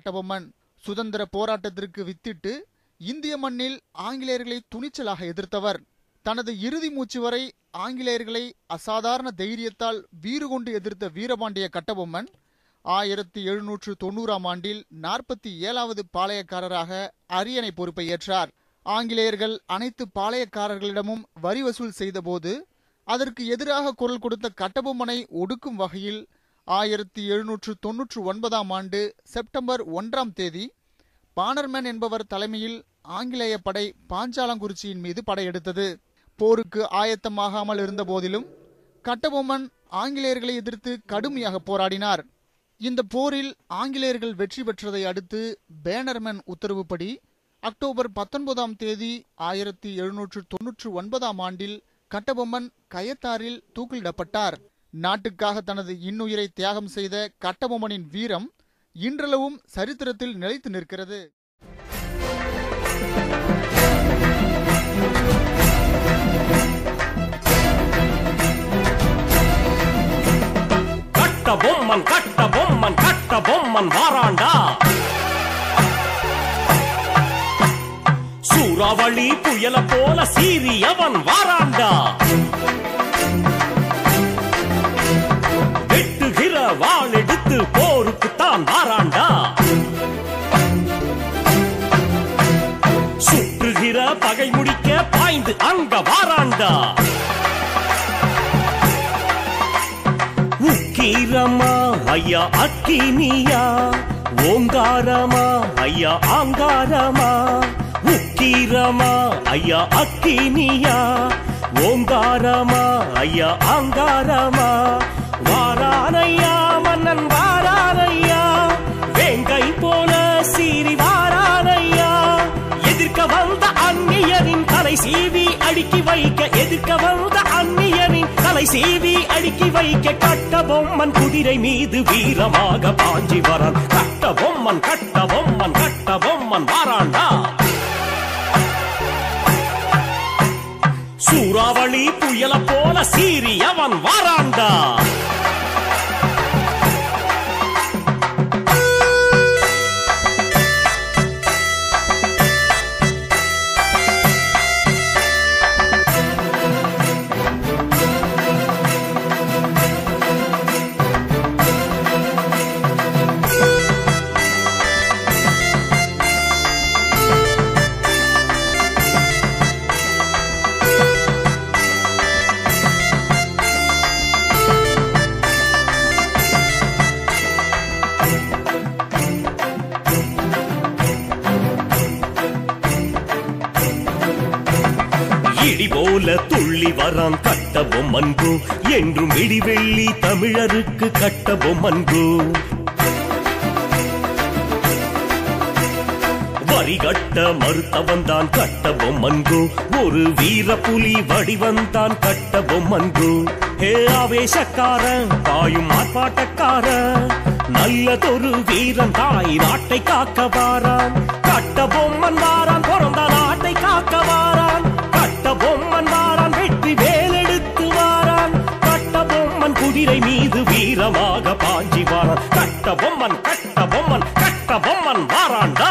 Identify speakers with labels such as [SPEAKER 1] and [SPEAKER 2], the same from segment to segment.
[SPEAKER 1] கட்டபொம்மன் சுதந்திர போராட்டத்திற்கு வித்திட்டு இந்திய மண்ணில் ஆங்கிலேயர்களை துணிச்சலாக எதிர்த்தவர். தனது இறுதி மூச்சு வரை ஆங்கிலேயர்களை அசாதாரண தைரியத்தால் வீறு கொண்டு எதிர்த்த வீரபாண்டிய கட்டபொம்மன் ஆயிரத்தி எழுநூற்று தொண்ணூறாம் ஆண்டில் நாற்பத்தி ஏழாவது பாளையக்காரராக அரியணை பொறுப்பை ஏற்றார். ஆங்கிலேயர்கள் அனைத்து பாளையக்காரர்களிடமும் வரி வசூல் செய்தபோது அதற்கு எதிராக குரல் கொடுத்த கட்டபொம்மனை ஒடுக்கும் வகையில் ஆயிரத்தி எழுநூற்று தொன்னூற்று ஒன்பதாம் ஆண்டு செப்டம்பர் ஒன்றாம் தேதி பானர்மேன் என்பவர் தலைமையில் ஆங்கிலேய படை பாஞ்சாலங்குறிச்சியின் மீது படையெடுத்தது. போருக்கு ஆயத்தமாகாமல் இருந்த போதிலும் கட்டபொம்மன் ஆங்கிலேயர்களை எதிர்த்து கடுமையாக போராடினார். இந்த போரில் ஆங்கிலேயர்கள் வெற்றி பெற்றதை அடுத்து பேனர்மேன் உத்தரவுப்படி அக்டோபர் பத்தொன்பதாம் தேதி ஆயிரத்தி எழுநூற்று தொன்னூற்று ஒன்பதாம் ஆண்டில் கட்டபொம்மன் கயத்தாரில் தூக்கிலிடப்பட்டார். நாட்டுக்காக தனது இன்னுயிரை தியாகம் செய்த கட்டபொம்மனின் வீரம் இன்றளவும் சரித்திரத்தில் நிலைத்து நிற்கிறது.
[SPEAKER 2] கட்ட பொம்மன் கட்ட பொம்மன் கட்ட பொம்மன் வாராண்டா. சூறாவளி புயல போல சீரியவன் வாராண்டா. போருக்குத்தான் வாராண்டா சுற்றுகிற பகை முடிக்க பாய்ந்து அங்க வாராண்டா? உக்கீரமா ஐயா அக்கினியா ஓங்காரமா ஐயா ஆங்காரமா? உக்கீரமா ஐயா அக்கினியா ஓங்காரமா ஐயா ஆங்காரமா? வாரானையா மன்னன் வார அடுக்கி வைக்க எதிர்க்க வந்த அந்நியரின் தலை சீவி அடுக்கி வைக்க கட்ட பொம்மன் குதிரை மீது வீரமாக பாஞ்சி வரான். கட்ட பொம்மன் கட்ட பொம்மன் கட்ட பொம்மன் வாராண்டா? சூறாவளி புயல போல சீரியவன் வாராண்டா? போல துள்ளி வரான் கட்ட பொம்மன்கோ என்றும் இடிவெள்ளி தமிழருக்கு கட்ட பொம்மன்கோ வரி கட்ட மறுத்தவன் தான் கட்ட பொம்மன்கோ ஒரு வீர புலி வடிவந்தான் கட்ட பொம்மன்கோ ஹே ஆவேசக்காரன் பாயும் ஆர்ப்பாட்டக்காரன். நல்லதொரு வீரன் தாய் நாட்டை காக்க வாரான். கட்ட பொம்மன் குதிரை மீது வீரமாக பாஞ்சி வாரான் கட்ட பொம்மன் கட்ட பொம்மன் கட்ட பொம்மன் வாராண்டா.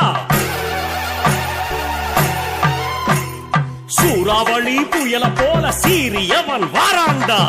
[SPEAKER 2] சூறாவளி புயல போல சீரியவன் வாராண்டா.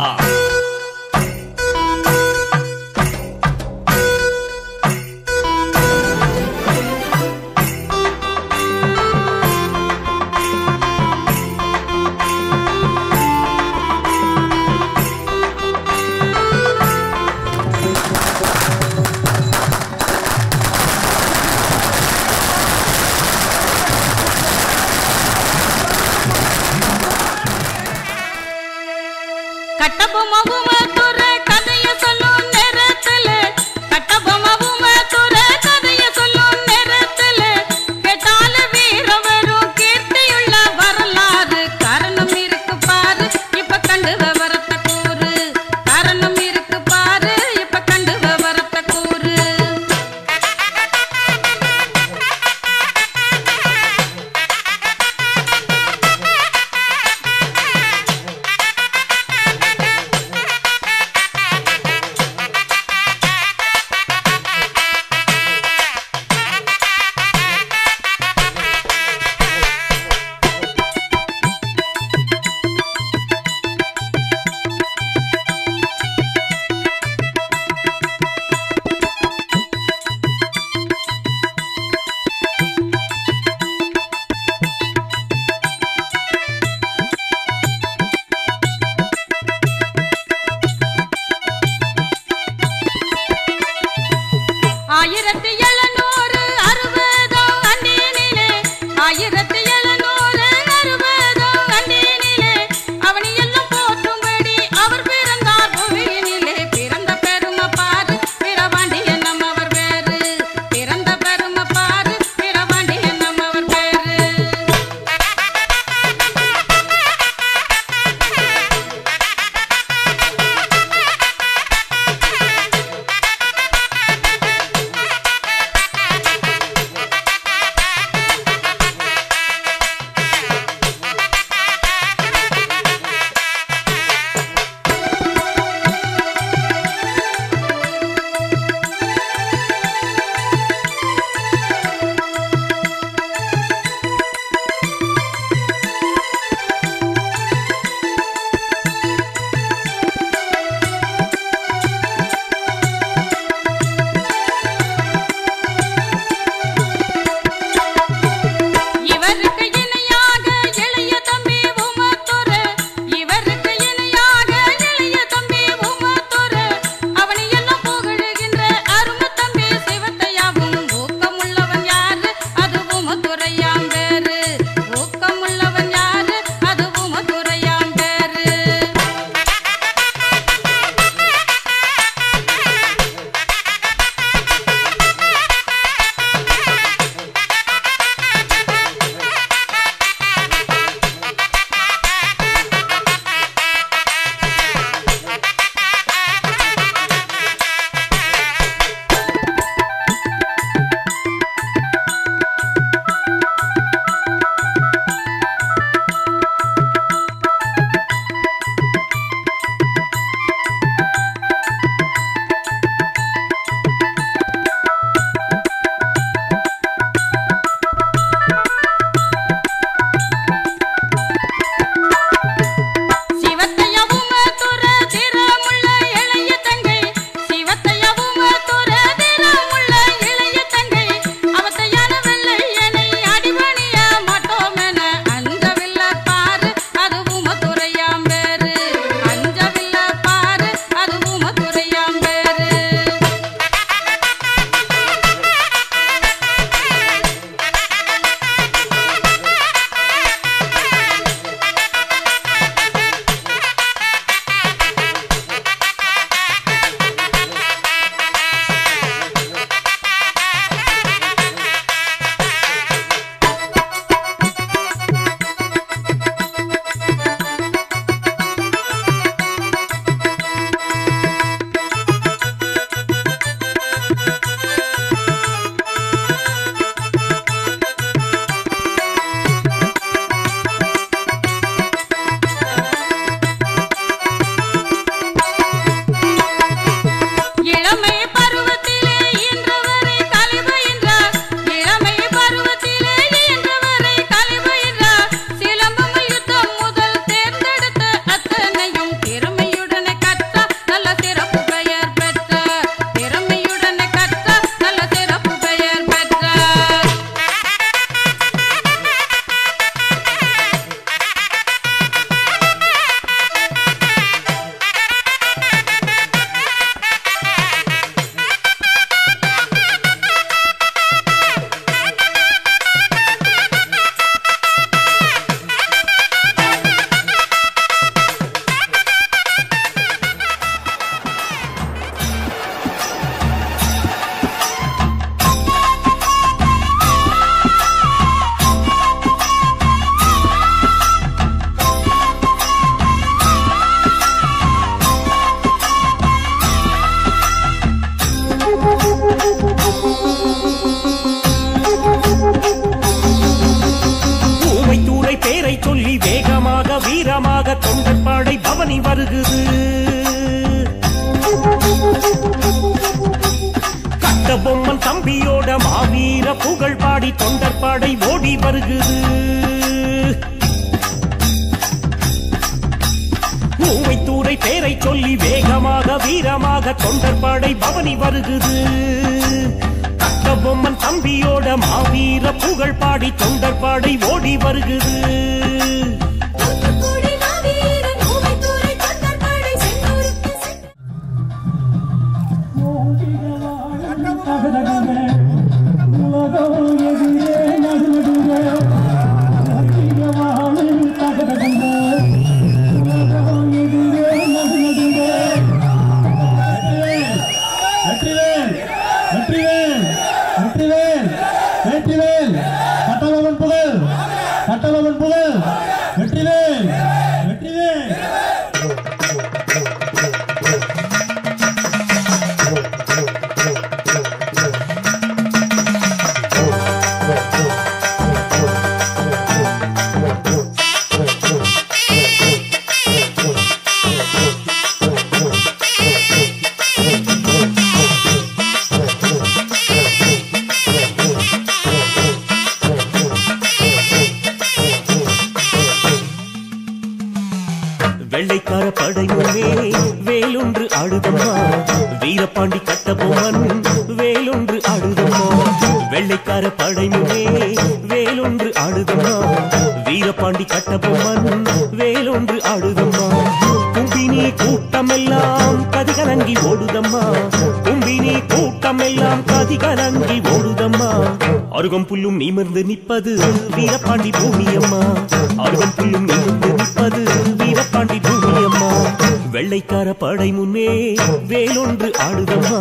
[SPEAKER 2] வெள்ளைக்கார படை முன்னே வேலொன்று ஆடுதம்மா.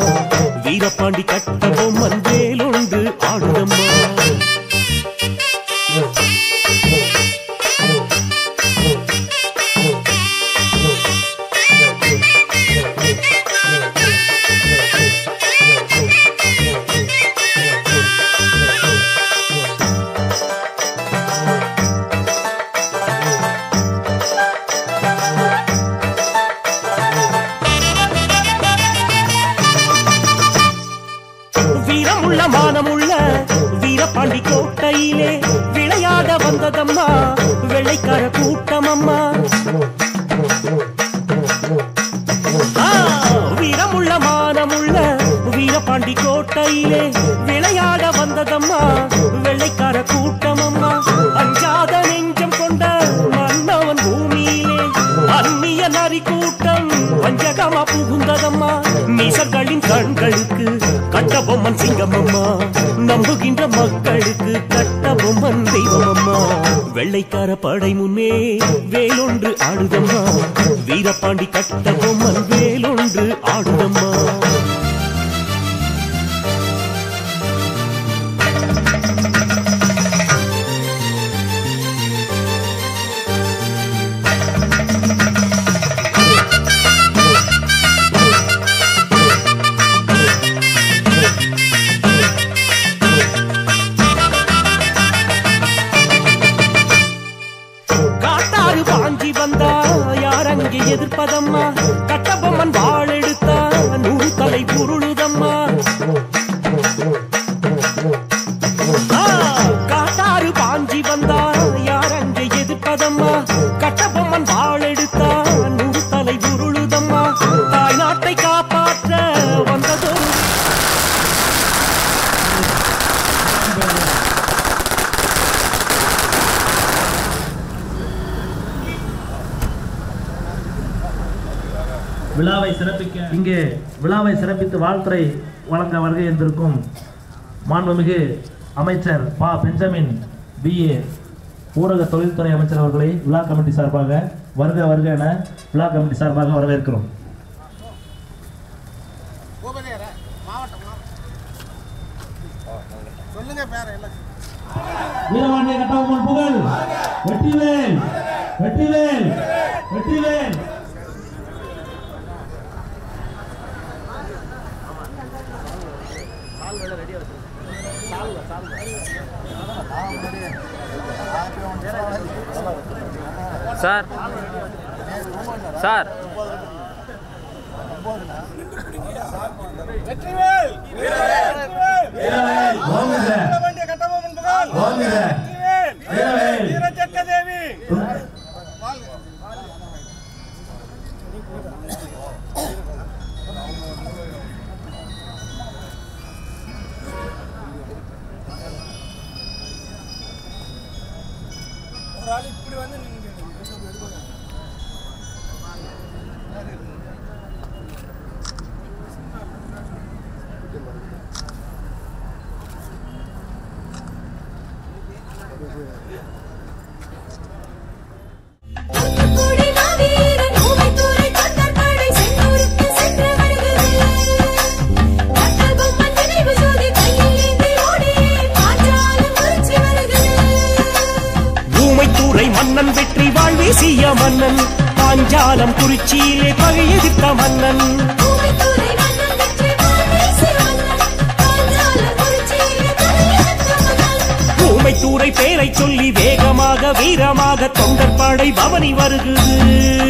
[SPEAKER 2] வீரபாண்டி கட்ட பொம்மன் வேலொன்று ஆடுதம்மா. படை முன்னே
[SPEAKER 3] மாண்புமிகு அமைச்சர் பா. பெஞ்சமின் பிஏ ஊரக தொழில்துறை அமைச்சர் அவர்களை விழா கமிட்டி சார்பாக வருக வருக என விழா கமிட்டி சார்பாக வரவேற்கிறோம். புகழ்.
[SPEAKER 2] தொண்டற்படை பவனி வருகுது.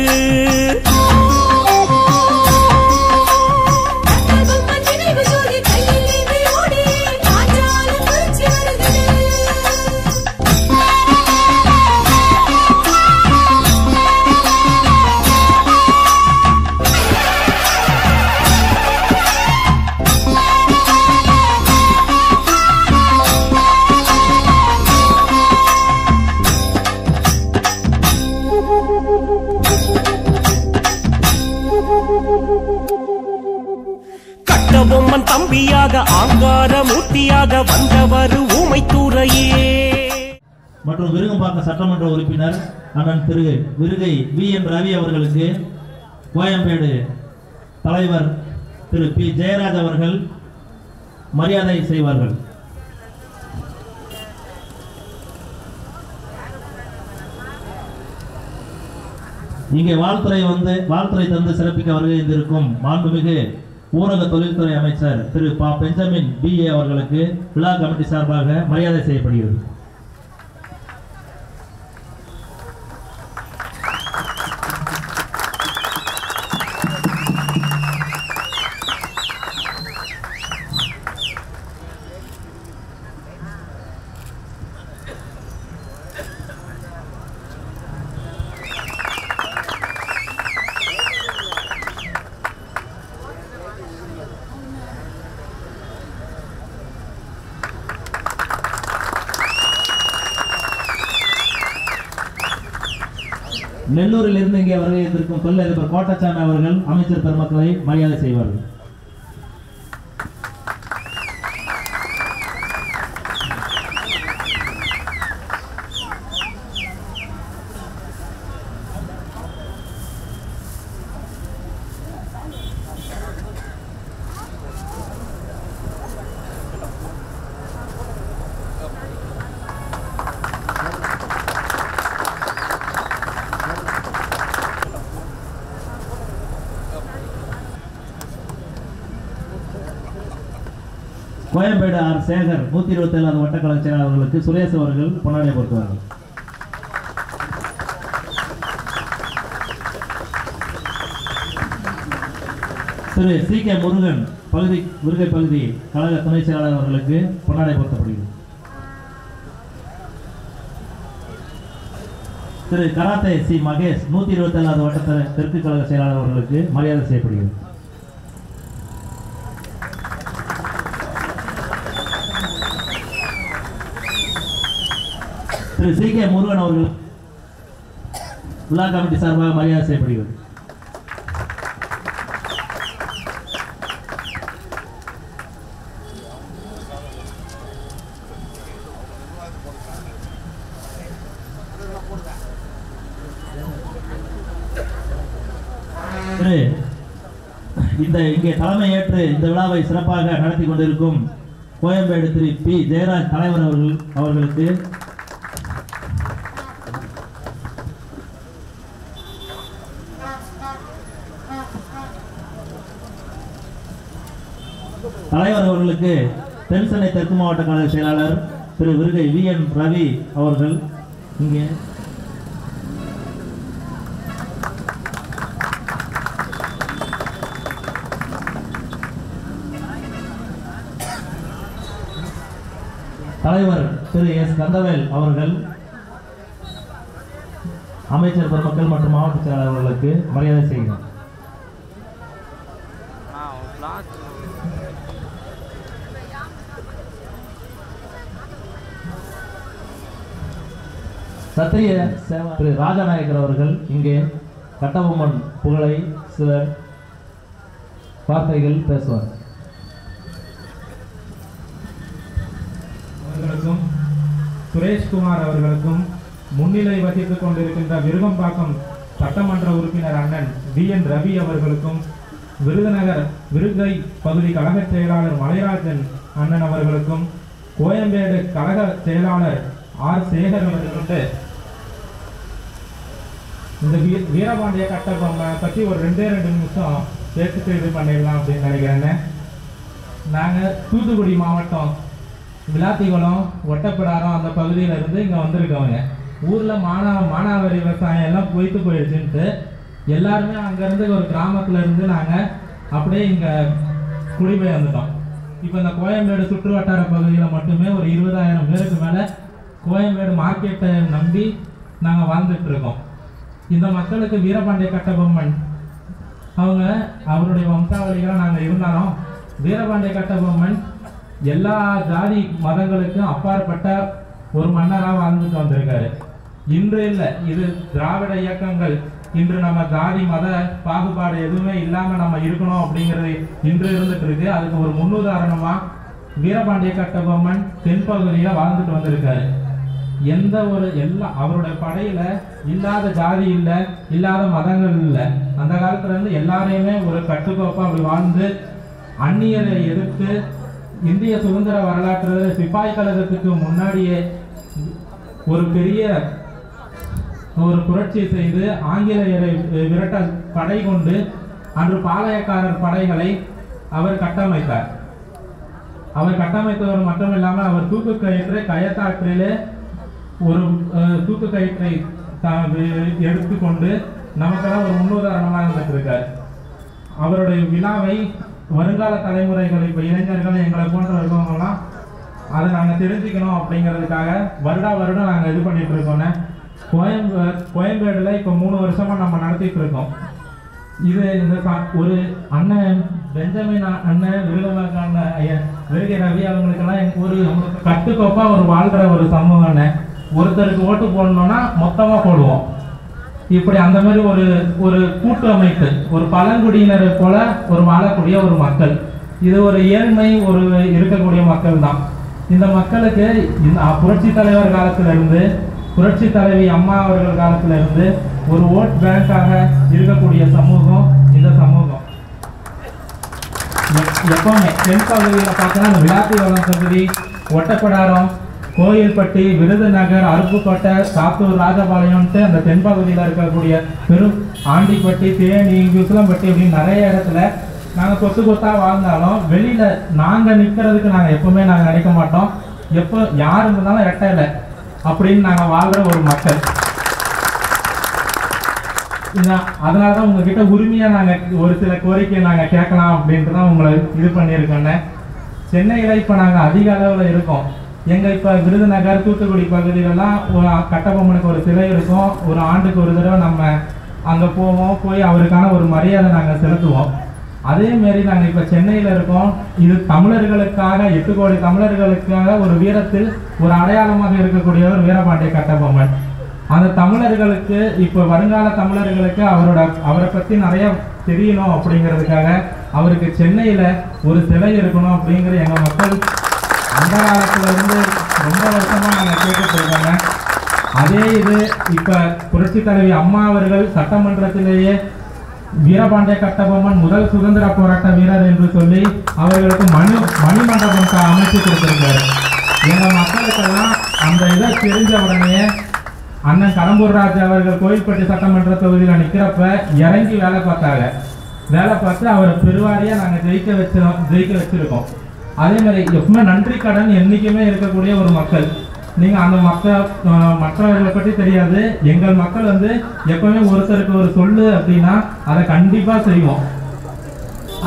[SPEAKER 3] உறுப்பினர் அண்ணன் திரு விருகை வி என் ரவி அவர்களுக்கு கோயம்பேடு தலைவர் திரு பி ஜெயராஜ் அவர்கள் மரியாதை செய்வார்கள். இங்கே வாழ்த்துறை வந்து வாழ்த்துறை தந்து சிறப்பிக்க வருகை இருக்கும் மாண்புமிகு ஊரக தொழில்துறை அமைச்சர் திரு பா பெஞ்சமின் பி ஏ அவர்களுக்கு விழா கமிட்டி சார்பாக மரியாதை செய்யப்படுகிறது நெல்லூரில் இருந்து இங்கே வருகை இருந்திருக்கும் தொழிலதிபர் கோட்டச்சாமி அவர்கள் அமைச்சர் பெருமக்களை மரியாதை செய்வார்கள் கோயம்பேடு ஆர் சேகர் நூத்தி இருபத்தி ஏழாவது வட்டக்கழக செயலாளர் அவர்களுக்கு சுரேஷ் அவர்கள் பொன்னாடை பொறுத்துவார்கள். திரு சி கே முருகன் பகுதி முருகை பகுதி கழக துணை செயலாளர் அவர்களுக்கு பொன்னாடை பொருத்தப்படுகிறது. திரு கராத்தே சி மகேஷ் நூத்தி இருபத்தி ஏழாவது வட்டத்தில் தெற்கு கழக செயலாளர் அவர்களுக்கு மரியாதை செய்யப்படுகிறது. திரு சி கே முருகன் அவர்கள் விழா கமிட்டி சார்பாக மரியாதை செய்யப்படுகிறது. இந்த இங்கே தலைமை ஏற்று இந்த விழாவை சிறப்பாக நடத்தி கொண்டிருக்கும் கோயம்பேடு திரு பி. ஜெயராஜ் தலைவர் அவர்கள் அவர்களுக்கு அவர்களுக்கு தென் தெற்கு மாவட்ட கழக செயலாளர் திரு விருகை வி என் ரவி அவர்கள் இங்கே. தலைவர் திரு எஸ். கந்தவேல் அவர்கள் அமைச்சர் பெருமக்கள் மற்றும் மாவட்ட செயலாளர்களுக்கு மரியாதை செய்கிறார். சத்திரிய திரு ராஜநாயக்கர் அவர்கள் இங்கே கட்டபொம்மன் புகழை சில வார்த்தைகள் பேசுவார்.
[SPEAKER 4] அவர்களுக்கும் சுரேஷ்குமார் அவர்களுக்கும் முன்னிலை வகித்துக் கொண்டிருக்கின்ற விருகம்பாக்கம் சட்டமன்ற உறுப்பினர் அண்ணன் வி என் ரவி அவர்களுக்கும் விருதுநகர் விருகை பகுதி கழக செயலாளர் மலைராஜன் அண்ணன் அவர்களுக்கும் கோயம்பேடு கழக செயலாளர் ஆர் சேகர் அவர்களுக்கு இந்த வீ வீரபாண்டிய கட்டபொம்மை பற்றி ஒரு ரெண்டே ரெண்டு நிமிஷம் பேசிட்டு இது பண்ணிடலாம் அப்படின்னு நினைக்கிறேன்னு நாங்கள் தூத்துக்குடி மாவட்டம் விளாத்திகுளம் ஒட்டப்பிடாரம் அந்த பகுதியில் இருந்து இங்கே வந்திருக்கவங்க ஊரில் மானா மானாவாரி விவசாயம் எல்லாம் பொய்த்து போயிடுச்சுன்ட்டு எல்லாருமே அங்கேருந்து ஒரு கிராமத்தில் இருந்து நாங்கள் அப்படியே இங்கே குடிபெயர்ந்துட்டோம். இப்போ இந்த கோயம்பேடு சுற்று வட்டார பகுதியில் மட்டுமே ஒரு இருபதாயிரம் பேருக்கு மேலே கோயம்பேடு மார்க்கெட்டை நம்பி நாங்கள் வாழ்ந்துட்டு இருக்கோம். இந்த மக்களுக்கு வீரபாண்டிய கட்டபொம்மன் அவங்க அவருடைய வம்சாவளிகளாக நாங்கள் இருந்தாலும் வீரபாண்டிய கட்டபொம்மன் எல்லா ஜாதி மதங்களுக்கும் அப்பாற்பட்ட ஒரு மன்னராக வாழ்ந்துட்டு வந்திருக்காரு. இன்று இல்லை இது திராவிட இயக்கங்கள். இன்று நம்ம ஜாதி மத பாகுபாடு எதுவுமே இல்லாமல் நம்ம இருக்கணும் அப்படிங்கிறது இன்று இருந்துட்டு இருக்கு. அதுக்கு ஒரு முன்னுதாரணமாக வீரபாண்டிய கட்டபொம்மன் தென்பகுதியில் வாழ்ந்துட்டு வந்திருக்காரு. எந்த ஒரு எல்லா அவருடைய படையில இல்லாத ஜாதி இல்லை இல்லாத மதங்கள் இல்லை. அந்த காலத்துல இருந்து எல்லாரையுமே ஒரு கட்டுக்கோப்பா அப்படி வாழ்ந்து அந்நியரை எதிர்த்து இந்திய சுதந்திர வரலாற்று சிப்பாய் கழகத்துக்கு முன்னாடியே ஒரு பெரிய ஒரு புரட்சி செய்து ஆங்கிலேயரை விரட்ட படை கொண்டு அன்று பாளையக்காரர் படைகளை அவர் கட்டமைத்தார். அவர் கட்டமைத்தவர் மட்டும் இல்லாமல் அவர் தூக்கு கயிற்றை கயத்தாற்றிலே ஒரு தூக்கு கயிற்றை எடுத்துக்கொண்டு நமக்கெல்லாம் ஒரு முன்னுதாரணமாக இருந்துட்டு இருக்கார் அவருடைய விழாவை வருங்கால தலைமுறைகள் இப்போ இளைஞர்கள் எங்களை போன்ற இருக்கவங்கலாம் அதை நாங்கள் தெரிஞ்சுக்கணும் அப்படிங்கிறதுக்காக வருடா வருடம் நாங்கள் இது பண்ணிட்டு இருக்கோன்னே கோயம்பே கோயம்பேடுல இப்போ மூணு வருஷமாக நம்ம நடத்திட்டு இருக்கோம். இது இந்த ஒரு அண்ணன் பெஞ்சமின் அண்ணன் விருதுநகர் அண்ணன் ஐயா விருகை ரவி அவங்களுக்கெல்லாம் ஒரு கட்டுக்கோப்பாக ஒரு வாழ்கிற ஒரு சமூகம் அண்ணன். ஒருத்தருக்கு ஓட்டு போடணும்னா மொத்தமாக போடுவோம். இப்படி அந்த மாதிரி ஒரு ஒரு கூட்டு அமைப்பு ஒரு பழங்குடியினரை போல ஒரு வாழக்கூடிய ஒரு மக்கள். இது ஒரு ஏழ்மை ஒரு இருக்கக்கூடிய மக்கள் தான் இந்த மக்களுக்கு இந்த புரட்சி தலைவர் காலத்திலிருந்து புரட்சி தலைவி அம்மா அவர்கள் காலத்திலிருந்து ஒரு ஓட் பேங்காக இருக்கக்கூடிய சமூகம் இந்த சமூகம். எப்- எப்பவுமே தென் பகுதியில் பார்த்தோன்னா இந்த விளாத்திவளம் பகுதி ஒட்டப்படாரம் கோயில்பட்டி விருதுநகர் அருப்புக்கோட்டை சாத்தூர் ராஜபாளையம்ட்டு அந்த தென்பகுதியில் இருக்கக்கூடிய பெரும் ஆண்டிப்பட்டி தேனி விசிலம்பட்டி அப்படின்னு நிறைய இடத்துல நாங்கள் கொத்து கொத்தாக வாழ்ந்தாலும் வெளியில் நாங்கள் நிற்கிறதுக்கு நாங்கள் எப்போவுமே நாங்கள் நினைக்க மாட்டோம். எப்போ யார் இருந்தாலும் ரெட்டையில அப்படின்னு நாங்கள் வாழ்ற ஒரு மக்கள். இதான் அதனால தான் உங்ககிட்ட உரிமையாக நாங்கள் ஒரு சில கோரிக்கை நாங்கள் கேட்கலாம் அப்படின்ட்டு தான் உங்களை இது பண்ணியிருக்கோன்னே. சென்னையில் இப்போ நாங்கள் அதிக அளவில் இருக்கோம். எங்கள் இப்போ விருதுநகர் தூத்துக்குடி பகுதியிலலாம் ஒரு கட்டபொம்மனுக்கு ஒரு சிலை இருக்கும். ஒரு ஆண்டுக்கு ஒரு தடவை நம்ம அங்கே போவோம். போய் அவருக்கான ஒரு மரியாதை நாங்கள் செலுத்துவோம். அதே நாங்கள் இப்போ சென்னையில் இருக்கோம். இது தமிழர்களுக்காக எட்டு கோடி தமிழர்களுக்காக ஒரு வீரத்தில் ஒரு அடையாளமாக இருக்கக்கூடியவர் வீரபாண்டிய கட்டபொம்மன். அந்த தமிழர்களுக்கு இப்போ வருங்கால தமிழர்களுக்கு அவரோட அவரை பற்றி நிறைய தெரியணும் அப்படிங்கிறதுக்காக அவருக்கு சென்னையில் ஒரு சிலை இருக்கணும் அப்படிங்கிற எங்கள் மக்கள் அந்த காலத்துல இருந்து ரொம்ப வருஷமாக நாங்கள் கேட்டுட்டு இருக்கோங்க. அதே இது இப்போ புரட்சி தலைவி அம்மா அவர்கள் சட்டமன்றத்திலேயே வீரபாண்டிய கட்டபொம்மன் முதல் சுதந்திர போராட்ட வீரர் என்று சொல்லி அவர்களுக்கு மணி மணிமண்டபம் அமைச்சு கொடுத்திருக்காரு. எங்கள் மக்களுக்கெல்லாம் அந்த இதை தெரிஞ்ச உடனே அண்ணன் கடம்பூர் ராஜ் அவர்கள் கோயில்பட்டி சட்டமன்ற தொகுதியில் நிற்கிறப்ப இறங்கி வேலை பார்த்தாங்க. வேலை பார்த்து அவரை பெருவாரியாக நாங்கள் ஜெயிக்க வச்சோம் ஜெயிக்க வச்சுருக்கோம். அதே மாதிரி எப்பவுமே நன்றி கடன் என்றைக்குமே இருக்கக்கூடிய ஒரு மக்கள். நீங்கள் அந்த மக்கள் மற்றவர்களை பற்றி தெரியாது. எங்கள் மக்கள் வந்து எப்பவுமே ஒருத்தருக்கு ஒரு சொல்லு அப்படின்னா அதை கண்டிப்பாக செய்வோம்.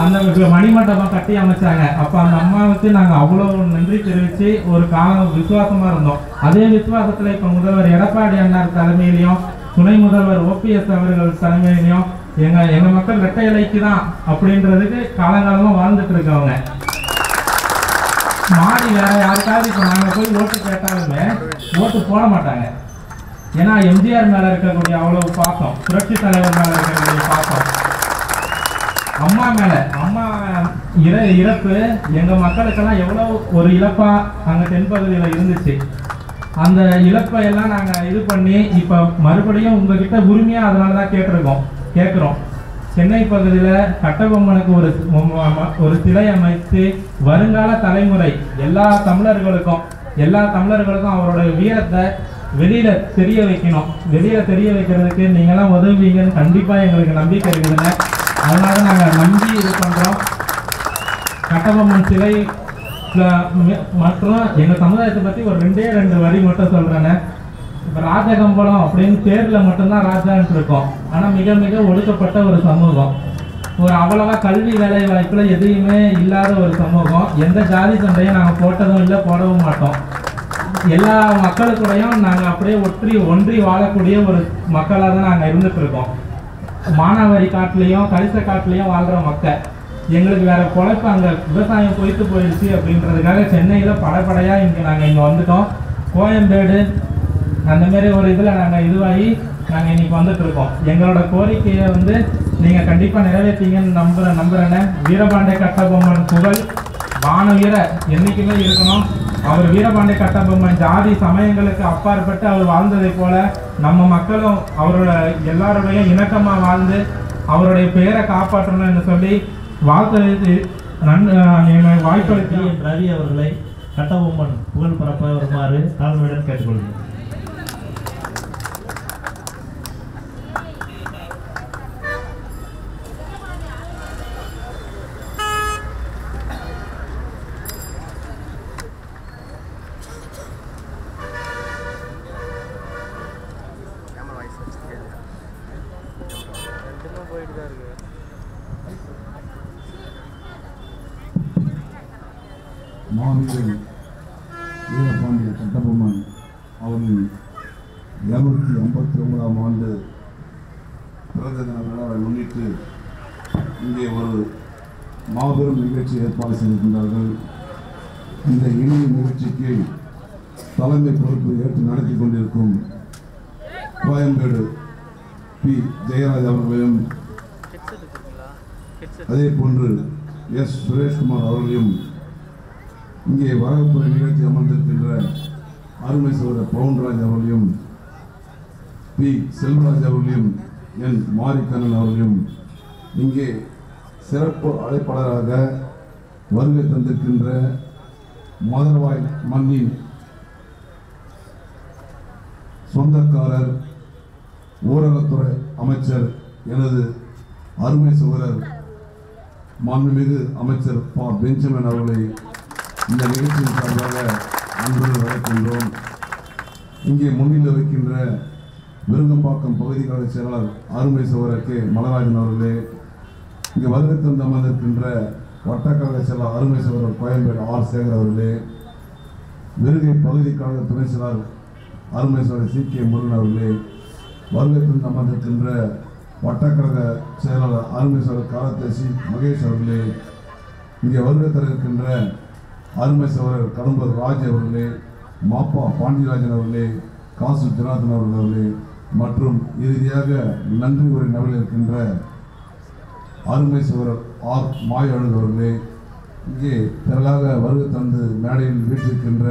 [SPEAKER 4] அந்த மணிமண்டபம் கட்டி அமைச்சாங்க. அப்போ அந்த அம்மாவுக்கு நாங்கள் அவ்வளோ நன்றி தெரிவித்து ஒரு காலம் விசுவாசமாக இருந்தோம். அதே விசுவாசத்தில் இப்போ முதல்வர் எடப்பாடி அண்ணார் தலைமையிலையும் துணை முதல்வர் ஓபிஎஸ் அவர்கள் தலைமையிலையும் எங்கள் எங்கள் மக்கள் ரெட்டை இலைக்கு தான் அப்படின்றதுக்கு காலங்காலமாக வாழ்ந்துட்டு இருக்கவங்க. மாடி வேற யாருக்காவது இப்போ நாங்கள் போய் ஓட்டு கேட்டாலுமே ஓட்டு போட மாட்டாங்க. ஏன்னா எம்ஜிஆர் மேல இருக்கக்கூடிய அவ்வளவு பாசம் புரட்சி தலைவர் மேல இருக்கக்கூடிய பாசம். அம்மா மேல அம்மா இற இறப்பு எங்க மக்களுக்கெல்லாம் எவ்வளவு ஒரு இழப்பா அங்க தென்பகுதியில இருந்துச்சு. அந்த இழப்பை எல்லாம் நாங்க இது பண்ணி இப்ப மறுபடியும் உங்ககிட்ட உரிமையா அதனால தான் கேட்டிருக்கோம் கேட்கிறோம். சென்னை பகுதியில் கட்டபொம்மனுக்கு ஒரு ம- ஒரு சிலை அமைத்து வருங்கால தலைமுறை எல்லா தமிழர்களுக்கும் எல்லா தமிழர்களுக்கும் அவரோட வீரத்தை வெளியில தெரிய வைக்கணும். வெளியில தெரிய வைக்கிறதுக்கு நீங்களாம் உதவுவீங்கன்னு கண்டிப்பா எங்களுக்கு நம்பிக்கை இருக்குதுங்க. அதனால நாங்க நம்பி இது பண்றோம். கட்டபொம்மன் சிலை மற்றும் எங்க சமுதாயத்தை பத்தி ஒரு ரெண்டே ரெண்டு வரி மட்டும் சொல்றேன்னு ராஜகம்பளம் அப்படின்னு பேர்ல மட்டும்தான் ராஜான்ட்டு இருக்கோம். ஆனா மிக மிக ஒடுக்கப்பட்ட ஒரு சமூகம். ஒரு அவ்வளவா கல்வி வேலை வாய்ப்புல எதையுமே இல்லாத ஒரு சமூகம். எந்த ஜாதி சண்டையும் நாங்க போட்டதும் இல்லை போடவும் மாட்டோம். எல்லா மக்களுக்கூடையும் நாங்க அப்படியே ஒற்றி ஒன்றி வாழக்கூடிய ஒரு மக்களா தான் நாங்க இருந்துட்டு இருக்கோம் மானாவாரி காட்டுலயும் கலிச காட்டுலயும் வாழ்ற மக்கள். எங்களுக்கு வேற குழப்பம் அங்க விவசாயம் போயிட்டு போயிடுச்சு அப்படின்றதுக்காக சென்னையில படப்படையா இங்க நாங்க இங்க வந்துட்டோம். கோயம்பேடு அந்த மாதிரி ஒரு இதுல நாங்க இதுவாகி நாங்க இன்னைக்கு வந்துட்டு இருக்கோம் எங்களோட கோரிக்கையை வந்து நீங்க கண்டிப்பா நிறைவேற்றீங்கன்னு நம்புற நம்புறேன்னு வீரபாண்டிய கட்டபொம்மன் புகழ் வானவீர என்னைக்குமே இருக்கணும். அவர் வீரபாண்டிய கட்டபொம்மன் ஜாதி சமயங்களுக்கு அப்பாற்பட்டு அவர் வாழ்ந்ததை போல நம்ம மக்களும் அவரோட எல்லாரோடையும் இணக்கமா வாழ்ந்து அவருடைய பெயரை காப்பாற்றணும்னு சொல்லி வாழ்த்து நன் வாய்ப்பளித்து
[SPEAKER 3] ரவி அவர்களை கட்டபொம்மன் புகழ் பரப்ப வருமாறு தாழ்மையுடன் கேட்டுக்கொள்கிறேன்
[SPEAKER 5] மாவீரன் வீரபாண்டிய கட்டபொம்மன் அவரின் இருநூத்தி ஐம்பத்தி ஒன்பதாம் ஆண்டு பிறந்த தின விழாவை முன்னிட்டு இங்கே ஒரு மாபெரும் நிகழ்ச்சி ஏற்பாடு செய்திருக்கின்றார்கள் இந்த இணைய நிகழ்ச்சிக்கு தலைமை பொறுப்பு ஏற்று நடத்தி கொண்டிருக்கும் கோயம்பேடு பி. ஜெயராஜ் அவர்களையும் அதே போன்று எஸ். சுரேஷ்குமார் அவர்களையும் இங்கே வரவேற்புரை நிகழ்ச்சி அமர்ந்திருக்கின்ற அருமை சகோதரர் பவுன்ராஜ் அவர்களையும் பி. செல்வராஜ் அவர்களையும் என். மாரிக்கண்ணன் அவர்களையும் இங்கே சிறப்பு அழைப்பாளராக வருகை தந்திருக்கின்ற மதுரவாய் மண்ணின் சொந்தக்காரர் ஊரகத்துறை அமைச்சர் எனது அருமை சுவரர் மாண்புமிகு அமைச்சர் பா. பெஞ்சமின் அவர்களை இந்த நிகழ்ச்சியின் சார்பாக அன்புடன் வரைக்கின்றோம் இங்கே முன்னில் வைக்கின்ற விருங்கம்பாக்கம் பகுதி கழக செயலாளர் அருமை சுவரர் கே. மலராஜன் அவர்களே இங்கே வருகை தந்து வட்டக்கலை வட்டக்கழக அருமை சகோதரர் கோயம்பேடு ஆர் சேகர் அவர்களே விருகை பகுதி கழக துணை செயலர் அருமை சகோதரர் சி கே முருகன் அவர்களே வருகை தந்து அமர்ந்திருக்கின்ற வட்டக்கழக செயலாளர் அருமை சகோதரர் காலத்தேசி மகேஷ் அவர்களே இங்கே வருகத்தில் இருக்கின்ற அருமை சகோதரர் கடம்பர் ராஜ் அவர்களே மாப்பா பாண்டியராஜன் அவர்களே காசு ஜனார்தன் அவர்கள் அவர்களே மற்றும் இறுதியாக நன்றி உரை நபரில் இருக்கின்ற அருமை சகோதரர் ஆர் மாயழகு அவர்களே இங்கே திரளாக வருகை தந்து மேடையில் வீட்டிருக்கின்ற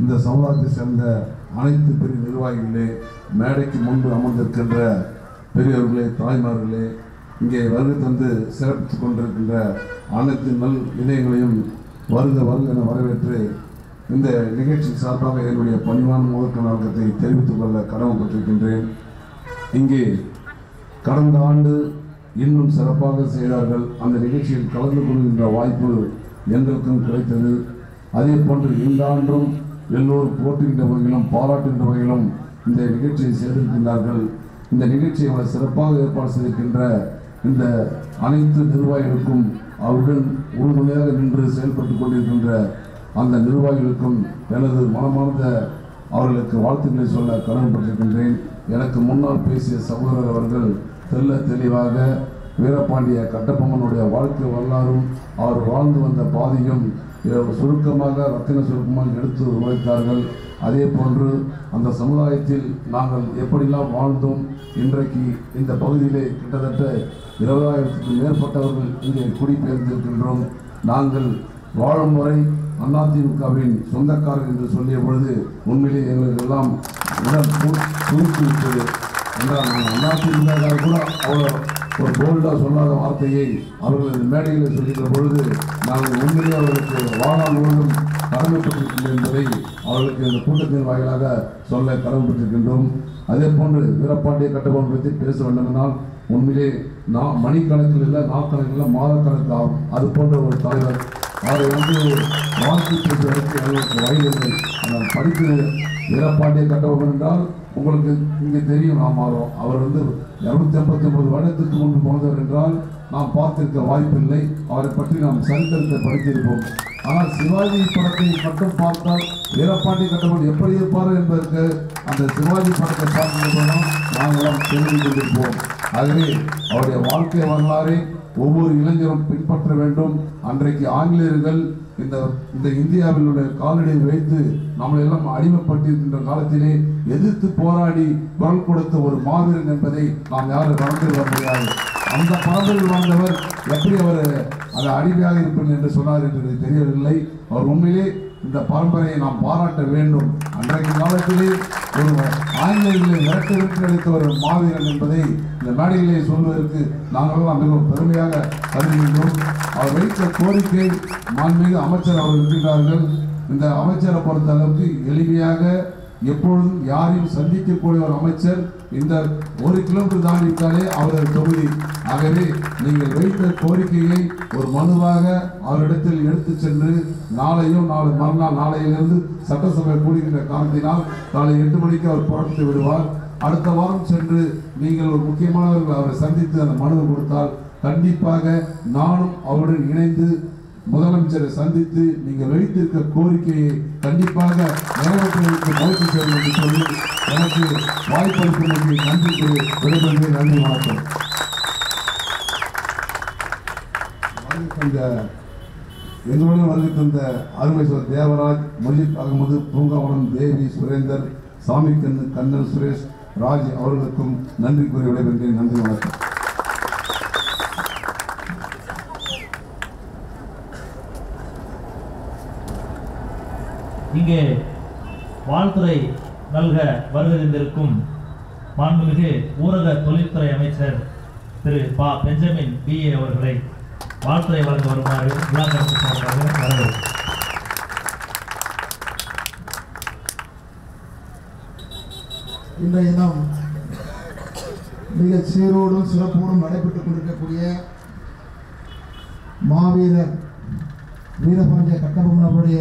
[SPEAKER 5] இந்த சமுதாயத்தை சேர்ந்த அனைத்து பெரிய நிர்வாகிகளே மேடைக்கு முன்பு அமர்ந்திருக்கின்ற பெரியவர்களே தாய்மார்களே இங்கே வருகை தந்து சிறப்பித்துக் கொண்டிருக்கின்ற அனைத்து நல் இணையங்களையும் வருக வருக என வரவேற்று இந்த நிகழ்ச்சி சார்பாக என்னுடைய பணிவான முதற்க வணக்கத்தை தெரிவித்துக் கொள்ள கடமைப்பட்டிருக்கின்றேன். இங்கே கடந்த ஆண்டு இன்னும் சிறப்பாக செய்தார்கள் அந்த நிகழ்ச்சியில் கலந்து கொள்கின்ற வாய்ப்பு எங்களுக்கும் கிடைத்தது. அதே போன்று இந்த ஆண்டும் எல்லோரும் போற்றுகின்ற வகையிலும் பாராட்டுகின்ற வகையிலும் இந்த நிகழ்ச்சியை செய்திருக்கின்றார்கள். இந்த நிகழ்ச்சியை இவ்வளவு சிறப்பாக ஏற்பாடு செய்திருக்கின்ற இந்த அனைத்து நிர்வாகிகளுக்கும் அவர்கள் உறுதுணையாக நின்று செயல்பட்டு கொண்டிருக்கின்ற அந்த நிர்வாகிகளுக்கும் எனது மனமார்ந்த அவர்களுக்கு வாழ்த்துக்களை சொல்ல கடமைப்பட்டிருக்கின்றேன் எனக்கு முன்னால் பேசிய சகோதரர் அவர்கள் தெல்ல தெளிவாக வீரபாண்டிய கட்டபொம்மனுடைய வாழ்க்கை வரலாறும் அவர் வாழ்ந்து வந்த பாதியும் சுருக்கமாக ரத்தின சுருக்கமாக எடுத்து உழைத்தார்கள் அதே போன்று அந்த சமுதாயத்தில் நாங்கள் எப்படிலாம் வாழ்ந்தோம் இன்றைக்கு இந்த பகுதியிலே கிட்டத்தட்ட இருபதாயிரத்துக்கும் மேற்பட்டவர்கள் இங்கே குடிபெயர்ந்திருக்கின்றோம். நாங்கள் வாழும் வரை அதிமுகவின் சொந்தக்காரர் என்று சொல்லிய பொழுது உண்மையிலே எங்களுக்கு எல்லாம் உடல் துணித்து விட்டது என்றால் கூட அவ்வளோ ஒரு போல்டாக சொல்லாத வார்த்தையை அவர்கள் மேடையில் சொல்கின்ற பொழுது நாங்கள் உண்மையிலே அவர்களுக்கு வாழ்நாள் முழுவதும் கடமைப்பட்டிருக்கின்றோம் என்பதை அவர்களுக்கு இந்த கூட்டத்தின் வாயிலாக சொல்ல கடமைப்பட்டிருக்கின்றோம் அதே போன்று வீரபாண்டிய கட்டபொம்மன் பற்றி பேச வேண்டுமென்றால் உண்மையிலே நான் மணிக்கணக்கில் இல்லை நாட்கணக்கில் இல்லை மாதக்கணக்கு ஆகும். அது போன்ற ஒரு தலைவர் அதை வந்து வாழ்க்கை அளவுக்கு எங்களுக்கு வயது இல்லை. ஆனால் படித்தது கட்டபொம்மன் என்றால் உங்களுக்கு இங்கே தெரியும் நாம் மாறும் அவர் வந்து இரநூத்தி ஐம்பத்தி ஒன்பது வருடத்துக்கு முன்பு போனவர் என்றால் நாம் பார்த்திருக்க வாய்ப்பில்லை. அவரை பற்றி நாம் சரித்திரத்தை படித்திருப்போம். ஆனால் சிவாஜி படத்தை மட்டும் பார்த்தால் வீரபாண்டிய கட்டமன் எப்படி இருப்பார் என்பதற்கு அந்த சிவாஜி படத்தை பார்க்கும்போதுதான் நாங்களாம் தெரிந்து கொண்டிருப்போம். ஆகவே அவருடைய வாழ்க்கை வரலாறை ஒவ்வொரு இளைஞரும் பின்பற்ற வேண்டும். அன்றைக்கு ஆங்கிலேயர்கள் இந்த இந்த இந்தியாவில் உள்ள காலடியை வைத்து நம்மளை எல்லாம் அடிமைப்பட்டிருக்கின்ற காலத்திலே எதிர்த்து போராடி குரல் கொடுத்த ஒரு மாவீரன் என்பதை நாம் யாரும் மறந்துவிட முடியாது. அந்த பரம்பரையில் வாழ்ந்தவர் எப்படி அவர் அது அடிமையாக இருப்பேன் என்று சொன்னார் என்று தெரியவில்லை. அவர் உண்மையிலே இந்த பரம்பரையை நாம் பாராட்ட வேண்டும். அன்றைக்கு காலத்திலே ஒரு ஆங்கிலேயர்களை விரட்டு விரட்டு அளித்த ஒரு மாவீரன் என்பதை இந்த மேடையிலே சொல்வதற்கு நாங்களெல்லாம் மிகவும் பெருமையாக கருதுகின்றோம். அவர் வைத்த கோரிக்கை மாண்புமிகு அமைச்சர் அவர் இருக்கின்றார்கள். இந்த அமைச்சரை பொறுத்த அளவுக்கு எளிமையாக எப்பொழுதும் யாரையும் சந்திக்கக்கூடிய ஒரு அமைச்சர் இந்த ஒரு கிலோமீட்டர் தாண்டிவிட்டாலே அவரது தொகுதி. ஆகவே நீங்கள் வைத்த கோரிக்கையை ஒரு மனுவாக அவரிடத்தில் எடுத்து சென்று நாளையும் நாளை மறுநாள் நாளையிலிருந்து சட்டசபை கூடுகின்ற காரணத்தினால் காலை எட்டு மணிக்கு அவர் புறப்பட்டு விடுவார். அடுத்த வாரம் சென்று நீங்கள் ஒரு முக்கியமானவர்கள் அவரை சந்தித்து அந்த மனுவை கொடுத்தால் கண்டிப்பாக நானும் அவருடன் இணைந்து முதலமைச்சரை சந்தித்து நீங்கள் வைத்திருக்க கோரிக்கையை கண்டிப்பாக நிறைவேற்றுவதற்கு முயற்சி செய்யும் என்று சொல்லி எனக்கு வாய்ப்பளிப்பதற்கு நன்றி கூறி விடைபெறுகிறேன். நன்றி வணக்கம். எங்களுடன் வருகை தந்த அருமேஸ்வர் தேவராஜ் மஜித் அகமது பூங்காவனம் தேவி சுரேந்தர் சாமி கண்ணு கண்ணன் சுரேஷ் ராஜ் அவர்களுக்கும் நன்றி கூறி விடைபெறுகிறேன். நன்றி வணக்கம்.
[SPEAKER 3] இங்கே வாழ்த்துறை நல்க வருகின்றிருக்கும் மாண்புமிகு ஊரக தொழில்துறை அமைச்சர் திரு பா. பெஞ்சமின் பிஏ அவர்களை வாழ்த்துறை வழங்க வருமாறு விழா கருத்து
[SPEAKER 6] இன்றைய தினம் மிக சீரோடும் சிறப்போடும் நடைபெற்றுக் கொண்டிருக்கக்கூடிய மாவீரர் வீரபாண்டிய கட்டபொம்மன் அவருடைய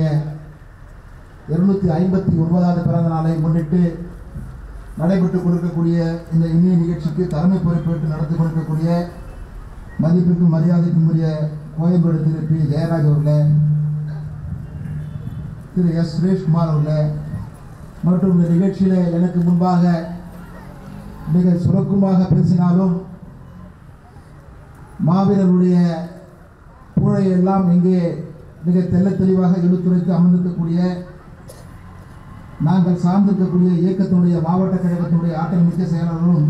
[SPEAKER 6] இருநூத்தி ஐம்பத்தி ஒன்பதாவது பிறந்த நாளை முன்னிட்டு நடைபெற்றுக் கொண்டிருக்கக்கூடிய இந்த இனிய நிகழ்ச்சிக்கு தலைமை பொறுப்பேற்று நடத்தி கொண்டிருக்கக்கூடிய மதிப்பிற்கும் மரியாதைக்கும் உரிய கோயம்பேடு திரு பி ஜெயராஜ் அவர்களே திரு எஸ் சுரேஷ்குமார் அவர்களே மற்றும் இந்த நிகழ்ச்சியில் எனக்கு முன்பாக மிக சுரக்கமாக பேசினாலும் மாவீரருடைய புழையெல்லாம் எல்லாம் இங்கே மிக தெல்ல தெளிவாக எடுத்துரைத்து அமர்ந்திருக்கக்கூடிய நாங்கள் சார்ந்திருக்கக்கூடிய இயக்கத்தினுடைய மாவட்ட கழகத்தினுடைய ஆற்றல் மிக்க செயலாளரும்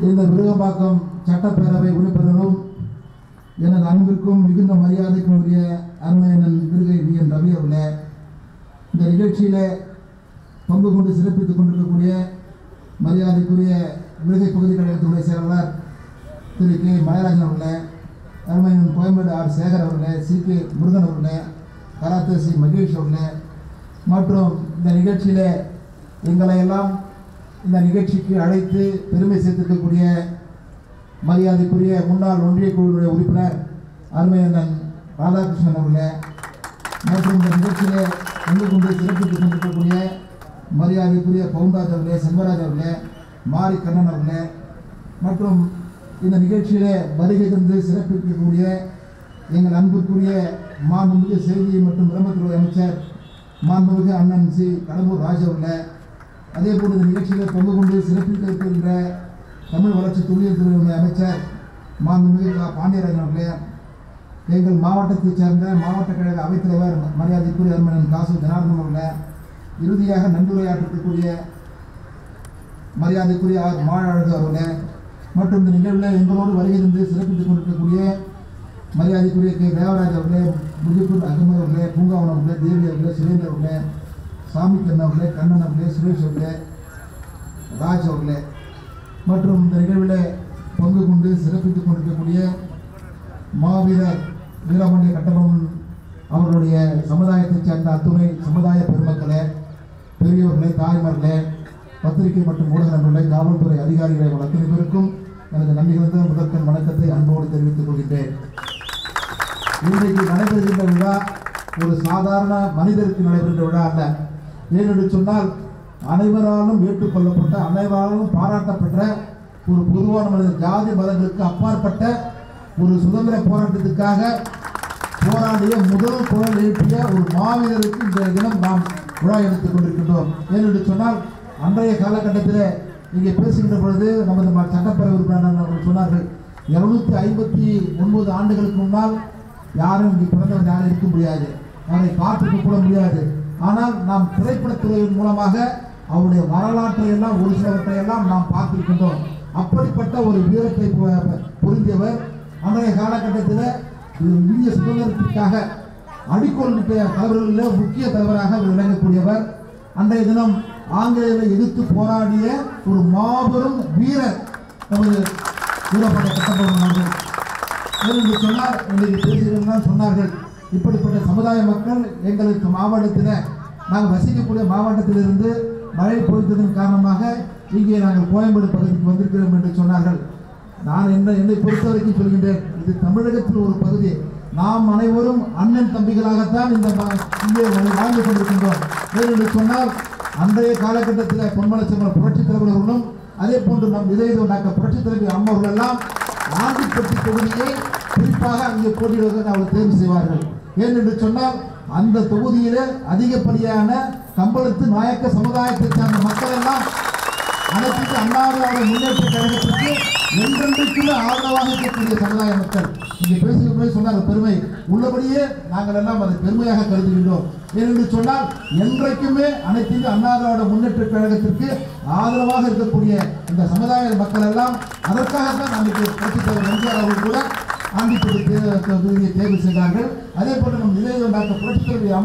[SPEAKER 6] இந்த விருகம்பாக்கம் சட்டப்பேரவை உறுப்பினரும் எனது அன்பிற்கும் மிகுந்த மரியாதைக்கும் உரிய அருமையனன் விருகை வி என் ரவி அவர்களே இந்த நிகழ்ச்சியில் பங்கு கொண்டு சிறப்பித்துக் கொண்டிருக்கக்கூடிய மரியாதைக்குரிய விருகை பகுதி கழகத்தினுடைய செயலாளர் திரு கே. மலைராஜன் அவர்களே அருமையன் கோயம்பேடு ஆர். சேகர் அவர்களே சி. கே. முருகன் அவர்களே கராத்தே மகேஷ் அவர்களே மற்றும் இந்த நிகழ்ச்சியில் எங்களை எல்லாம் இந்த நிகழ்ச்சிக்கு அழைத்து பெருமை சேர்த்திருக்கக்கூடிய மரியாதைக்குரிய முன்னாள் ஒன்றிய குழுவுடைய உறுப்பினர் அருமையண்ணன் ராதாகிருஷ்ணன் அவர்களே மற்றும் இந்த நிகழ்ச்சியில் வந்து கொண்டு சிறப்பித்துக் கொண்டிருக்கக்கூடிய மரியாதைக்குரிய பவுன்ராஜ் அவர்களே செல்வராஜ் அவர்களே மாரி கண்ணன் அவர்களே மற்றும் இந்த நிகழ்ச்சியில் வருகை தந்து சிறப்பிக்கக்கூடிய எங்கள் அன்புக்குரிய மாண்புமிகு செய்தி மற்றும் விளம்பரத்துறை அமைச்சர் மாண்புமிகு அண்ணன் சி. கடம்பூர் ராஜ் அதே போன்று இந்த நிகழ்ச்சியில் பங்கு கொண்டு சிறப்பிக்க இருக்கின்ற தமிழ் வளர்ச்சி தொழில் துறை அமைச்சர் மாண்புமிகு பாண்டியராஜன் அவர்களே எங்கள் மாவட்டத்தைச் சேர்ந்த மாவட்ட கழக அவைத்தலைவர் மரியாதைக்குரிய அருமனன் காசு ஜனார்தன் அவர்களே இறுதியாக நன்றியுரையாற்றக்கூடிய மரியாதைக்குரிய மாழழகு அவர்களே மற்றும் இந்த நிகழ்வில் எங்களோடு வருகை தந்து சிறப்பித்துக் கொண்டிருக்கக்கூடிய மரியாதைக்குரிய கே. தேவராஜ் அவர்களே முஜிபுர் அகமது அவர்களே பூங்காவன் அவர்களே தேவி அவர்களே சுரேந்தர் அவர்களே சாமி கண்ணன் அவர்களே கண்ணன் அவர்களே சுரேஷ் அவர்களே ராஜ் அவர்களே. மற்றும் இந்த நிகழ்வில் பங்கு கொண்டு சிறப்பித்துக் கொண்டிருக்கக்கூடிய மாவீரர் வீரபாண்டிய கட்டபொம்மன் அவர்களுடைய சமுதாயத்தைச் சேர்ந்த அத்துணை சமுதாய பெருமக்களே பெரியவர்களே தாய்மார்களே பத்திரிகை மற்றும் ஊடக நண்பர்களே காவல்துறை அதிகாரிகளை உங்கள் அத்தனை பேருக்கும் எனது நன்றிகளுக்கு கலந்த முதற்கண் வணக்கத்தை அன்போடு தெரிவித்துக் கொள்கின்றேன். இன்றைக்கு நடைபெறுகின்ற விழா ஒரு சாதாரண மனிதருக்கு நடைபெறுகின்ற விழா அல்ல. ஏனென்று சொன்னால் அனைவராலும் ஏற்றுக்கொள்ளப்பட்ட அனைவராலும் பாராட்டப்பட்ட ஒரு பொதுவான மனிதர் ஜாதி மதங்களுக்கு அப்பாற்பட்ட ஒரு சுதந்திர போராட்டத்துக்காக போராடிய முதல் குரல் எழுப்பிய ஒரு மாவீரருக்கு இந்த தினம் நாம் விழா எடுத்துக் கொண்டிருக்கின்றோம். ஏனென்று சொன்னால் அன்றைய காலகட்டத்தில் இங்கே பேசுகின்ற பொழுது நமது சட்டப்பேரவை உறுப்பினர் அவர்கள் சொன்னார்கள் இருநூத்தி ஐம்பத்தி ஒன்பது ஆண்டுகளுக்கு முன்னால் யாரும் இங்கு பிறந்தவர் யாரும் இருக்க முடியாது. அவரை பார்த்துக்க கூட முடியாது. ஆனால் நாம் திரைப்படத்துறையின் மூலமாக அவருடைய வரலாற்றை எல்லாம் ஒரு சிலவற்றை எல்லாம் நாம் பார்த்திருக்கின்றோம். அப்படிப்பட்ட ஒரு வீரத்தை புரிந்தவர் அன்றைய காலகட்டத்தில் இந்திய சுதந்திரத்திற்காக அடிக்கோள் தலைவர்களில் முக்கிய தலைவராக அவர் விளங்கக்கூடியவர். அன்றைய தினம் ஆங்கிலேயரை எதிர்த்து போராடிய ஒரு மாபெரும் வீரர் நமது வீரப்பட்ட கட்டபொம்மன் அவர்கள் என்று சொன்னார் இன்றைக்கு பேசுகிறேன் சொன்னார்கள். இப்படிப்பட்ட சமுதாய மக்கள் எங்களுக்கு மாவட்டத்தில் நாங்கள் வசிக்கக்கூடிய மாவட்டத்திலிருந்து மழை பொய்த்ததன் காரணமாக இங்கே நாங்கள் கோயம்பேடு பகுதிக்கு வந்திருக்கிறோம் என்று சொன்னார்கள். நான் என்ன என்னை பொறுத்த வரைக்கும் சொல்கின்றேன் இது தமிழகத்தில் ஒரு பகுதி. நாம் அனைவரும் அண்ணன் தம்பிகளாகத்தான் இந்த ம- இங்கே வாழ்ந்து கொண்டிருக்கின்றோம். என்று சொன்னால் அன்றைய காலகட்டத்தில் பொன்மலச்சம்பரம் புரட்சித் தலைவர்களும் அதே போன்று நம் இதய நாங்கள் புரட்சித் தலைவர் அம்மர்கள் எல்லாம் ஆண்டிப்பட்டி தொகுதியை குறிப்பாக அங்கே போட்டியிடுவதற்கு அவர் தேர்வு செய்வார்கள். ஏனென்று சொன்னால் அந்த தொகுதியிலே அதிகப்படியான கம்பளத்து நாயக்க சமுதாயத்தை சார்ந்த மக்கள் எல்லாம் அனைத்து அண்ணாவிலான முன்னேற்ற கழகத்திற்கு என்றென்றைக்குள்ள ஆதரவாக இருக்கக்கூடிய சமுதாய மக்கள் இங்கே பேசுகிற சொன்னாங்க பெருமை. உள்ளபடியே நாங்கள் எல்லாம் அதை பெருமையாக கருதுகின்றோம். ஏனென்று சொன்னால் என்றைக்குமே அனைத்து இந்திய முன்னேற்ற கழகத்திற்கு ஆதரவாக இருக்கக்கூடிய இந்த சமுதாய மக்கள் எல்லாம் அதற்காகத்தான் அன்றைக்கு புரட்சித் தலைவர் எம்ஜிஆர் அவர்கள் கூட ஆண்டிப்பட்டி தொகுதியை தேர்வு செய்தார்கள். அதே போன்று நம் நிலையில் டாக்டர் புரட்சித் தலைவர்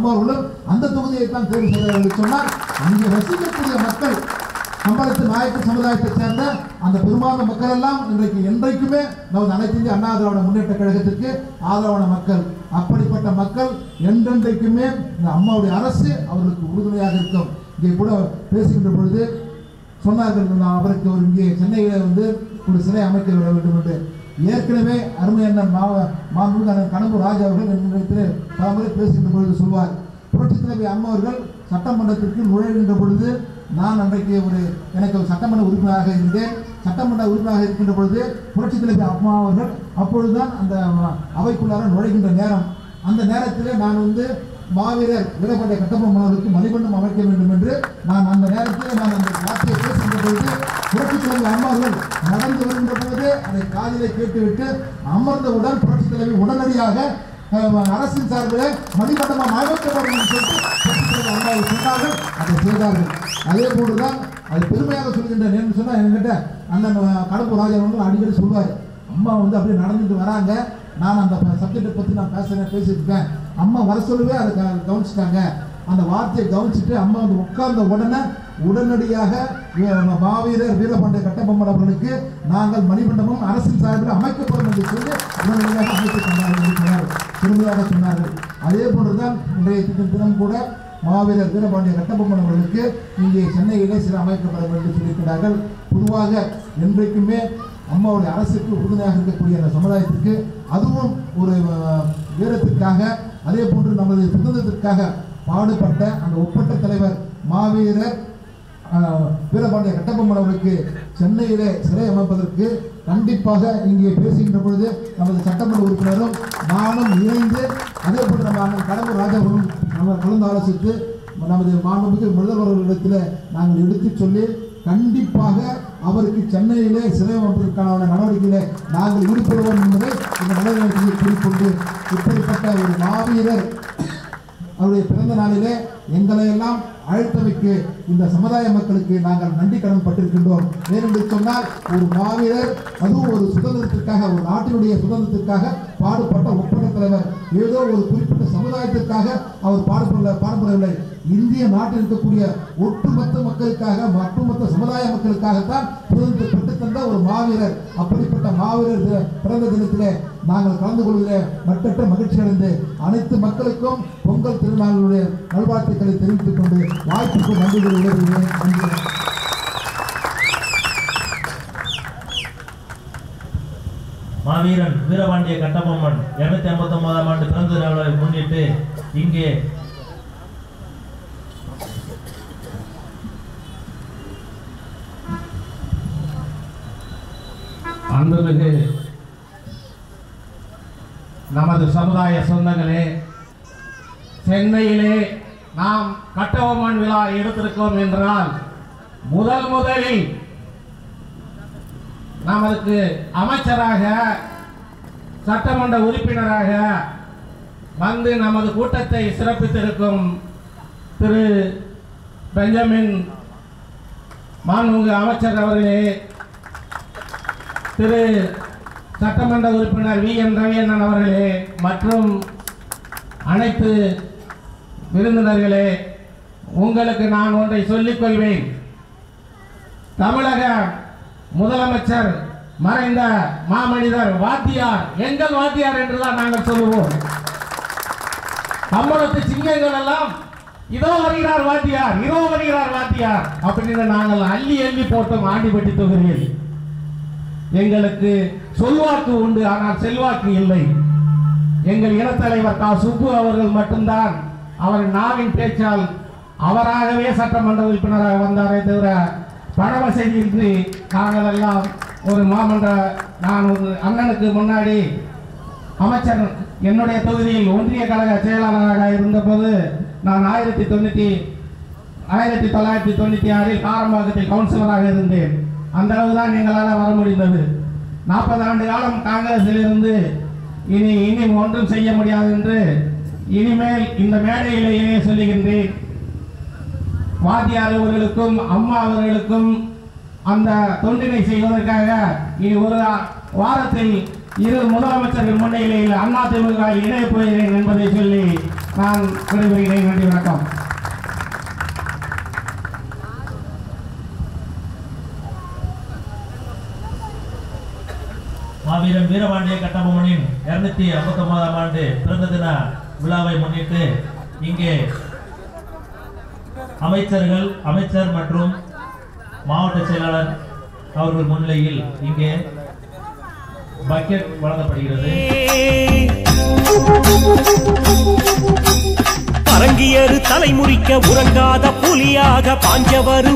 [SPEAKER 6] அந்த தொகுதியை தான் தேர்வு செய்தார்கள் சொன்னால் அங்கே வசிக்கக்கூடிய மக்கள் சம்பளத்து நாயக்க சமுதாயத்தை சேர்ந்த அந்த பெரும்பான்மை மக்கள் எல்லாம் இன்றைக்கு என்றைக்குமே நமது அனைத்து இந்திய அண்ணா திராவிட முன்னேற்ற கழகத்திற்கு ஆதரவான மக்கள். அப்படிப்பட்ட மக்கள் என்றென்றைக்குமே இந்த அம்மாவுடைய அரசு அவர்களுக்கு உறுதுணையாக இருக்கும். இங்கே கூட பேசுகின்ற பொழுது சொன்னார்கள் அவருக்கு ஒரு இங்கே சென்னையில் வந்து ஒரு சிலை அமைக்க விட வேண்டும் என்று. ஏற்கனவே அருமை அண்ணன் மாவ மாண்புமிகு அண்ணன் கணபூர் ராஜா அவர்கள் என்னிடத்தில் பல பேசுகின்ற பொழுது சொல்வார். புரட்சித் தலைவி அம்மா அவர்கள் சட்டமன்றத்திற்கு நுழைகின்ற பொழுது நான் அன்றைக்கு ஒரு எனக்கு ஒரு சட்டமன்ற உறுப்பினராக இருந்தேன். சட்டமன்ற உறுப்பினராக இருக்கின்ற பொழுது புரட்சித் தலைவர் அம்மா அவர்கள் அப்பொழுதுதான் அந்த அவைக்குள்ளார நுழைகின்ற நேரம். அந்த நேரத்தில் நான் வந்து மாவீரர் வீரபாண்டிய கட்டபொம்மன் அவர்களுக்கு மணிமண்டபம் அமைக்க வேண்டும் என்று நான் அந்த நேரத்தில் நான் அந்த வார்த்தையை பேசுகின்ற பொழுது புரட்சித் தலைவர் அம்மாவர்கள் நடந்து வருகின்ற பொழுது அதை காதிலே கேட்டுவிட்டு அமர்ந்தவுடன் புரட்சித் தலைவர் உடனடியாக அரசின் சார்பில் மணிமண்டபம் அமைக்கப்படும் சொல்லிட்டு சொன்னார்கள். அதை செய்தார்கள். அதே போன்றுதான் அது பெருமையாக சொல்கின்றேன் ஏன்னு சொன்னால் என்கிட்ட அண்ணன் கடம்பூர் ராஜா வந்து அடிக்கடி சொல்வார். அம்மா வந்து அப்படியே நடந்துட்டு வராங்க. நான் அந்த சப்ஜெக்டை பற்றி நான் பேசுகிறேன் பேசியிருக்கேன் அம்மா வர சொல்லவே அதை க- கவனிச்சிட்டாங்க. அந்த வார்த்தையை கவனிச்சுட்டு அம்மா வந்து உட்கார்ந்த உடனே உடனடியாக நம்ம மாவீரர் வீரபாண்டிய கட்டபொம்மன் அவர்களுக்கு நாங்கள் மணிமண்டபம் அரசின் சார்பில் அமைக்கப்படும் என்று சொல்லி உடனடியாக அமைத்துக் கொண்டார்கள் என்று சொன்னார்கள். அதே போன்றுதான் இன்றைய தினம் கூட மாவீரர் வீரபாண்டிய கட்டபொம்மன் அவர்களுக்கு இங்கே சென்னையிலே சில அமைக்கப்படும் என்று சொல்லியிருக்கிறார்கள். பொதுவாக என்றைக்குமே அம்மாவுடைய அரசுக்கு உறுதுணையாக இருக்கக்கூடிய அந்த சமுதாயத்திற்கு அதுவும் ஒரு வீரத்திற்காக அதே போன்று நமது சுதந்திரத்திற்காக பாடுபட்ட அந்த ஒப்பற்ற தலைவர் மாவீரர் வீரபாண்டிய கட்டபொம்மன் அவருக்கு சென்னையிலே சிறை அமைப்பதற்கு கண்டிப்பாக இங்கே பேசுகின்ற பொழுது நமது சட்டமன்ற உறுப்பினரும் நானும் இணைந்து அதே போன்று நம்ம அண்ணன் கடம்பூர் ராஜாபுரம் நம்ம கலந்து ஆலோசித்து நமது மாண்புமிகு முதல்வர்களிடத்தில் நாங்கள் எடுத்துச் சொல்லி கண்டிப்பாக அவருக்கு சென்னையிலே சிறை அமைப்பதற்கான நடவடிக்கையிலே நாங்கள் ஈடுபடுவோம் என்பதை இந்த நடவடிக்கையை குறிக்கொண்டு இப்படிப்பட்ட ஒரு மாவீரர் அவருடைய பிறந்த நாளிலே எங்களை எல்லாம் அழைத்தமைக்கு இந்த சமுதாய மக்களுக்கு நாங்கள் நன்றி கடன் பட்டிருக்கின்றோம். ஏனென்று சொன்னால் ஒரு மாவீரர் அதுவும் ஒரு சுதந்திரத்திற்காக ஒரு நாட்டினுடைய சுதந்திரத்திற்காக பாடுபட்ட ஒப்பந்த தலைவர். ஏதோ ஒரு குறிப்பிட்ட சமுதாயத்திற்காக அவர் பாடுபட பாடுபடவில்லை. இந்திய நாட்டில் இருக்கக்கூடிய ஒட்டுமொத்த மக்களுக்காக ஒட்டுமொத்த சமுதாய மக்களுக்காகத்தான் சுதந்திரத்தை பெற்றுத் தந்த ஒரு மாவீரர். அப்படிப்பட்ட மாவீரர் பிறந்த தினத்திலே நாங்கள் கலந்து கொள்கிற மட்டற்ற மகிழ்ச்சி அடைந்து அனைத்து மக்களுக்கும் பொங்கல் திருநாளுடைய நல்வாழ்த்துக்களை தெரிவித்துக் கொண்டு வாய்ப்புக்கு நன்றி
[SPEAKER 3] மாவீரன் வீரபாண்டிய கட்டபொம்மன் இருநூத்தி ஐம்பத்தி ஒன்பதாம் ஆண்டு பிறந்த நாளை முன்னிட்டு இங்கே
[SPEAKER 7] அன்புமிகு நமது சமுதாய சொந்தங்களே சென்னையிலே நாம் கட்டபொம்மன் விழா எடுத்திருக்கோம் என்றால் முதல் முதலில் நமக்கு அமைச்சராக சட்டமன்ற உறுப்பினராக வந்து நமது கூட்டத்தை சிறப்பித்திருக்கும் திரு பெஞ்சமின் மாண்புமிகு அமைச்சர் அவர்களே திரு சட்டமன்ற உறுப்பினர் வி என் ரவியண்ணன் அவர்களே மற்றும் அனைத்து விருந்தினர்களே உங்களுக்கு நான் ஒன்றை சொல்லிக் கொள்வேன் தமிழக முதலமைச்சர் மறைந்த மாமனிதர் வாத்தியார் எங்கள் வாத்தியார் என்றுதான் நாங்கள் சொல்லுவோம். தமிழத்து சிங்கங்கள் எல்லாம் இதோ வருகிறார் வாத்தியார் இதோ வருகிறார் வாத்தியார் அப்படின்னு நாங்கள் அள்ளி அள்ளி போட்டோம் ஆண்டிப்பட்டி தொகுதியில். எங்களுக்கு சொல்வாக்கு உண்டு ஆனால் செல்வாக்கு இல்லை. எங்கள் இனத்தலைவர் கா. சுப்பு அவர்கள் மட்டும்தான் அவர் நாவின் பேச்சால் அவராகவே சட்டமன்ற உறுப்பினராக வந்தாரே தவிர பண வசதியின்றி நாங்கள் எல்லாம் ஒரு மாமன்ற நான் ஒரு அண்ணனுக்கு முன்னாடி அமைச்சர் என்னுடைய தொகுதியில் ஒன்றிய கழக செயலாளராக இருந்தபோது நான் ஆயிரத்தி தொண்ணூற்றி ஆயிரத்தி தொள்ளாயிரத்தி தொண்ணூற்றி ஆறில் காரம்பாக்கத்தில் கவுன்சிலராக இருந்தேன். அந்த அளவு தான் எங்களால் வர முடிந்தது. நாற்பது ஆண்டு காலம் காங்கிரஸில் இருந்து இனி இனி ஒன்றும் செய்ய முடியாது என்று இனிமேல் இந்த மேடையிலேயே சொல்லுகின்றேன். வாத்தியார் அவர்களுக்கும் அம்மா அவர்களுக்கும் அந்த தொண்டினை செய்வதற்காக இனி ஒரு வாரத்தில் இரு முதலமைச்சர்கள் முன்னிலையில் அண்ணா திமுக இணைய போகிறேன் என்பதை சொல்லி நான் விடைபெறுகிறேன். நன்றி வணக்கம்.
[SPEAKER 3] மாவீரன் வீரபாண்டிய கட்டபொம்மனின் இருநூத்தி ஐம்பத்தி ஒன்பதாம் ஆண்டு பிறந்த தின விழாவை முன்னிட்டு இங்கே அமைச்சர்கள் அமைச்சர் மற்றும் மாவட்ட செயலாளர் அவர்கள் முன்னிலையில் இங்கே பக்கெட் வழங்கப்படுகிறது.
[SPEAKER 2] பரங்கியரு தலைமுறிக்க உறங்காத புலியாக பாஞ்சவரு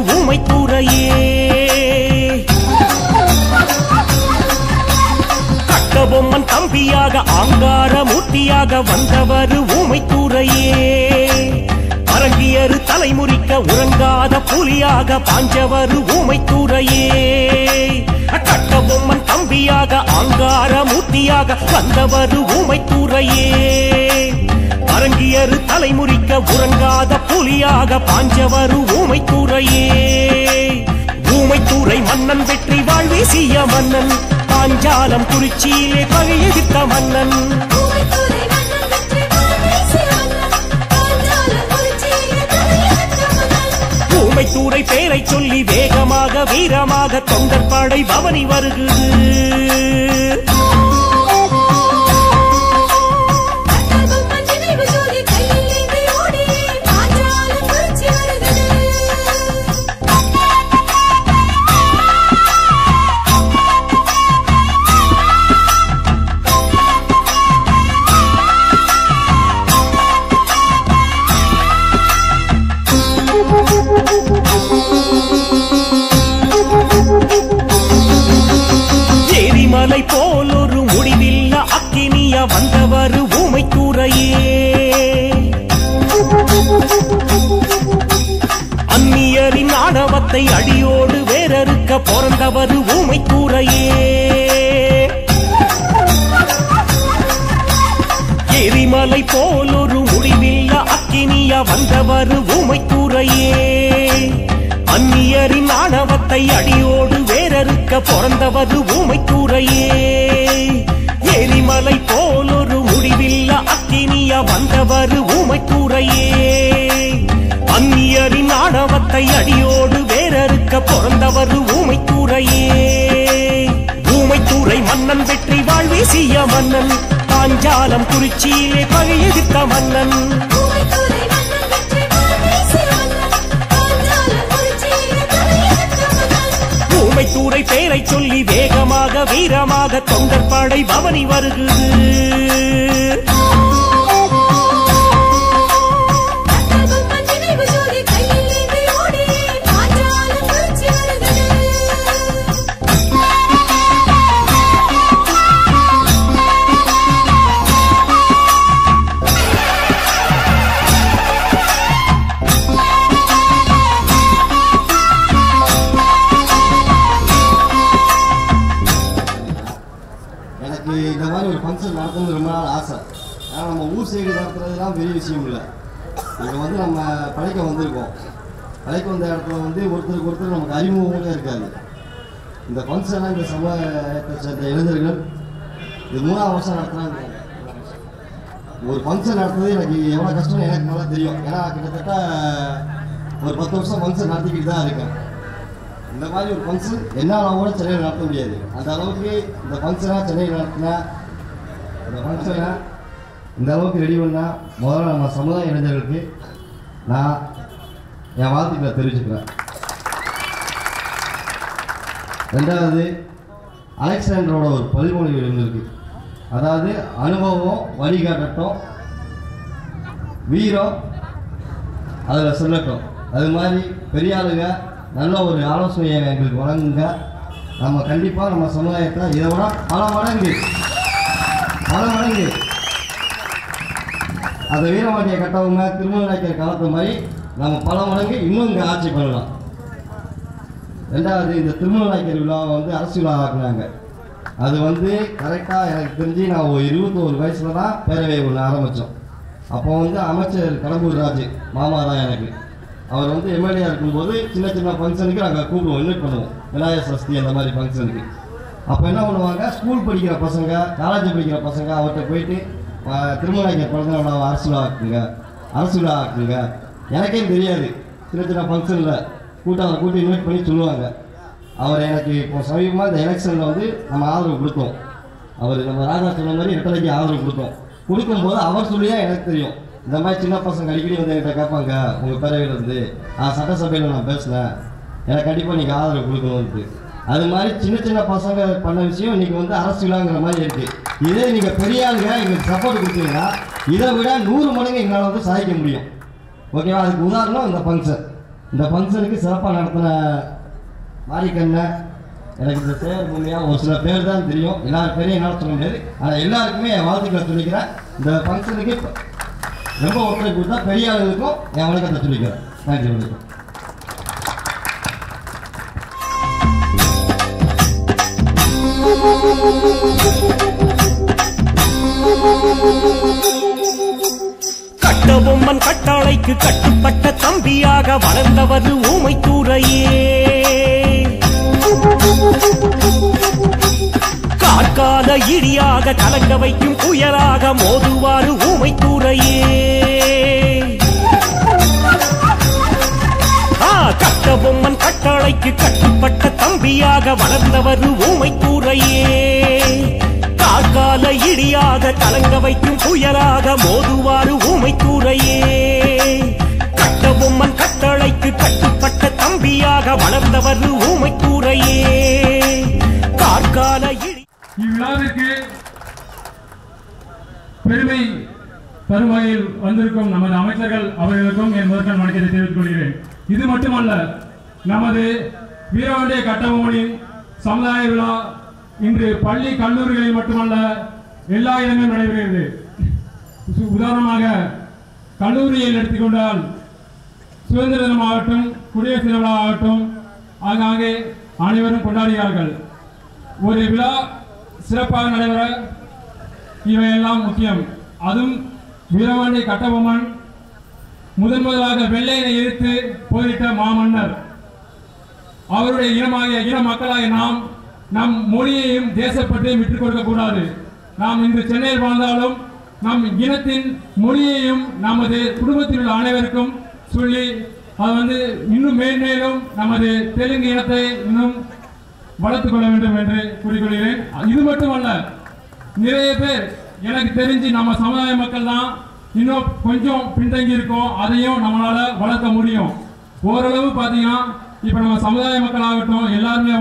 [SPEAKER 2] ஊமைத்துறையே பொம்மன் தம்பியாக ஆங்கார மூர்த்தியாக வந்தவர் ஊமைத்துறையே. பரங்கியரு தலைமுறிக்க உறங்காத புலியாக பாஞ்சவர் ஊமைத்துறையே. கட்டபொம்மன் தம்பியாக ஆங்கார மூர்த்தியாக வந்தவர் ஊமைத்துறையே. அரங்கியரு தலைமுறிக்க உறங்காத புலியாக பாஞ்சவர் ஊமைத்துறையே. ஊமைத்துறை மன்னன் வெற்றி வாழ்வீசிய மன்னன் பாஞ்சாலம் குறிச்சியிலே பகையெடுத்த மன்னன். ஊமைத்தூரை பேரை சொல்லி வேகமாக வீரமாக தொண்டற்படை பவனி
[SPEAKER 8] வருகிறது
[SPEAKER 2] பிறந்தவர் ஊமைத்துறையே எரிமலை போல் ஒரு முடிவில்ல அக்கினிய வந்தவர் ஊமைத்துறையே அந்நியரின் ஆணவத்தை அடியோடு வேறறுக்க பிறந்தவர் ஊமைத்துறையே ஊமைத்துறை மன்னன் வெற்றி வாழ்வீசிய மன்னன் பாஞ்சாலம் குறிச்சியிலே பகையெடுத்த மன்னன். ஊமைத்துறை பேரை சொல்லி வேகமாக வீரமாக தொண்டர்பாடை பவனி வருகுது.
[SPEAKER 9] பழைக்க வந்திருக்கோம். பழைக்க வந்த இடத்துல வந்து ஒருத்தருக்கு ஒருத்தர் நமக்கு அறிமுகமே இருக்காது. இந்த ஃபங்க்ஷனை இந்த சமுதாயத்தை சேர்ந்த இளைஞர்கள் இது மூணாவது வருஷம் நடத்துனாங்க ஒரு ஃபங்க்ஷன் நடத்துறது எனக்கு எவ்வளோ கஷ்டம்னு எனக்கு நல்லா தெரியும். ஏன்னா கிட்டத்தட்ட ஒரு பத்து வருஷம் ஃபங்க்ஷன் நடத்திக்கிட்டு தான் இருக்கேன். இந்த மாதிரி ஒரு ஃபங்க்ஷன் என்னால் கூட சென்னையில் நடத்த முடியாது. அந்த அளவுக்கு இந்த ஃபங்க்ஷனாக சென்னையில் நடத்தினா இந்த ஃபங்க்ஷனை இந்த அளவுக்கு ரெடி பண்ணால் முதல்ல நம்ம சமுதாய இளைஞர்களுக்கு நான் என் வாழ்த்துக்களை தெரிவிச்சுக்கிறேன் ரெண்டாவது அலெக்சாண்டரோட ஒரு பழிமொழி இருந்திருக்கு. அதாவது அனுபவம் வழிகாட்டட்டும் வீரம் அதில் சொல்லட்டும். அது மாதிரி பெரிய ஆளுங்க நல்ல ஒரு ஆலோசனையை எங்களுக்கு வழங்குங்க. நம்ம கண்டிப்பாக நம்ம சமுதாயத்தை இதை விட பல மடங்கு பல மடங்கு அந்த வீரவாண்டியை கட்டவங்க திருமண நாயக்கர் காலத்து மாதிரி நம்ம பல மடங்கு இன்னும் இங்கே ஆட்சி பண்ணலாம். ரெண்டாவது இந்த திருமணக்கர் விழாவை வந்து அரசு விழா ஆக்குனாங்க. அது வந்து கரெக்டாக எனக்கு தெரிஞ்சு நான் ஒரு இருபத்தோரு வயசில் தான் பேரவை ஒன்று ஆரம்பித்தோம் அப்போ வந்து அமைச்சர் கடம்பூர் ராஜு மாமா தான் எனக்கு. அவர் வந்து எம்எல்ஏ இருக்கும்போது சின்ன சின்ன ஃபங்க்ஷனுக்கு நாங்கள் கூப்பிடுவோம் இன்வைட் பண்ணுவோம். விநாயகர் சஷ்டி அந்த மாதிரி ஃபங்க்ஷனுக்கு அப்போ என்ன பண்ணுவாங்க? ஸ்கூல் படிக்கிற பசங்க காலேஜ் படிக்கிற பசங்க அவர்கிட்ட போயிட்டு ஆஹ், திருமணம் பிறந்த அவ்வளோ அரசு விழா ஆக்குங்க அரசு விழா ஆக்குங்க எனக்கே தெரியாது. சின்ன சின்ன ஃபங்க்ஷனில் கூட்டம் கூட்டி இன்வைட் பண்ணி சொல்லுவாங்க. அவர் எனக்கு இப்போ சமீபமாக இந்த எலெக்ஷனில் வந்து நம்ம ஆதரவு கொடுத்தோம். அவர் நம்ம ராஜா சொன்ன மாதிரி ரெட்டலைக்கு ஆதரவு கொடுத்தோம். கொடுக்கும்போது அவர் சொல்லி தான் எனக்கு தெரியும். இந்த மாதிரி சின்ன பசங்க அடிக்கடி வந்து என்கிட்ட கேட்பாங்க உங்கள் பேரவையில் இருந்து நான் சட்டசபையில் நான் பேசுகிறேன் எனக்கு கண்டிப்பாக நீங்கள் ஆதரவு கொடுக்கணும்ட்டு அது மாதிரி சின்ன சின்ன பசங்க பண்ண விஷயம் இன்றைக்கி வந்து அரசு விழாங்கிற மாதிரி இருக்கு. இதே நீங்கள் பெரிய ஆளுங்க எங்களுக்கு சப்போர்ட் கொடுத்தீங்கன்னா இதை விட நூறு மடங்கு எங்களால் வந்து சாதிக்க முடியும். ஓகேவா? அதுக்கு உதாரணம் இந்த ஃபங்க்ஷன் இந்த ஃபங்க்ஷனுக்கு சிறப்பாக நடத்தின மாரிக்கண்ணை எனக்கு இந்த பேர் மூலியாக ஒரு சில பேர் தான் தெரியும். எல்லாரும் பேரையும் என்னால் சொல்ல முடியாது. ஆனால் எல்லாருக்குமே என் வாழ்த்துக்களை சொல்லிக்கிறேன். இந்த ஃபங்க்ஷனுக்கு ரொம்ப ஒத்துழைப்பு கொடுத்தா பெரிய ஆளுகளுக்கும் என் வணக்கத்தை சொல்லிக்கிறேன். தேங்க்யூ வணக்கம்.
[SPEAKER 2] கட்டபொம்மன் கட்டாளைக்கு கட்டுப்பட்ட தம்பியாக வளர்ந்தவர் ஊமைத்தூரையே. காக்காத இடியாக கலங்க வைக்கும் புயலாக மோதுவாறு ஊமைத்தூரையே. கட்ட பொம்மன் கட்டளைக்கு கட்டுப்பட்ட தம்பியாக வளர்ந்தவர் ஊமை ஊமைத்தூரையே காற்கால இடியாக கலங்க வைக்கும் புயலாக மோதுவாறு ஊமை கூரையே கட்ட பொம்மன் கட்டளைக்கு கட்டுப்பட்ட தம்பியாக வளர்ந்தவர் ஊமைத்தூரையே காற்கால இடி
[SPEAKER 4] இவ்விழாவிற்கு பெருமை தருவாயில் வந்திருக்கும் நமது அமைச்சர்கள் அவர்களுக்கும் என் முதற்கண் வணக்கத்தை தெரிவித்துக் கொள்கிறேன். இது மட்டுமல்ல நமது வீரவண்டிய கட்டபொம்மனின் சமுதாய விழா
[SPEAKER 10] இன்று பள்ளி கல்லூரிகளில் மட்டுமல்ல எல்லா இடங்களிலும் நடைபெறுகிறது. உதாரணமாக கல்லூரியில் எடுத்துக்கொண்டால் சுதந்திர தினமாகட்டும் குடியரசு தின விழா ஆகட்டும் ஆங்காங்கே அனைவரும் கொண்டாடுகிறார்கள். ஒரு விழா சிறப்பாக நடைபெற இவையெல்லாம் முக்கியம். அதுவும் வீரவாண்டி கட்டபொம்மன் முதன் முதலாக வெள்ளையனை எதிர்த்து போரிட்ட மாமன்னர். அவருடைய இனமாகிய இன மக்களாகிய நாம் நம் மொழியையும் தேசப்பட்டையும் விட்டுக் கொடுக்க கூடாது. நாம் இன்று சென்னையில் வாழ்ந்தாலும் நம் இனத்தின் மொழியையும் நமது குடும்பத்தில் உள்ள அனைவருக்கும் சொல்லி அது வந்து இன்னும் மேன்மேலும் நமது தெலுங்கு இனத்தை இன்னும் வளர்த்துக் கொள்ள வேண்டும் என்று கூறிக்கொள்கிறேன். இது மட்டுமல்ல நிறைய பேர் எனக்கு தெரிஞ்சு நம்ம சமுதாய மக்கள் தான் இன்னும் கொஞ்சம் பின்தங்கி இருக்கோம். அதையும் நம்மளால வளர்க்க முடியும். ஓரளவு பார்த்தீங்கன்னா இப்போ நம்ம சமுதாய மக்கள் ஆகட்டும் எல்லாருமே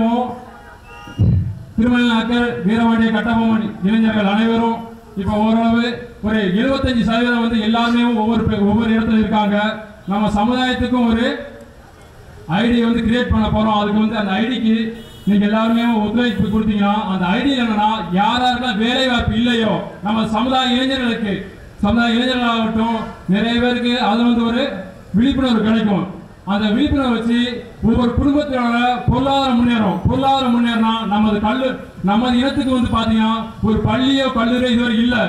[SPEAKER 10] திருமணநாக்கர் வீரவாண்டிய கட்டபொம்மன் இளைஞர்கள் அனைவரும் இப்போ ஓரளவு ஒரு 75% சதவீதம் வந்து எல்லாருமே ஒவ்வொரு ஒவ்வொரு இடத்துல இருக்காங்க. நம்ம சமுதாயத்துக்கும் ஒரு ஐடி வந்து கிரியேட் பண்ண போறோம். அதுக்கு வந்து அந்த ஐடிக்கு நீங்க எல்லாருமே ஒத்துழைப்பு கொடுத்தீங்கன்னா அந்த ஐடி என்னன்னா யார் வேலை வாய்ப்பு இல்லையோ நம்ம சமுதாய இளைஞர்களுக்கு சமுதாய இளைஞர்களாகட்டும் நிறைய பேருக்கு அது வந்து ஒரு விழிப்புணர்வு கிடைக்கும். அந்த விழிப்புணர்வு வச்சு ஒவ்வொரு குடும்பத்தினோட பொருளாதாரம் முன்னேறும் பொருளாதாரம் முன்னேறினா நமது கல்லு நமது இனத்துக்கு வந்து பார்த்தீங்கன்னா ஒரு பள்ளியோ கல்லூரியோ இதுவரை இல்லை.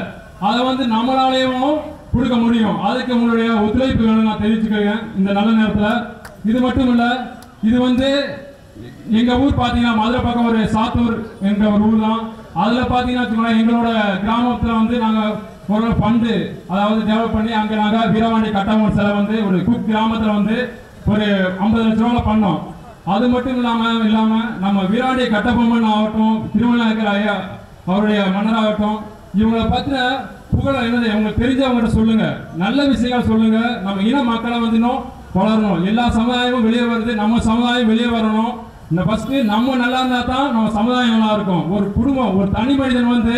[SPEAKER 10] அதை வந்து நம்மளாலேயும் கொடுக்க முடியும். அதுக்கு உங்களுடைய ஒத்துழைப்பு வேணும் நான் தெரிவிச்சுக்கிறேன் இந்த நல்ல நேரத்தில். இது மட்டும் இல்லை இது வந்து எங்கள் ஊர் பார்த்தீங்கன்னா மதுரை பக்கம் ஒரு சாத்தூர் என்ற ஒரு ஊர் தான் அதில் பார்த்தீங்கன்னா வச்சுக்கோங்களேன், எங்களோட கிராமத்தில் வந்து நாங்கள் ஒரு பண்டு அதாவது டெவலப் பண்ணி அங்கே நாங்கள் வீரவாண்டி கட்டமன் செலவு வந்து ஒரு குக் கிராமத்தில் வந்து ஒரு ஐம்பது லட்ச ரூபாவில் பண்ணோம். அது மட்டும் இல்லாமல் இல்லாமல் நம்ம வீராண்டி கட்டபொம்மன் ஆகட்டும் திருமண ஐயா அவருடைய மன்னராகட்டும் இவங்களை பற்றின புகழ என்னது? இவங்களுக்கு தெரிஞ்சவங்ககிட்ட சொல்லுங்கள் நல்ல விஷயங்கள் சொல்லுங்கள் நம்ம இன மக்களை வந்து இன்னும் வளரணும். எல்லா சமுதாயமும் வெளியே வருது. நம்ம சமுதாயம் வெளியே வரணும். இந்த ஃபஸ்ட்டு நம்ம நல்லா இருந்தால் தான் நம்ம சமுதாயம் நல்லா இருக்கும். ஒரு குடும்பம் ஒரு தனி மனிதன் வந்து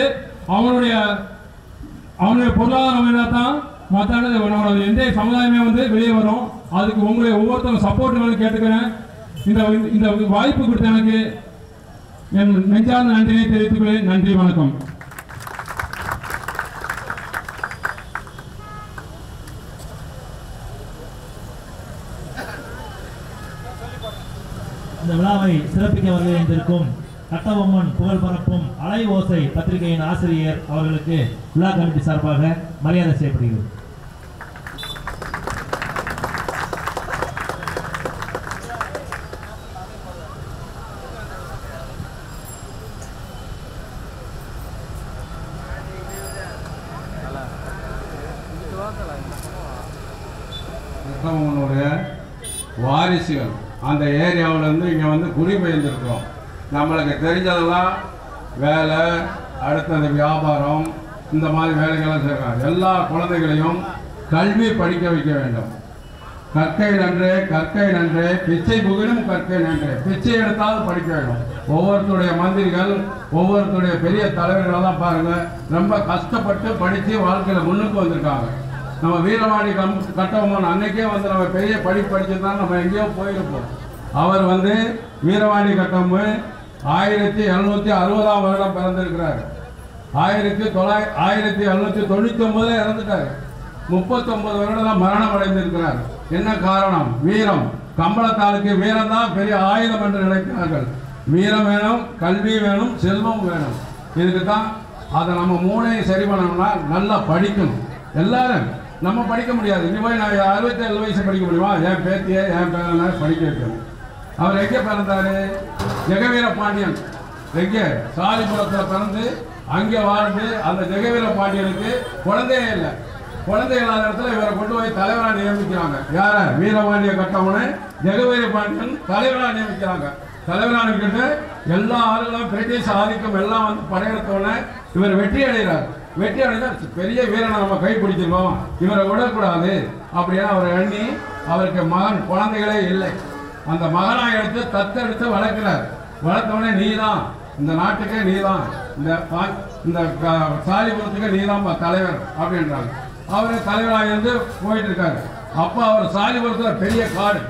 [SPEAKER 10] அவனுடைய அவனுடைய பொருளாதாரம் என்ன தான் மற்ற நம்மளோட எந்த சமுதாயமே வந்து வெளியே வரும். அதுக்கு உங்களுடைய ஒவ்வொருத்தவங்க சப்போர்ட் வேணும் கேட்டுக்கிறேன். இந்த இந்த வாய்ப்பு கொடுத்த எனக்கு என் நெஞ்சார்ந்த நன்றியை தெரிவித்துக்கிறேன் நன்றி வணக்கம்.
[SPEAKER 3] இந்த விழாவை சிறப்பிக்க வருகின்றிருக்கும் கட்டபொம்மன் புகழ் பரப்பும் அலை ஓசை பத்திரிகையின் ஆசிரியர் அவர்களுக்கு விழா கமிட்டி சார்பாக மரியாதை செய்யப்படுகிறது.
[SPEAKER 11] வாரிசுகள் அந்த ஏரியாவிலேருந்து இங்கே வந்து குடிபெயர்ந்திருக்கிறோம். நம்மளுக்கு தெரிஞ்சதெல்லாம் வேலை அடுத்தது வியாபாரம் இந்த மாதிரி வேலைகள்லாம் செய்கிறாங்க எல்லா குழந்தைகளையும் கல்வி படிக்க வைக்க வேண்டும். கற்கை நன்று கற்கை நன்று பிச்சை புகழும் கற்கை நன்றே. பிச்சை எடுத்தாலும் படிக்க வேண்டும். ஒவ்வொருத்தருடைய மந்திரிகள் ஒவ்வொருத்தருடைய பெரிய தலைவர்களெல்லாம் பாருங்கள் ரொம்ப கஷ்டப்பட்டு படித்து வாழ்க்கையில் முன்னுக்கு வந்திருக்காங்க. நம்ம வீரவாணி கம் கட்டபொம்மன் அன்னைக்கே வந்து நம்ம பெரிய படிப்பு படிச்சிருந்தா நம்ம எங்கேயோ போயிருப்போம். அவர் வந்து வீரவாணி கட்டபொம்மன் ஆயிரத்தி எழுநூத்தி அறுபதாம் வருடம் பிறந்திருக்கிறார். ஆயிரத்தி தொள்ளாயிர ஆயிரத்தி எழுநூத்தி தொண்ணூத்தி ஒன்பதுல இறந்துட்டாரு. முப்பத்தொன்பது வருடம் மரணம் அடைந்திருக்கிறார் என்ன காரணம்? வீரம். கம்பளத்தாளுக்கு வீரம் தான் பெரிய ஆயுதம் என்று நினைக்கிறார்கள். வீரம் வேணும் கல்வி வேணும் செல்வம் வேணும். இதுக்கு தான் அதை நம்ம மூணையும் சரி பண்ணணும்னா நல்லா படிக்கணும். எல்லாரும் நம்ம படிக்க முடியாது. இனி போய் நான் அறுபத்தி ஏழு வயசு படிக்க முடியுமா? என் பேத்தியை என் பேரனை படிக்க வைக்கணும். அவர் எங்கே பிறந்தாரு? ஜெகவீர பாண்டியன் எங்கே? சாலிபுரத்தில் பிறந்து அங்கே வாழ்ந்து அந்த ஜெகவீர பாண்டியனுக்கு குழந்தையே இல்லை. குழந்தை இல்லாத இடத்துல இவரை கொண்டு போய் தலைவராக நியமிக்கிறாங்க. யார? வீரபாண்டிய கட்டவனை ஜெகவீர பாண்டியன் தலைவராக நியமிக்கிறாங்க. தலைவரா நியமிக்கிட்டு எல்லா ஆளுகளும் பிரிட்டிஷ் ஆதிக்கம் எல்லாம் வந்து படையெடுத்தோடனே இவர் வெற்றி அடைகிறார். வெற்றி அடைந்தா பெரிய வீரனை நம்ம கை பிடிச்சிருக்கோம் இவரை விடக்கூடாது அப்படின்னு அவர் எண்ணி அவருக்கு மகன் குழந்தைகளே இல்லை. அந்த மகனாக எடுத்து தத்தெடுத்து வளர்க்கிறார். வளர்த்தவனே நீ தான் இந்த நாட்டுக்கே நீதான். இந்த பா- இந்த சாலிபுரத்துக்கு நீ தான் தலைவர் அப்படின்றாங்க. அவர் தலைவராக இருந்து போயிட்டு இருக்காரு அப்போ அவர் சாலிபுரத்தில் பெரிய காடு.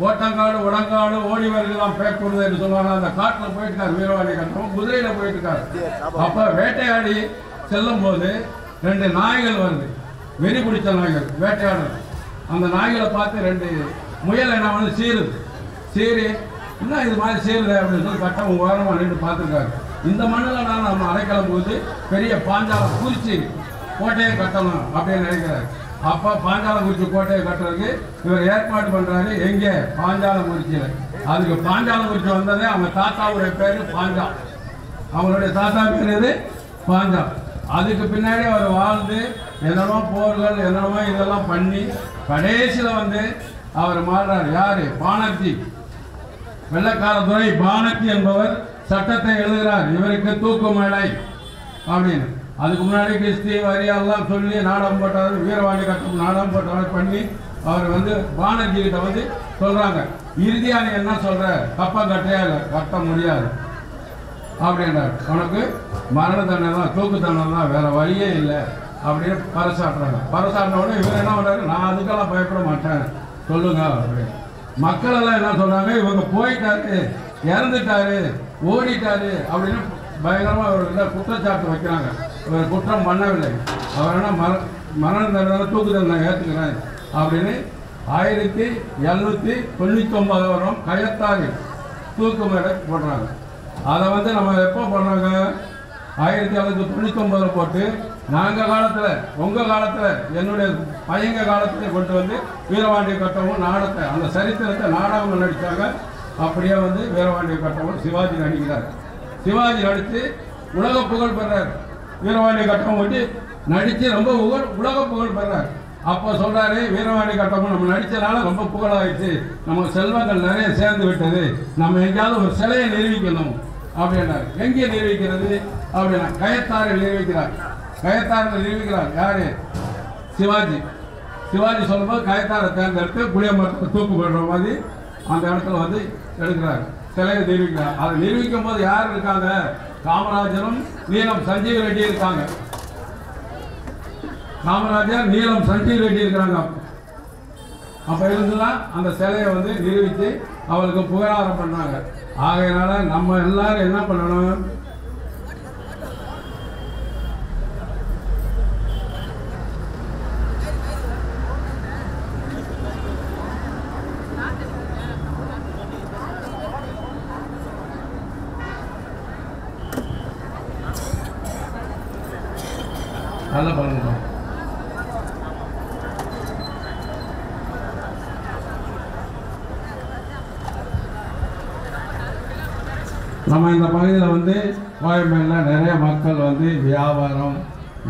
[SPEAKER 11] ஓட்டங்காடு உடங்காடு ஓடி வருகிறதாம் பேக்கூடுது என்று சொல்லுவாங்க. அந்த காட்டில் போயிட்டு வீரவாணி கட்டம் குதிரையில் போயிட்டு இருக்காரு அப்போ வேட்டையாடி செல்லும் போது ரெண்டு நாய்கள் வருது. வெறி பிடிச்ச நாய்கள் வேட்டையாடுறது. அந்த நாய்களை பார்த்து ரெண்டு முயல் என்ன வந்து சீருது சீரி என்ன இது மாதிரி சீருது அப்படின்னு சொல்லி சட்டம் ஓரமாக நின்று பார்த்துருக்காரு. இந்த மண்ணில் நான் நம்ம அடைக்கலம் போது பெரிய பாஞ்சாலம் குறிச்சி கோட்டையை கட்டணும் அப்படின்னு நினைக்கிறாரு. அப்போ பாஞ்சாலங்குறிச்சி கோட்டையை கட்டுறதுக்கு இவர் ஏற்பாடு பண்ணுறாரு எங்கே? பாஞ்சாலங்குறிச்சியில் அதுக்கு பாஞ்சாலங்குறிச்சி வந்ததே அவங்க தாத்தாவுடைய பேர் பாஞ்சா. அவங்களுடைய தாத்தா பேர் எது? பாஞ்சா. அதுக்கு பின்னாடி அவர் வாழ்ந்து என்னென்னமோ போர்கள் என்னென்னமோ இதெல்லாம் பண்ணி கடைசியில் வந்து அவர் மாறுறார். யார்? பானர்ஜி. வெள்ளக்காரத்துறை பானத்தி பானர்ஜி என்பவர் சட்டத்தை எழுதுகிறார். இவருக்கு தூக்கு மேடை அப்படின்னு. அதுக்கு முன்னாடி கிறிஸ்தி வரி எல்லாம் சொல்லி நாடகம் போட்டார். வீரவாணி கட்டம் நாடகம் போட்டவர் பண்ணி அவர் வந்து பானர்ஜி கிட்ட வந்து சொல்றாங்க. இறுதியா நீ என்ன சொல்ற? கப்பம் கட்டையா இல்லை? கட்ட முடியாது. அப்படின்றார். உனக்கு மரண தண்டனை தான் தூக்கு தண்டனை தான் வேற வழியே இல்லை. அப்படின்னு பரசாட்டுறாங்க. பரசாட்டின உடனே இவர் என்ன பண்ணுறாரு நான் அதுக்கெல்லாம் பயப்பட மாட்டேன். சொல்லுங்க அப்படின்னு. மக்கள் எல்லாம் என்ன சொல்றாங்க இவங்க போயிட்டாரு இறந்துட்டாரு ஓடிட்டாரு அப்படின்னு பயங்கரமா அவர்கிட்ட குற்றச்சாட்டு வைக்கிறாங்க. இவர் குற்றம் பண்ணவில்லை. அவர் என்ன மர மரண தண்டனை தூக்கு தண்டனை ஏற்றுக்கிறேன் அப்படின்னு ஆயிரத்தி எழுநூத்தி தொண்ணூத்தி ஒன்பது வரும் கயத்தாறு தூக்கு மேடை போடுறாங்க. அதை வந்து நம்ம எப்போ பண்ணுறாங்க ஆயிரத்தி எழுநூத்தி தொண்ணூத்தி ஒன்பதுல போட்டு நாங்க காலத்துல உங்க காலத்துல என்னுடைய பையங்க காலத்திலே கொண்டு வந்து வீரவாண்டிய கட்டமும் நாடகத்தை அந்த சரித்திரத்தை நாடகம் நடித்தாங்க அப்படியே வந்து வீரவாண்டிய கட்டமும் சிவாஜி நடிக்கிறார். சிவாஜி நடித்து உலக புகழ் பெறார் வீரவாணி கட்டம் ஒட்டி நடித்து ரொம்ப புகழ் உலக புகழ் பெறார் அப்போ சொல்கிறாரு வீரவாணி கட்டமும் நம்ம நடித்தனால ரொம்ப புகழாயிடுச்சு. நமக்கு செல்வங்கள் நிறைய சேர்ந்து விட்டது. நம்ம எங்கேயாவது ஒரு சிலையை நிரூபிக்கணும் அப்படின்னாரு. எங்கே நிரூபிக்கிறது? அப்படின்னா கயத்தாரை நிரூபிக்கிறார். கயத்தாரத்தை நிரூபிக்கிறார். யாரு? சிவாஜி. சிவாஜி சொல்லும்போது கயத்தாரை தேர்ந்தெடுத்து புளியமரத்தை தூக்கு போடுற மாதிரி அந்த இடத்துல வந்து எடுக்கிறாங்க சிலையை நிரூபிக்கிறார். அதை நிரூபிக்கும் போது யார் இருக்காங்க? காமராஜரும் நீலம் சஞ்சீவ் ரெட்டி இருக்காங்க. காமராஜர் நீலம் சஞ்சீவ் ரெட்டி இருக்கிறாங்க. அப்போ இருந்துதான் அந்த சிலையை வந்து நிரூபித்து அவளுக்கு புகழாரம் பண்ணாங்க. ஆகையினால நம்ம எல்லாரும் என்ன பண்ணணும் நல்லா பண்ணுங்க நம்ம இந்த பகுதியில் வந்து கோயம்பேடில் நிறைய மக்கள் வந்து வியாபாரம்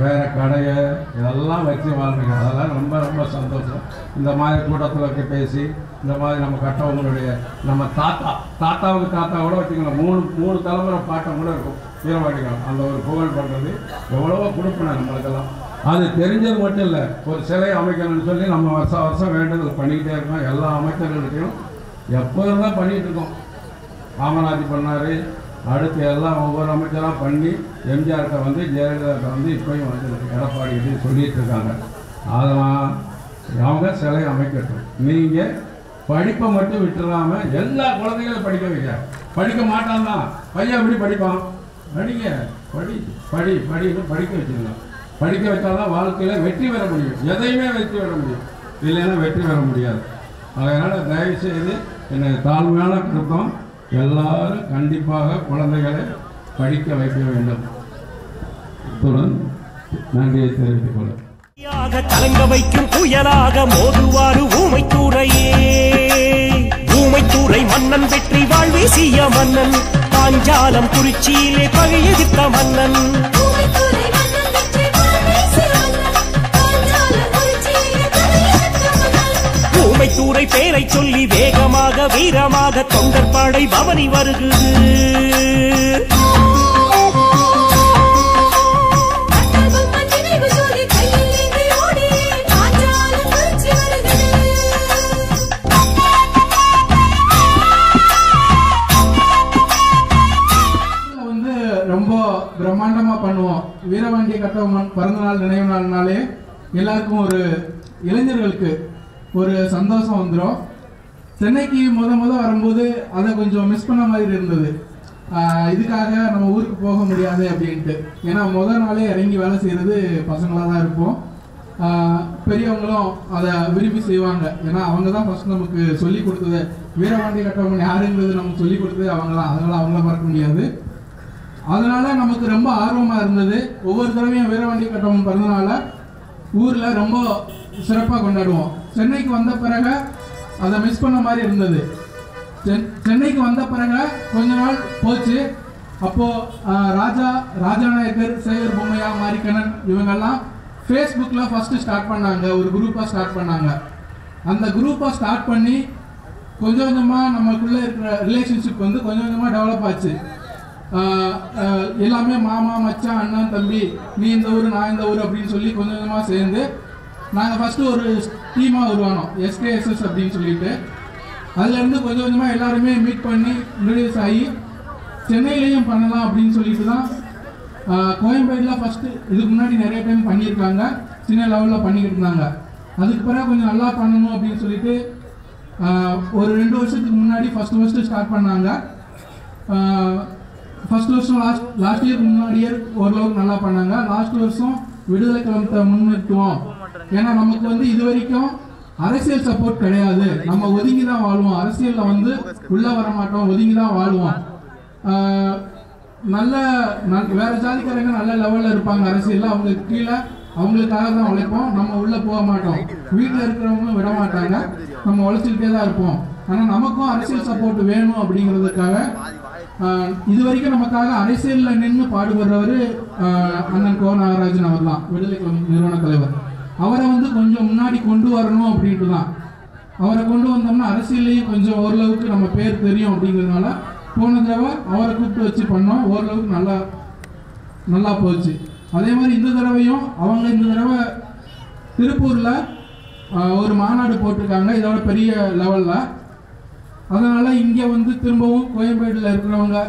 [SPEAKER 11] வேற கடையை இதெல்லாம் வச்சு வாழ்றீங்க அதெல்லாம் ரொம்ப ரொம்ப சந்தோஷம். இந்த மாதிரி கூட்டத்தில் பேசி இந்த மாதிரி நம்ம கட்டவங்களுடைய நம்ம தாத்தா தாத்தாவுக்கு தாத்தா கூட வச்சுக்கலாம் மூணு மூணு தலைமுறை பாட்டம் கூட இருக்கும். வீரவாடிகள் அந்த ஒரு புகழ் பண்ணுறது எவ்வளவோ கொடுப்பினார் நம்மளுக்கெல்லாம் அது தெரிஞ்சது மட்டும் இல்லை. ஒரு சிலை அமைக்கணும்னு சொல்லி நம்ம வருஷம் வருஷம் வேண்டுதல் பண்ணிக்கிட்டே இருக்கோம். எல்லா அமைச்சர்கள்ட்டையும் எப்போதும் தான் பண்ணிகிட்டு இருக்கோம். காமராஜ் பண்ணார் அடுத்து எல்லாம் ஒவ்வொரு அமைச்சராக பண்ணி எம்ஜிஆர்கிட்ட வந்து ஜெயலலிதா வந்து இப்பயும் வந்து எடப்பாடி கிட்ட சொல்லிட்டு இருக்காங்க. அதெல்லாம் அவங்க சிலை அமைக்கட்டும். நீங்கள் படிப்பை மட்டும் விட்டுறாமல் எல்லா குழந்தைகளும் படிக்க வைக்க படிக்க மாட்டான் தான் பையன் எப்படி படிப்பான்? படிங்க. படி படி படின்னு படிக்க வச்சிருந்தோம் படிக்க வச்சாதான் வாழ்க்கையில் வெற்றி பெற முடியும். எதையுமே வெற்றி பெற முடியும். இல்லைன்னா வெற்றி பெற முடியாது. அதனால் தயவு செய்து என்னை தாழ்மையான கருத்தம். எல்லாரும் கண்டிப்பாக குழந்தைகளை படிக்க வைக்க வேண்டும். இத்துடன் நன்றியை தெரிவித்துக் கொள்ள
[SPEAKER 2] கலங்க வைக்கும் புயலாக மோதுவாறு ஊமைத்தூரையே ஊமைத்தூரை மன்னன் வெற்றி வாழ்வீசிய மன்னன். பாஞ்சாலம் குறிச்சியிலே பகையெடுத்த மன்னன். மன்னன் ஊமைத்தூரை பேரை சொல்லி வேகமாக வீரமாக தொண்டர்பாடை பவனி வருகுது.
[SPEAKER 4] இதுல வந்து ரொம்ப பிரம்மாண்டமா பண்ணுவோம். வீரபாண்டிய கட்டபொம்மன் பிறந்த நாள் நினைவு நாள்னாலே எல்லாருக்கும் ஒரு இளைஞர்களுக்கு ஒரு சந்தோஷம் வந்துடும்
[SPEAKER 12] சென்னைக்கு முத முத வரும்போது அதை கொஞ்சம் மிஸ் பண்ண மாதிரி இருந்தது. இதுக்காக நம்ம ஊருக்கு போக முடியாது அப்படின்ட்டு. ஏன்னா முத நாளே இறங்கி வேலை செய்கிறது பசங்களாக தான் இருப்போம். பெரியவங்களும் அதை விரும்பி செய்வாங்க. ஏன்னா அவங்க தான் ஃபஸ்ட் நமக்கு சொல்லி கொடுத்தது. வீரபாண்டி கட்டவங்க யாருங்கிறது நமக்கு சொல்லி கொடுத்தது அவங்க தான். அதனால் அவங்கள மறக்க முடியாது. அதனால நமக்கு ரொம்ப ஆர்வமாக இருந்தது. ஒவ்வொரு தடவையும் வீரவாண்டி கட்டவங்க பிறந்தனால ஊரில் ரொம்ப சிறப்பாக கொண்டாடுவோம். சென்னைக்கு வந்த பிறகு அதை மிஸ் பண்ண மாதிரி இருந்தது. சென்- சென்னைக்கு வந்த பிறகு கொஞ்ச நாள் போச்சு. அப்போது ராஜா ராஜா நாயக்கர் சேகர் பொம்மையா மாரிக்கண்ணன் இவங்கெல்லாம் ஃபேஸ்புக்கில் ஃபஸ்ட்டு ஸ்டார்ட் பண்ணாங்க. ஒரு குரூப்பாக ஸ்டார்ட் பண்ணாங்க. அந்த குரூப்பை ஸ்டார்ட் பண்ணி கொஞ்சம் கொஞ்சமாக நமக்குள்ளே இருக்கிற ரிலேஷன்ஷிப் வந்து கொஞ்சம் கொஞ்சமாக டெவலப் ஆச்சு எல்லாமே மாமா மச்சான் அண்ணன் தம்பி நீ இந்த ஊர் நான் இந்த ஊர் அப்படின்னு சொல்லி கொஞ்சம் கொஞ்சமாக சேர்ந்து நாங்கள் ஃபஸ்ட்டு ஒரு டீமாக உருவானோம். எஸ்கேஎஸ்எஸ் அப்படின்னு சொல்லிட்டு. அதுலேருந்து கொஞ்சம் கொஞ்சமாக எல்லாருமே மீட் பண்ணி இன்ட்ரடியூஸ் ஆகி சென்னையிலையும் பண்ணலாம் அப்படின்னு சொல்லிட்டு தான் ஆஹ் ஃபஸ்ட்டு இதுக்கு முன்னாடி நிறைய டைம் பண்ணியிருக்காங்க. சின்ன லெவலில் பண்ணிக்கிட்டு இருந்தாங்க. அதுக்கு பிறகு கொஞ்சம் நல்லா பண்ணணும் அப்படின்னு சொல்லிட்டு ஒரு ரெண்டு வருஷத்துக்கு முன்னாடி ஃபஸ்ட்டு ஃபஸ்ட்டு ஸ்டார்ட் பண்ணாங்க. ஃபர்ஸ்ட் வருஷம் லாஸ்ட் லாஸ்ட் இயருக்கு இயர் ஓரளவுக்கு நல்லா பண்ணாங்க. லாஸ்ட் வருஷம் விடுதலை கிளம்பத்தை முன்னிறுத்துவோம். ஏன்னா நமக்கு வந்து இது வரைக்கும் அரசியல் சப்போர்ட் கிடையாது. நம்ம ஒதுங்கி தான் வாழ்வோம். அரசியல்ல வந்து உள்ள வர மாட்டோம் ஒதுங்கி தான் வாழ்வோம். ஆஹ் நல்ல வேற ஜாதிக்காரங்க நல்ல லெவல்ல இருப்பாங்க. அரசியல்ல அவங்களுக்கு கீழே அவங்களுக்காக தான் உழைப்போம். நம்ம உள்ள போக மாட்டோம். வீட்டில் இருக்கிறவங்களும் விட மாட்டாங்க. நம்ம உழைச்சிக்கிட்டே தான் இருப்போம். ஆனால் நமக்கும் அரசியல் சப்போர்ட் வேணும் அப்படிங்கிறதுக்காக ஆஹ் இது வரைக்கும் நமக்காக அரசியல்ல நின்று பாடுபடுறவர் அண்ணன் கோ நாகராஜன் அவர் தான் விடுதலை நிறுவன தலைவர். அவரை வந்து கொஞ்சம் முன்னாடி கொண்டு வரணும் அப்படின்ட்டு தான் அவரை கொண்டு வந்தோம்னா அரசியல்லையும் கொஞ்சம் ஓரளவுக்கு நம்ம பேர் தெரியும் அப்படிங்கிறதுனால போன தடவை அவரை கூப்பிட்டு வச்சு பண்ணோம். ஓரளவுக்கு நல்லா நல்லா போச்சு. அதே மாதிரி இந்த தடவையும் அவங்க இந்த தடவை திருப்பூரில் ஒரு மாநாடு போட்டிருக்காங்க. இதோட பெரிய லெவலில். அதனால் இங்கே வந்து திரும்பவும் கோயம்பேட்டில் இருக்கிறவங்க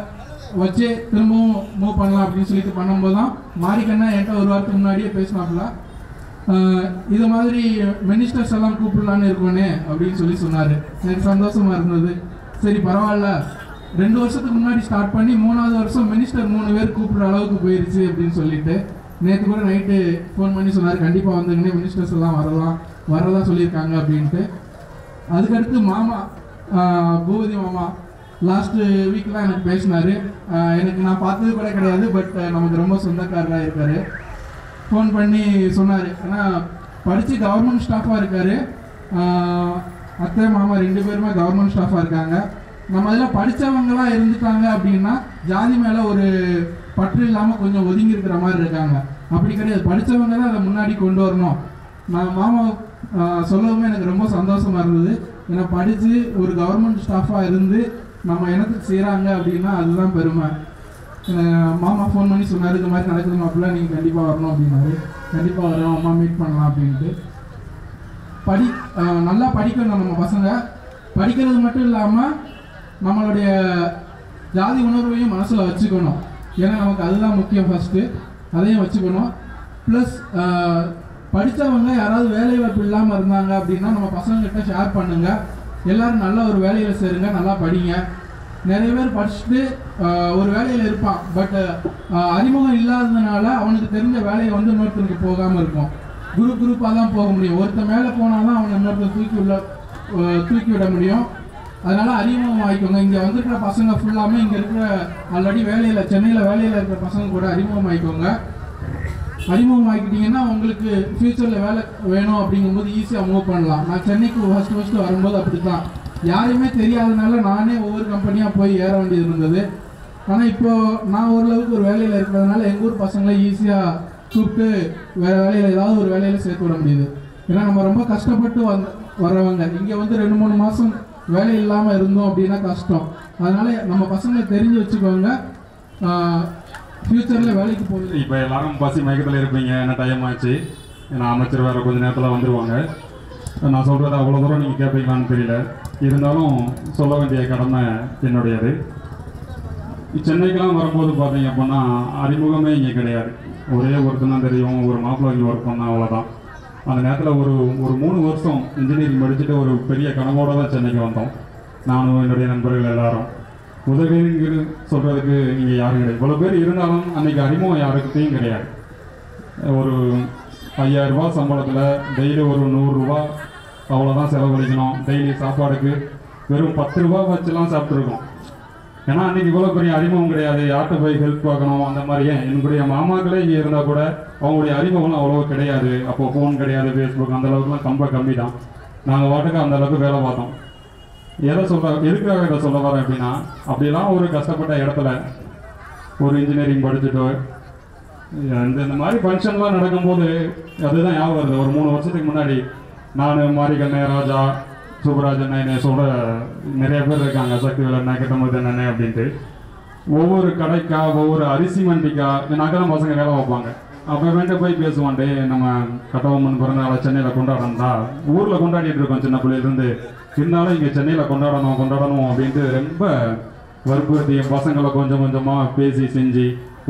[SPEAKER 12] வச்சு திரும்பவும் மூவ் பண்ணலாம் அப்படின்னு சொல்லிட்டு பண்ணும்போது தான் மாரிக்கண்ணா என்கிட்ட ஒரு வாரத்துக்கு முன்னாடியே பேசினாப்புல. இது மாதிரி மினிஸ்டர்ஸ் எல்லாம் கூப்பிடலான்னு இருக்கோனே அப்படின்னு சொல்லி சொன்னார். எனக்கு சந்தோஷமா இருந்தது. சரி பரவாயில்ல. ரெண்டு வருஷத்துக்கு முன்னாடி ஸ்டார்ட் பண்ணி மூணாவது வருஷம் மினிஸ்டர் மூணு பேர் கூப்பிடுற அளவுக்கு போயிருச்சு அப்படின்னு சொல்லிட்டு நேற்று கூட நைட்டு ஃபோன் பண்ணி சொன்னார். கண்டிப்பாக வந்துங்கன்னே மினிஸ்டர்ஸ் எல்லாம் வரலாம். வரதா சொல்லியிருக்காங்க அப்படின்ட்டு. அதுக்கடுத்து மாமா பூபதி மாமா லாஸ்ட்டு வீக்கெலாம் எனக்கு பேசினார். எனக்கு நான் பார்த்தது கூட கிடையாது பட் நமக்கு ரொம்ப சொந்தக்காரராக இருக்காரு. ஃபோன் பண்ணி சொன்னார். ஆனால் படித்து கவர்மெண்ட் ஸ்டாஃபாக இருக்கார். அத்தை மாமா ரெண்டு பேருமே கவர்மெண்ட் ஸ்டாஃபாக இருக்காங்க. நம்ம அதில் படித்தவங்களாம் இருந்துட்டாங்க அப்படின்னா ஜாதி மேலே ஒரு பற்று இல்லாமல் கொஞ்சம் ஒதுங்கி இருக்கிற மாதிரி இருக்காங்க. அப்படி கிடையாது. படித்தவங்க தான் அதை முன்னாடி கொண்டு வரணும். நான் மாமா சொல்லவுமே எனக்கு ரொம்ப சந்தோஷமாக இருந்தது. ஏன்னா படித்து ஒரு கவர்மெண்ட் ஸ்டாஃபாக இருந்து நம்ம இனத்துக்கு செய்கிறாங்க அப்படின்னா அதுதான் பெருமை. மாமா ஃபோன் பண்ணி சொன்னார் இந்த மாதிரி நடக்குது மாப்பிள்ள நீங்கள் கண்டிப்பாக வரணும் அப்படின்னாரு. கண்டிப்பாக வரோம் அம்மா மீட் பண்ணலாம் அப்படின்ட்டு. படி நல்லா படிக்கணும் நம்ம பசங்க. படிக்கிறது மட்டும் இல்லாமல் நம்மளுடைய ஜாதி உணர்வையும் மனசில் வச்சுக்கணும். ஏன்னா நமக்கு அதுதான் முக்கியம் ஃபஸ்ட்டு அதையும் வச்சுக்கணும். ப்ளஸ் படித்தவங்க யாராவது வேலை வாய்ப்பு இல்லாமல் இருந்தாங்க அப்படின்னா நம்ம பசங்கக்கிட்ட ஷேர் பண்ணுங்கள் எல்லோரும் நல்ல ஒரு வேலையில் சேருங்க நல்லா படிங்க. நிறைய பேர் படிச்சுட்டு ஒரு வேலையில் இருப்பான். பட் அறிமுகம் இல்லாததுனால அவனுக்கு தெரிஞ்ச வேலையை வந்து இன்னொருத்தருக்கு போகாமல் இருக்கும். குரூப் குரூப்பாக தான் போக முடியும். ஒருத்தன் மேலே போனால் தான் அவனை இன்னொருத்தர் தூக்கி உள்ள தூக்கி விட முடியும். அதனால் அறிமுகம் ஆகிக்கோங்க இங்கே வந்துருக்கிற பசங்க ஃபுல்லாமே இங்கே இருக்கிற ஆல்ரெடி வேலையில் சென்னையில் வேலையில் இருக்கிற பசங்க கூட அறிமுகம் ஆகிக்கோங்க அறிமுகம் ஆகிக்கிட்டிங்கன்னா உங்களுக்கு ஃப்யூச்சரில் வேலை வேணும் அப்படிங்கும்போது ஈஸியாக மூவ் பண்ணலாம். நான் சென்னைக்கு ஃபஸ்ட்டு ஃபஸ்ட்டு வரும்போது அப்படி தான் யாருமே தெரியாதனால நானே ஒவ்வொரு கம்பெனியாக போய் ஏற வேண்டியது இருந்தது. ஆனால் இப்போ நான் ஓரளவுக்கு ஒரு வேலையில் இருக்கிறதுனால எங்கள் ஊர் பசங்களை ஈஸியாக கூப்பிட்டு வேறு வேலையில் ஏதாவது ஒரு வேலையில் சேர்த்து விட முடியுது. ஏன்னா நம்ம ரொம்ப கஷ்டப்பட்டு வந்த வர்றவங்க. இங்கே வந்து ரெண்டு மூணு மாதம் வேலை இல்லாமல் இருந்தோம் அப்படின்னா கஷ்டம். அதனால் நம்ம பசங்களை தெரிஞ்சு வச்சுக்கோங்க. ஃப்யூச்சரில் வேலைக்கு போகுது.
[SPEAKER 13] இப்போ எல்லாரும் பசி மயக்கத்தில் இருப்பீங்க. என்ன டைம் ஆச்சு? ஏன்னா அமைச்சர் வேறு கொஞ்சம் நேரத்தில் வந்துடுவாங்க நான் சொல்கிறது அவ்வளோ தூரம் நீங்கள் கேட்பீங்களான்னு தெரியல. இருந்தாலும் சொல்ல வேண்டிய கடமை என்னுடையது. சென்னைக்கெல்லாம் வரும்போது பார்த்தீங்க அப்படின்னா அறிமுகமே இங்கே கிடையாது. ஒரே ஒருத்தன் தான் தெரியும் ஒரு மாப்பிள்ளை இங்கே ஒர்க் பண்ணால் அவ்வளோதான் அந்த நேரத்தில் ஒரு ஒரு மூணு வருஷம் இன்ஜினியரிங் படிச்சுட்டு ஒரு பெரிய கனவோடு தான் சென்னைக்கு வந்தோம். நானும் என்னுடைய நண்பர்கள் எல்லாரும். உதவிங்கிறது சொல்கிறதுக்கு இங்கே யாரும் கிடையாது. இவ்வளோ பேர் இருந்தாலும் அன்றைக்கி அறிமுகம் யாருக்கிட்டையும் கிடையாது. ஒரு ஐயாயிரரூபா சம்பளத்தில் டெய்லி ஒரு நூறுரூவா அவ்வளோதான் செலவழிக்கணும் டெய்லி சாப்பாடுக்கு வெறும் பத்து ரூபா வச்சுலாம் சாப்பிட்ருக்கோம் ஏன்னா அன்றைக்கி இவ்வளோ பெரிய அறிமுகம் கிடையாது. யார்கிட்ட போய் ஹெல்ப் பார்க்கணும்? அந்த மாதிரி ஏன்? என்னுடைய மாமாக்களே இங்கே இருந்தால் கூட அவங்களுடைய அறிமுகம்லாம் அவ்வளோ கிடையாது. அப்போ ஃபோன் கிடையாது ஃபேஸ்புக் அந்த அளவுக்குலாம் கம்மி தான் நாங்கள் வாட்டுக்கு அந்த அளவுக்கு வேலை பார்த்தோம். எதை சொல்ல எதுக்காக இதை சொல்ல வரேன் அப்படின்னா அப்படிலாம் ஒரு கஷ்டப்பட்ட இடத்துல ஒரு இன்ஜினியரிங் படிச்சுட்டு இந்த இந்த மாதிரி ஃபங்க்ஷன்லாம் நடக்கும்போது அதுதான் ஞாபகம் வருது. ஒரு மூணு வருஷத்துக்கு முன்னாடி நான் மாரிகண்ணே ராஜா சூப்பராஜ் அண்ணன் சொல்ற நிறைய பேர் இருக்காங்க. சக்தி கிட்ட கிட்டமுது அண்ணன் அப்படின்ட்டு. ஒவ்வொரு கடைக்கா ஒவ்வொரு அரிசி மண்டிக்கா நாங்கள் பசங்க வேலை வைப்பாங்க அப்போ போய் பேசுவான்டே நம்ம கட்டபொம்மன் பிறந்த நாளை சென்னையில் கொண்டாடணும்டா ஊரில் கொண்டாடிட்டு இருக்கோம் சின்ன பிள்ளையிலேருந்து. இருந்தாலும் இங்கே சென்னையில் கொண்டாடணும் கொண்டாடணும் அப்படின்ட்டு ரொம்ப வற்புறுத்தி என் பசங்களை கொஞ்சம் கொஞ்சமாக பேசி செஞ்சு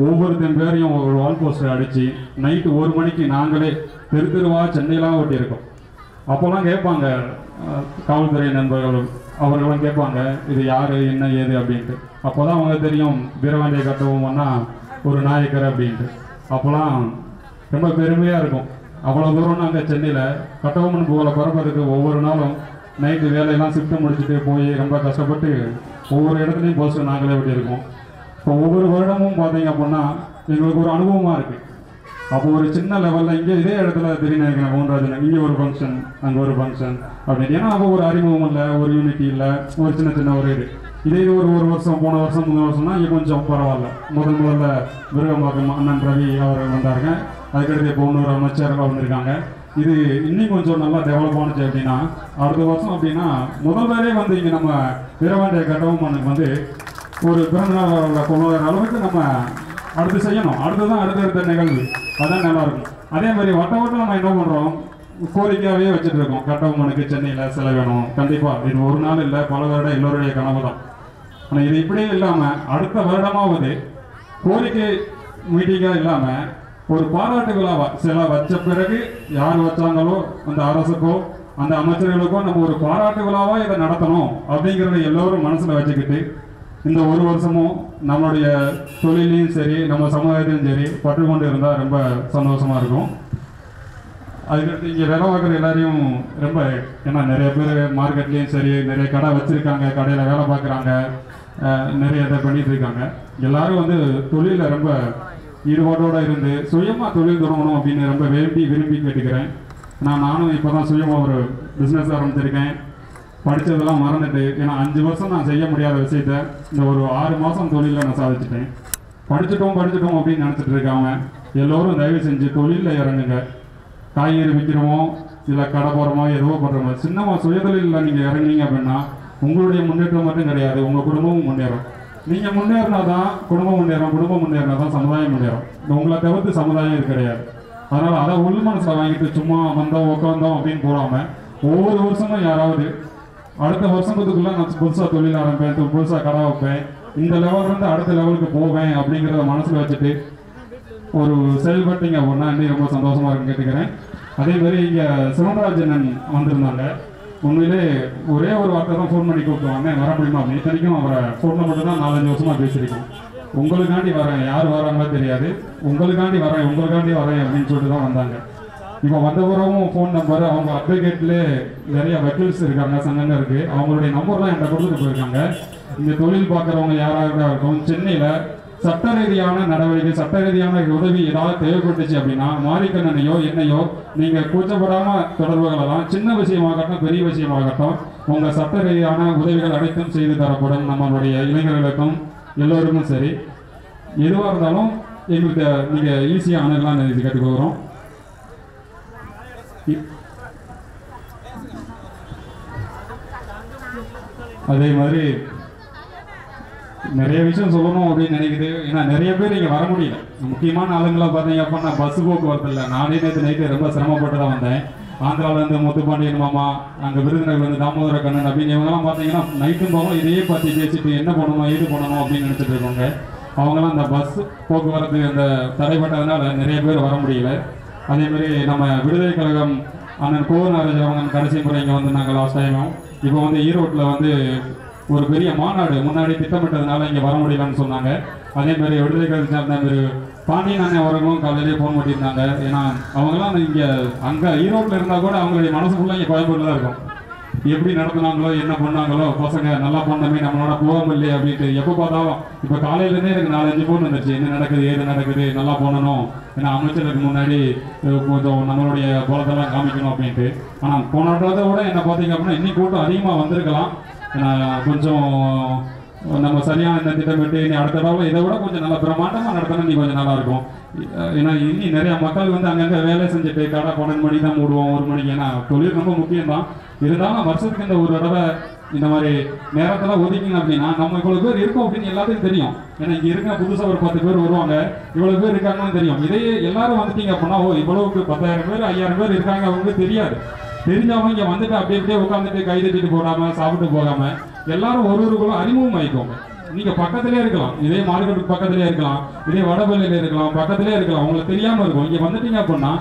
[SPEAKER 13] ஒவ்வொருத்தன் பேரையும் ஒரு வால் போஸ்டர் அடித்து நைட்டு ஒரு மணிக்கு நாங்களே தெரு தெருவாக சென்னையெல்லாம் ஓட்டியிருக்கோம். அப்போல்லாம் கேட்பாங்க காவல்துறை நண்பர்கள் அவர்களும் கேட்பாங்க இது யார் என்ன ஏது அப்படின்ட்டு. அப்போ தான் அவங்க தெரியும் வீரவாண்டிய கட்டவும்னா ஒரு நாயக்கர் அப்படின்ட்டு. அப்போலாம் ரொம்ப பெருமையாக இருக்கும். அவ்வளோ தூரம் நாங்கள் சென்னையில் கட்டபொம்மன் பூவில் பிறப்பதுக்கு ஒவ்வொரு நாளும் நைட்டு வேலையெல்லாம் ஷிஃப்ட்டை முடிச்சுட்டு போய் ரொம்ப கஷ்டப்பட்டு ஒவ்வொரு இடத்துலையும் போஸ்டர் நாங்களே ஒட்டியிருக்கோம் இப்போ ஒவ்வொரு வருடமும் பார்த்தீங்க அப்படின்னா எங்களுக்கு ஒரு அனுபவமாக இருக்குது அப்போ ஒரு சின்ன லெவலில் இங்கே இதே இடத்துல திடீர்னு நினைக்கிறேன் மோகன்ராஜன் இங்கே ஒரு ஃபங்க்ஷன் அங்கே ஒரு ஃபங்க்ஷன் அப்படின்னு. ஏன்னா அப்போ ஒரு அறிமுகம் இல்லை ஒரு யூனிட்டி இல்லை ஒரு சின்ன சின்ன ஒரு இது. இதே இது ஒரு ஒரு வருஷம் போன வருஷம் மூணு வருஷம்னா இங்கே கொஞ்சம் பரவாயில்ல. முதல் முதல்ல விருகம்பாக்கம் அண்ணன் ரவி அவர் வந்தாருங்க. அதுக்கடுத்து இப்போ இன்னொரு அமைச்சர்கள் வந்திருக்காங்க இது இன்னும் கொஞ்சம் நல்லா டெவலப் ஆனிச்சு அப்படின்னா அடுத்த வருஷம் அப்படின்னா முதல் வேலையே வந்து இங்கே நம்ம வீரவாண்டிய கட்டபொம்மனுக்கு வந்து ஒரு பிறந்தநாள் வர அளவுக்கு நம்ம அடுத்து செய்யணும். அடுத்ததான் அடுத்தடுத்த நிகழ்வு. அதான் நல்லா இருக்கும். அதே மாதிரி வட்ட வட்டம் நம்ம என்ன பண்ணுறோம் கோரிக்கையாகவே வச்சுட்டு இருக்கோம். கட்டபொம்மனுக்கு சென்னையில் சிலை வேணும். கண்டிப்பாக இது ஒரு நாள் இல்லை பல வருடம் எல்லோருடைய கனவு தான். ஆனால் இது இப்படியே இல்லாமல் அடுத்த வருடமாவது கோரிக்கை மீட்டிங்காக இல்லாமல் ஒரு பாராட்டு விழாவா சில வச்ச பிறகு யார் வச்சாங்களோ அந்த அரசுக்கோ அந்த அமைச்சர்களுக்கோ நம்ம ஒரு பாராட்டு விழாவா இதை நடத்தணும் அப்படிங்கிறத எல்லோரும் மனசுல வச்சுக்கிட்டு இந்த ஒரு வருஷமும் நம்மளுடைய தொழிலையும் சரி நம்ம சமுதாயத்திலும் சரி பற்று கொண்டு இருந்தால் ரொம்ப சந்தோஷமாக இருக்கும். அதுக்கடுத்து இங்கே வேலை பார்க்குற எல்லாரையும் ரொம்ப ஏன்னா நிறைய பேர் மார்க்கெட்லேயும் சரி நிறைய கடை வச்சுருக்காங்க கடையில் வேலை பார்க்குறாங்க நிறைய இதை பண்ணிட்டு இருக்காங்க. எல்லாரும் வந்து தொழிலில் ரொம்ப ஈடுபாட்டோடு இருந்து சுயமாக தொழில் தொடங்கணும் அப்படின்னு ரொம்ப விரும்பி விரும்பி கேட்டுக்கிறேன். நான் நானும் இப்போ தான் சுயமாக ஒரு பிஸ்னஸ் ஆரம்பிச்சிருக்கேன். படித்ததெல்லாம் மறந்துட்டு ஏன்னா அஞ்சு வருஷம் நான் செய்ய முடியாத விஷயத்த இந்த ஒரு ஆறு மாதம் தொழிலில் நான் சாதிச்சிட்டேன். படிச்சுட்டோம் படிச்சுட்டோம் அப்படின்னு நினச்சிட்டு இருக்காமல் எல்லோரும் தயவு செஞ்சு தொழிலில் இறங்குங்க. காய்கறி விற்கிறோமோ இல்லை கடை போகிறோமோ எதுவோ பண்ணுறோமோ சின்னமாக சுயதொழிலில் நீங்கள் இறங்குனீங்க அப்படின்னா உங்களுடைய முன்னேற்றம் மட்டும் கிடையாது உங்கள் குடும்பமும் முன்னேறும். நீங்கள் முன்னேறினா தான் குடும்பம் முன்னேறும் குடும்பம் முன்னேறினா தான் சமுதாயம் முன்னேறும். உங்களை தவிர்த்து சமுதாயம் இது கிடையாது. அதனால் அதை உள் மனசில் வாங்கிட்டு சும்மா வந்தோம் உட்காந்தோம் அப்படின்னு போகாமல் ஒவ்வொரு வருஷமும் யாராவது அடுத்த வருஷத்துக்குள்ள நான் புதுசாக தொழில் ஆரம்பிப்பேன் புதுசாக கடை வைப்பேன். இந்த லெவல்ல இருந்து அடுத்த லெவலுக்கு போவேன் அப்படிங்கிறத மனசில் வச்சுட்டு ஒரு செயல்பட்டீங்க அப்படின்னா இன்னும் ரொம்ப சந்தோஷமா இருக்குன்னு கேட்டுக்கிறேன். அதே மாதிரி இங்கே சிவராஜனன் வந்திருந்தாங்க. உண்மையிலே ஒரே ஒரு வார்த்தை தான் ஃபோன் பண்ணி கூப்பிடுவாங்க. வர முடியுமா? அப்படின்னு இத்தனைக்கும் அவரை ஃபோனில் மட்டும் தான் நாலஞ்சு வருஷமா பேசியிருக்கோம். உங்களுக்காண்டி வரேன். யார் வராங்களோ தெரியாது. உங்களுக்காண்டி வரேன் உங்களுக்காண்டி வரேன் அப்படின்னு சொல்லிட்டு தான் வந்தாங்க. இப்போ வந்தபுறமும் ஃபோன் நம்பர் அவங்க அட்வொகேட்ல நிறைய வக்கீல்ஸ் இருக்காங்க சங்கங்க இருக்கு. அவங்களுடைய நம்பர்லாம் என்கிட்ட கொடுத்துட்டு போயிருக்காங்க. இந்த தொழில் பார்க்குறவங்க யாராக இருக்கும் சென்னையில் சட்ட ரீதியான நடவடிக்கை சட்ட ரீதியான உதவி ஏதாவது தேவைப்பட்டுச்சு அப்படின்னா மாரிக்கண்ணனையோ என்னையோ நீங்கள் கூச்சப்படாம தொடர்பு கொள்ளலாம். சின்ன விஷயமாகட்டும் பெரிய விஷயமாகட்டும் உங்கள் சட்ட ரீதியான உதவிகள் அனைத்தும் செய்து தரப்படும் நம்மளுடைய இளைஞர்களுக்கும் எல்லோருக்கும் சரி. எதுவாக இருந்தாலும் எங்களுக்கு நீங்கள் ஈஸியாக அணுகலாம் இது கேட்டுக்கொள்கிறோம் அதே மாதிரி நிறைய விஷயம் சொல்லணும் அப்படின்னு நினைக்குது. ஏன்னா நிறைய பேர் இங்கே வர முடியல. முக்கியமான ஆளுங்களாம் பார்த்தீங்க அப்படின்னா பஸ் போக்குவரத்து இல்லை. நானே நேற்று நைட்டு ரொம்ப சிரமப்பட்டு தான் வந்தேன். ஆந்திராவிலேருந்து முத்துப்பாண்டியன் மாமா அங்கே விருதுநகர்லேருந்து தாமோதர கண்ணன் அப்படின்னு இவங்கெல்லாம் பார்த்தீங்கன்னா நைட்டும் போகும் இதையே பற்றி பேசிட்டு என்ன பண்ணணும் ஏது பண்ணணும் அப்படின்னு நினச்சிட்டு இருக்காங்க. அவங்களாம் அந்த பஸ் போக்குவரத்து அந்த தடைப்பட்டதுனால நிறைய பேர் வர முடியல. அதே மாதிரி நம்ம விடுதலை கழகம் அண்ணன் கோவநாராஜ் அவங்க கடைசி முறை இங்கே வந்து நாங்கள் லாஸ்ட் ஆகிடும் இப்போ வந்து ஈரோட்டில் வந்து ஒரு பெரிய மாநாடு முன்னாடி திட்டமிட்டதுனால இங்கே வர முடியலன்னு சொன்னாங்க. அதே மாதிரி விடுதலை கழகம் சார்ந்த மாதிரி பாண்டியன் அண்ணன் அவர்களும் காலையிலேயே ஃபோன் பண்ணியிருந்தாங்க. ஏன்னா அவங்கெல்லாம் இங்கே அங்கே ஈரோட்டில் இருந்தால் கூட அவங்களுடைய மனசு ஃபுல்லாக இங்கே கோயம்புத்தூரில் தான் இருக்கும். எப்படி நடத்துனாங்களோ என்ன பண்ணாங்களோ பசங்க நல்லா பண்ணமே நம்மளோட போகாம இல்லையே அப்படின்ட்டு எப்போ பார்த்தாலும் இப்போ காலையிலேருந்தே எனக்கு நாலஞ்சு ஃபோன் வந்துச்சு என்ன நடக்குது ஏது நடக்குது நல்லா போனணும் ஏன்னா அமைச்சருக்கு முன்னாடி கொஞ்சம் நம்மளுடைய குலத்தெல்லாம் காமிக்கணும் அப்படின்ட்டு. ஆனால் போன விட என்ன பார்த்தீங்க அப்படின்னா இன்னும் கூட்டம் அதிகமாக வந்திருக்கலாம். கொஞ்சம் நம்ம சரியான இந்த திட்டமிட்டு இனி அடுத்த தடவை இதை விட கொஞ்சம் நல்லா பிரமாண்டமாக நடத்தினா நீ கொஞ்சம் நல்லா இருக்கும். ஏன்னா இனி நிறைய மக்கள் வந்து அங்கங்கே வேலை செஞ்சுட்டு கடை பன்னெண்டு மணி தான் மூடுவோம் ஒரு மணிக்கு. ஏன்னா தொழில் ரொம்ப முக்கியம் தான் இருந்தாலும் வருஷத்துக்கு இந்த ஒரு தடவை இந்த மாதிரி நேரத்தில் ஒதுக்கிங்க அப்படின்னா. நம்ம இவ்வளோ பேர் இருக்கோம் அப்படின்னு எல்லாத்துக்கும் தெரியும். ஏன்னா இங்கே இருக்க புதுசாக ஒரு பத்து பேர் வருவாங்க. இவ்வளோ பேர் இருக்காங்கன்னு தெரியும். இதே எல்லாரும் வந்துட்டீங்க அப்படின்னா ஓ இவ்வளவுக்கு பத்தாயிரம் பேர் ஐயாயிரம் பேர் இருக்காங்க அவங்களுக்கு தெரியாது. தெரிஞ்சவங்க இங்கே வந்துட்டு அப்படியே அப்படியே உட்காந்துட்டு கை தட்டிட்டு போடாமல் சாப்பிட்டு போகாமல் எல்லாரும் ஒரு ஒருக்குள்ள அறிமுகம் ஆயிக்கோங்க நீங்க பக்கத்திலே இருக்கலாம். இதே மார்க்கெட்டுக்கு பக்கத்திலே இருக்கலாம். இதே வடபள்ளியில இருக்கலாம். பக்கத்திலே இருக்கலாம். உங்களுக்கு தெரியாம இருக்கும். இங்க வந்துட்டீங்க அப்படின்னா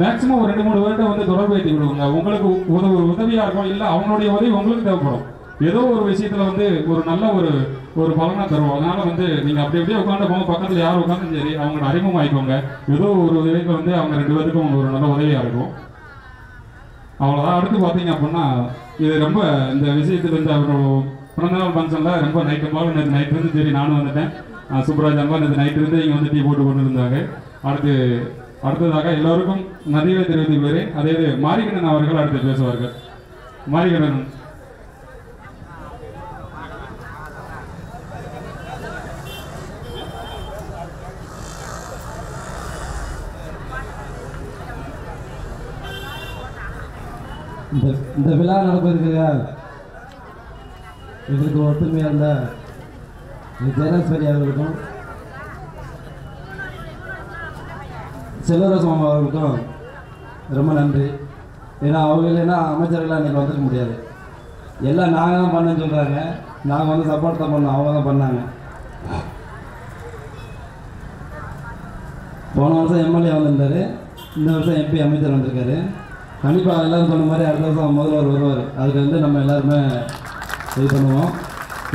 [SPEAKER 13] மேக்சிமம் ஒரு ரெண்டு மூணு பேர்கிட்ட வந்து தொடர்பு ஏற்றி விடுவாங்க உங்களுக்கு உதவி உதவியா இருக்கும். இல்ல அவங்களுடைய உதவி உங்களுக்கு தேவைப்படும். ஏதோ ஒரு விஷயத்துல வந்து ஒரு நல்ல ஒரு ஒரு பலனை தரும் அதனால வந்து நீங்க அப்படி அப்படியே உட்காந்து போங்க. பக்கத்துல யார் உட்காந்து சரி அவங்க அறிமுகம் ஆயிக்கோங்க ஏதோ ஒரு உதவிக்கு வந்து அவங்க ரெண்டு பேருக்கும் ஒரு நல்ல உதவியா இருக்கும். அவ்வளோதான் அடுத்து பார்த்தீங்க அப்படின்னா இது ரொம்ப இந்த விஷயத்துல இருந்து அவர் பிறந்தநாள் ஃபங்க்ஷனில் ரொம்ப நைட்டு போல நேற்று நைட் இருந்து சரி நானும் வந்துட்டேன். சுப்ராஜ் அம்மா நேற்று நைட் இருந்து இங்கே வந்து டீ போட்டு கொண்டு இருந்தாங்க அடுத்து அடுத்ததாக எல்லோருக்கும் நன்றிகளை தெரிவித்து பேர் அதே இது மாரிகண்ணன் அவர்கள் அடுத்து பேசுவார்கள். மாரிகண்ணன்.
[SPEAKER 9] இந்த இந்த விழா நடப்பதற்கு எங்களுக்கு ஒத்துமையாக இருந்த ஜெயராஜ்வரி அவர்களுக்கும் செல்வரசம் அவர்களுக்கும் ரொம்ப நன்றி. ஏன்னா அவங்க இல்லைன்னா அமைச்சர்களாக இன்றைக்கி வந்துருக்க முடியாது. எல்லாம் நாங்கள் தான் பண்ணேன்னு சொல்கிறாங்க நாங்கள் வந்து சப்போர்ட் தான் பண்ணோம். அவங்க தான் பண்ணாங்க. போன வருஷம் எம்எல்ஏ வந்திருந்தாரு. இந்த வருஷம் எம்பி அமைச்சர் வந்திருக்காரு. கண்டிப்பாக எல்லாரும் சொன்ன மாதிரி அடுத்த வருஷம் முதல்வர் வருவார். அதுக்கு வந்து நம்ம எல்லாருமே இது பண்ணுவோம்.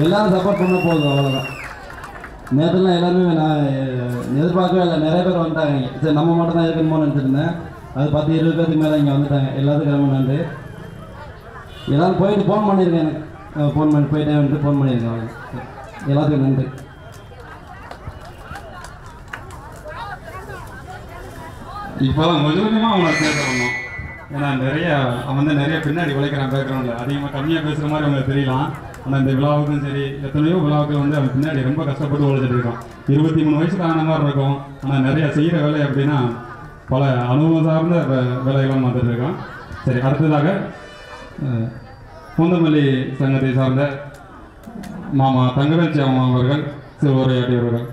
[SPEAKER 9] எல்லாரும் சப்போர்ட் பண்ண போதும் அவ்வளோதான் நேற்றுலாம் எல்லாருமே நான் எதிர்பார்க்கவே இல்லை. நிறைய பேர் வந்துட்டாங்க சரி நம்ம மட்டும் தான் இருக்கணுமோ நினச்சிருந்தேன். அது பத்து இருபது பேருக்கு மேலே இங்கே வந்துட்டாங்க. எல்லாத்துக்கும் கிளம்ப நன்றி. எல்லாரும் போயிட்டு ஃபோன் பண்ணியிருக்கேன் எனக்கு. ஃபோன் பண்ணி போயிட்டேன் வந்துட்டு ஃபோன் பண்ணியிருக்கேன் அவங்க எல்லாத்துக்கும் நன்றி.
[SPEAKER 13] இப்போதான் கொஞ்சம் கொஞ்சமாக அவனை பேச ஏன்னா நிறைய அவன் வந்து நிறைய பின்னாடி உழைக்கிறான் பேக்ரவுண்டில் அதிகமாக கம்மியாக பேசுகிற மாதிரி அவங்களுக்கு தெரியலாம். ஆனால் இந்த விழாவுக்கும் சரி எத்தனையோ விழாவுக்கு வந்து அவன் பின்னாடி ரொம்ப கஷ்டப்பட்டு உழைச்சிட்டு இருக்கான். இருபத்தி மூணு வயசுக்கு ஆன மாதிரி இருக்கும். ஆனால் நிறைய செய்கிற வேலை அப்படின்னா பல அனுபவம் சார்ந்த வே- வேலைகள்லாம் வந்துட்டு இருக்கான். சரி அடுத்ததாக பூந்தமல்லி சங்கத்தை சார்ந்த மாமா தங்கவேல் அம்மா அவர்கள் சிவரையாட்டி அவர்கள்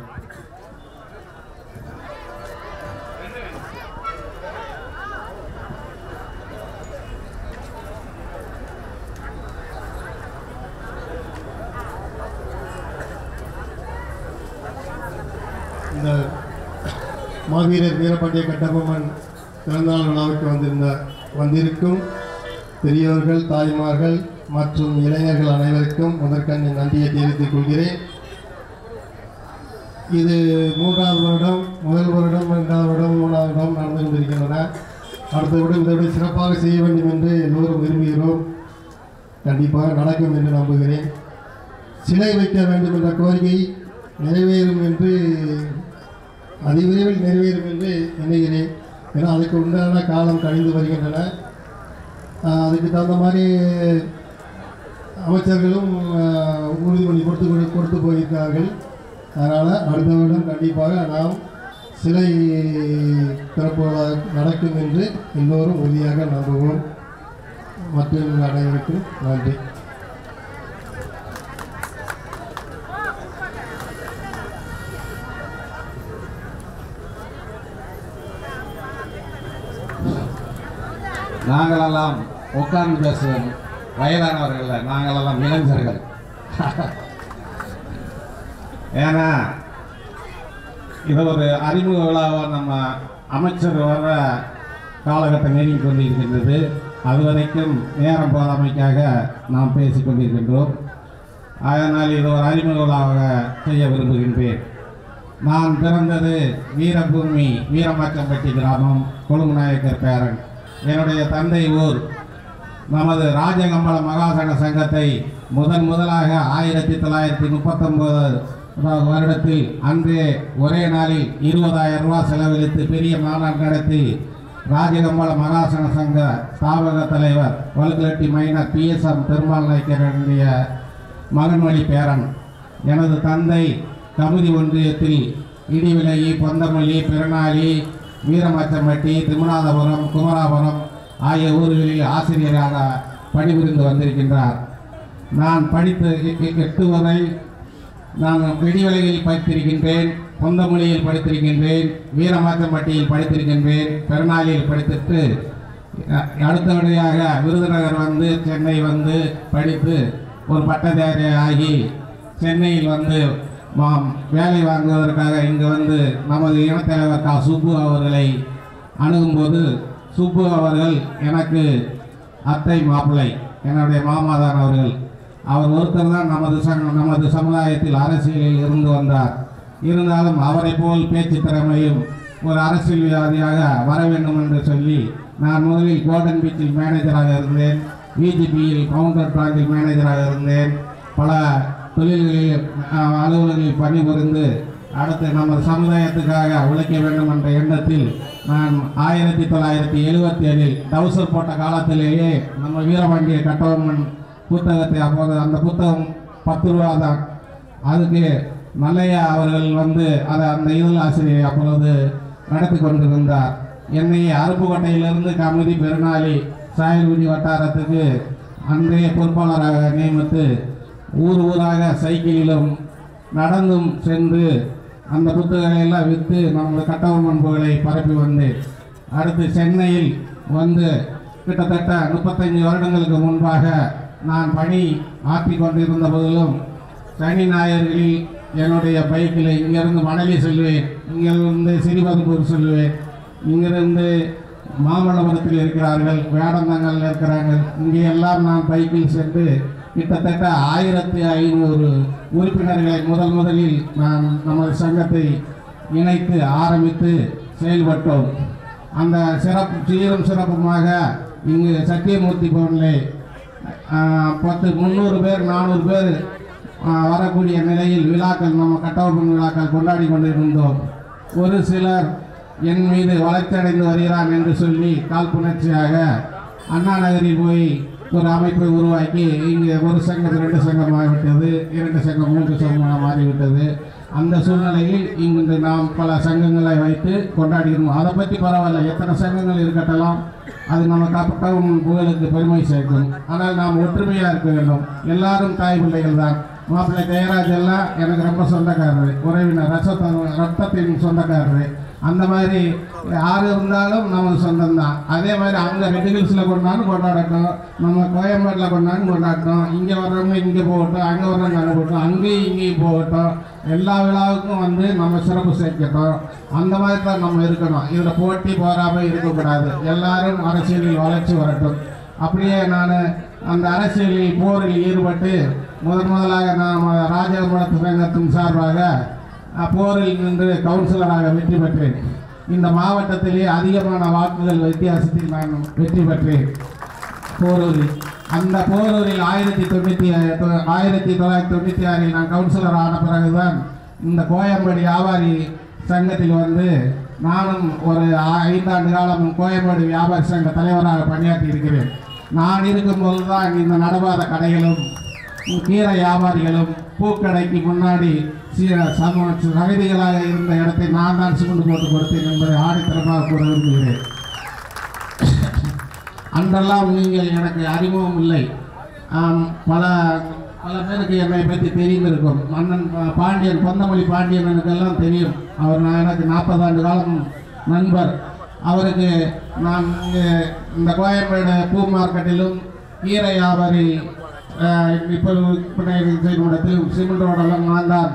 [SPEAKER 14] இந்த மாவீரர் வீரபாண்டிய கட்டபொம்மன் பிறந்தநாள் விழாவுக்கு வந்திருந்த வந்திருக்கும் பெரியவர்கள் தாய்மார்கள் மற்றும் இளைஞர்கள் அனைவருக்கும் முதற்கண் என் நன்றியை தெரிவித்துக் கொள்கிறேன். இது மூன்றாவது வருடம் முதல் வருடம் இரண்டாவது வருடம் மூணாவது வருடம் நடந்து கொண்டிருக்கின்றன. அடுத்த வருடம் இந்த விட சிறப்பாக செய்ய வேண்டும் என்று எல்லோரும் விரும்புகிறோம். கண்டிப்பாக நடக்கும் என்று நம்புகிறேன். சிலை வைக்க வேண்டும் என்ற கோரிக்கை நிறைவேறும் என்று அதிவிரைவில் நிறைவேறும் என்று நினைக்கிறேன். ஏன்னா அதுக்கு உண்டான காலம் கழிந்து வருகின்றன. அதுக்கு தகுந்த மாதிரி அமைச்சர்களும் உறுதிமொழி கொடுத்து கொடு- கொடுத்து போயிருக்கிறார்கள். அதனால் அடுத்த வருடம் கண்டிப்பாக நாம் சிலை திறப்புகளாக நடக்கும் என்று எல்லோரும் உறுதியாக நம்புவோம். மற்றும் அனைவருக்கும் நன்றி.
[SPEAKER 7] நாங்களெல்லாம் உட்கார்ந்து பேசுவோம் வயதானவர்கள் அல்ல, நாங்களெல்லாம் இளைஞர்கள். ஏன்னா இது ஒரு அறிமுக விழாவாக நம்ம அமைச்சர் வர்ற காலகட்டம் நெருங்கி கொண்டிருக்கின்றது. அது வரைக்கும் நேரம் போதாமைக்காக நாம் பேசி கொண்டிருக்கின்றோம். அதனால் இது ஒரு அறிமுக விழாவாக செய்ய விரும்புகின்றேன். நான் பிறந்தது வீரபூமி வீரமாச்சம்பட்டி கிராமம் கொழுங்குநாயக்கர் பேரன். என்னுடைய தந்தை ஊர். நமது ராஜகம்பள மகாசன சங்கத்தை முதன் முதலாக ஆயிரத்தி தொள்ளாயிரத்தி முப்பத்தொன்பது வருடத்தில் அன்றே ஒரே நாளில் இருபதாயிரம் ரூபாய் செலவழித்து பெரிய மாநாடு நடத்தி ராஜகம்பள மகாசன சங்க ஸ்தாபக தலைவர் வலுக்கலட்டி minor P S M Perumal நாயக்கருடைய மகன்வழி பேரன். எனது தந்தை கமுதி ஒன்றியத்தில் இடிவிலகி பொந்தமல்லி பிறனாளி வீரமாச்சம்பட்டி திருமணாதபுரம் குமராபுரம் ஆகிய ஊர்களில் ஆசிரியராக பணிபுரிந்து வந்திருக்கின்றார். நான் படித்த எட்டு வரை நான் இடிவிலகில் படித்திருக்கின்றேன் பொந்தமொழியில் படித்திருக்கின்றேன் வீரமாச்சம்பட்டியில் படித்திருக்கின்றேன் பெருநாளியில் படித்துட்டு அடுத்தபடியாக விருதுநகர் வந்து சென்னை வந்து படித்து ஒரு பட்டதாரி ஆகி சென்னையில் வந்து வேலை வாங்குவதற்காக இங்கு வந்து நமது இனத்தலைவர் கா. சுப்பு அவர்களை அணுகும்போது சுப்பு அவர்கள் எனக்கு அத்தை மாப்பிள்ளை என்னுடைய மாமாதான் அவர்கள். அவர் ஒருத்தர் தான் நமது சங்க நமது சமுதாயத்தில் அரசியலில் இருந்து வந்தார். இருந்தாலும் அவரை போல் பேச்சு திறமையும் ஒரு அரசியல்வாதியாக வர வேண்டும் என்று சொல்லி நான் முதலில் கோல்டன் பீச்சில் மேனேஜராக இருந்தேன். பிஜிபியில் கவுண்டர் பிராஞ்சில் மேனேஜராக இருந்தேன். பல தொழில்களில் அஹ், பணிபுரிந்து அடுத்து நமது சமுதாயத்துக்காக உழைக்க வேண்டும் என்ற எண்ணத்தில் நான் ஆயிரத்தி தொள்ளாயிரத்தி எழுபத்தி ஏழில் டவுசர் போட்ட காலத்திலேயே நம்ம வீரபாண்டிய கட்டபொம்மன் புத்தகத்தை அப்போது அந்த புத்தகம் பத்து ரூபா தான். அதுக்கு மல்லையா அவர்கள் வந்து அதை அந்த இதழ் ஆசிரியை அப்பொழுது நடத்தி கொண்டிருந்தார். என்னை அருப்புக்கோட்டையிலிருந்து கமுதி பெருநாளி சாயல்குடி வட்டாரத்துக்கு அன்றைய பொறுப்பாளராக நியமித்து ஊர் ஊராக சைக்கிளிலும் நடந்தும் சென்று அந்த புத்தகங்களை எல்லாம் விற்று நமது கட்டபொம்மன் புகழை பரப்பி வந்தேன் அடுத்து சென்னையில் வந்து கிட்டத்தட்ட முப்பத்தஞ்சு வருடங்களுக்கு முன்பாக நான் பணி ஆற்றி கொண்டிருந்த போதிலும் சனி ஞாயிறுகளில் என்னுடைய பைக்கில் இங்கிருந்து மணலி செல்வேன் இங்கிருந்து சிறிபதும்பூர் செல்வேன். இங்கிருந்து மாமல்லபுரத்தில் இருக்கிறார்கள் வேடந்தங்கள் இருக்கிறார்கள். இங்கே எல்லாம் நான் பைக்கில் சென்று கிட்டத்தட்ட ஆயிரத்தி ஐநூறு உறுப்பினர்களை முதல் முதலில் நாம் நமது சங்கத்தை இணைத்து ஆரம்பித்து செயல்பட்டோம். அந்த சிறப்பு சீரும் சிறப்புமாக இங்கு சத்தியமூர்த்தி பவனிலே பத்து முந்நூறு பேர் நானூறு பேர் வரக்கூடிய நிலையில் விழாக்கள் நம்ம கட்டவுப்பன் விழாக்கள் கொண்டாடி கொண்டிருந்தோம். ஒரு சிலர் என் மீது வளர்ச்சியடைந்து வருகிறான் என்று சொல்லி காழ்ப்புணர்ச்சியாக அண்ணா நகரில் போய் ஒரு அமைப்பை உருவாக்கி இங்கே ஒரு சங்கம் ரெண்டு சங்கமாகிவிட்டது இரண்டு சங்கம் மூன்று சங்கமாக மாறிவிட்டது. அந்த சூழ்நிலையில் இங்கு நாம் பல சங்கங்களை வைத்து கொண்டாடுகிறோம். அதை பற்றி பரவாயில்ல. எத்தனை சங்கங்கள் இருக்கட்டலாம் அது நம்ம கப்பட்டவும் புகழுக்கு பெருமை சேர்க்கும். ஆனால் நாம் ஒற்றுமையாக இருக்க வேண்டும். எல்லாரும் தாய் பிள்ளைகள் தான். மாப்பிள்ளை ஜெயராஜ் எல்லாம் எனக்கு ரொம்ப சொந்தக்காரரு. உறவினர் ரச ரத்தத்தின் சொந்தக்காரரு. அந்த மாதிரி யார் இருந்தாலும் நமக்கு சொந்தம் தான் அதே மாதிரி அங்கே மெடிக்கல்ஸில் ஹில்ஸில் கொண்டாலும் கொண்டாடட்டும். நம்ம கோயம்பேட்டில் கொண்டாலும் கொண்டாடட்டும். இங்கே வர்றவங்க இங்கே போகட்டும் அங்கே வர்றவங்க அங்கே போகட்டும் அங்கேயும் இங்கேயும் போகட்டும். எல்லா விழாவுக்கும் வந்து நம்ம சிறப்பு சேர்க்கட்டும். அந்த மாதிரி தான் நம்ம இருக்கணும். இதில் போட்டி போகாமல் இருக்கக்கூடாது. எல்லாரும் அரசியலில் வளர்ச்சி வரட்டும். அப்படியே நான் அந்த அரசியலில் போரில் ஈடுபட்டு முதன் முதலாக நாம் ராஜகுலத்து சங்கத்தின் சார்பாக போரில் நின்று கவுன்சிலராக வெற்றி பெற்றேன். இந்த மாவட்டத்திலே அதிகமான வாக்குகள் வித்தியாசத்தில் நான் வெற்றி பெற்றேன். போரூரில். அந்த போரூரில் ஆயிரத்தி தொண்ணூற்றி ஆயிரத்தி தொள்ளாயிரத்தி தொண்ணூற்றி ஆறில் நான் கவுன்சிலர் ஆன பிறகுதான் இந்த கோயம்பேடு வியாபாரி சங்கத்தில் வந்து நானும் ஒரு ஐந்தாண்டு காலம் கோயம்பேடு வியாபாரி சங்க தலைவராக பணியாற்றி இருக்கிறேன். நான் இருக்கும்போது தான் இந்த நடவாத கடைகளும் கீரை வியாபாரிகளும் பூக்கடைக்கு முன்னாடி சீ- சம சகதிகளாக இருந்த இடத்தை நான் தான் சுமந்து போட்டு கொடுத்தேன் என்பதை ஆடித்தரமாக கூற விரும்புகிறேன். அன்றெல்லாம் நீங்கள் எனக்கு அறிமுகம் இல்லை. பல பல பேருக்கு என்னை பற்றி தெரிந்திருக்கும் மன்னன் பாண்டியன் பொந்தமொழி பாண்டியன் எனக்கெல்லாம் தெரியும். அவர் நான் எனக்கு நாற்பது ஆண்டு காலம் நண்பர். அவருக்கு நான் இங்கே இந்த கோயம்பேடு பூ மார்க்கெட்டிலும் கீரை வியாபாரி அஹ், இப்போ விற்பனை செய்யும் இடத்திலும் சிமெண்ட் ரோடெல்லாம் நான் தான்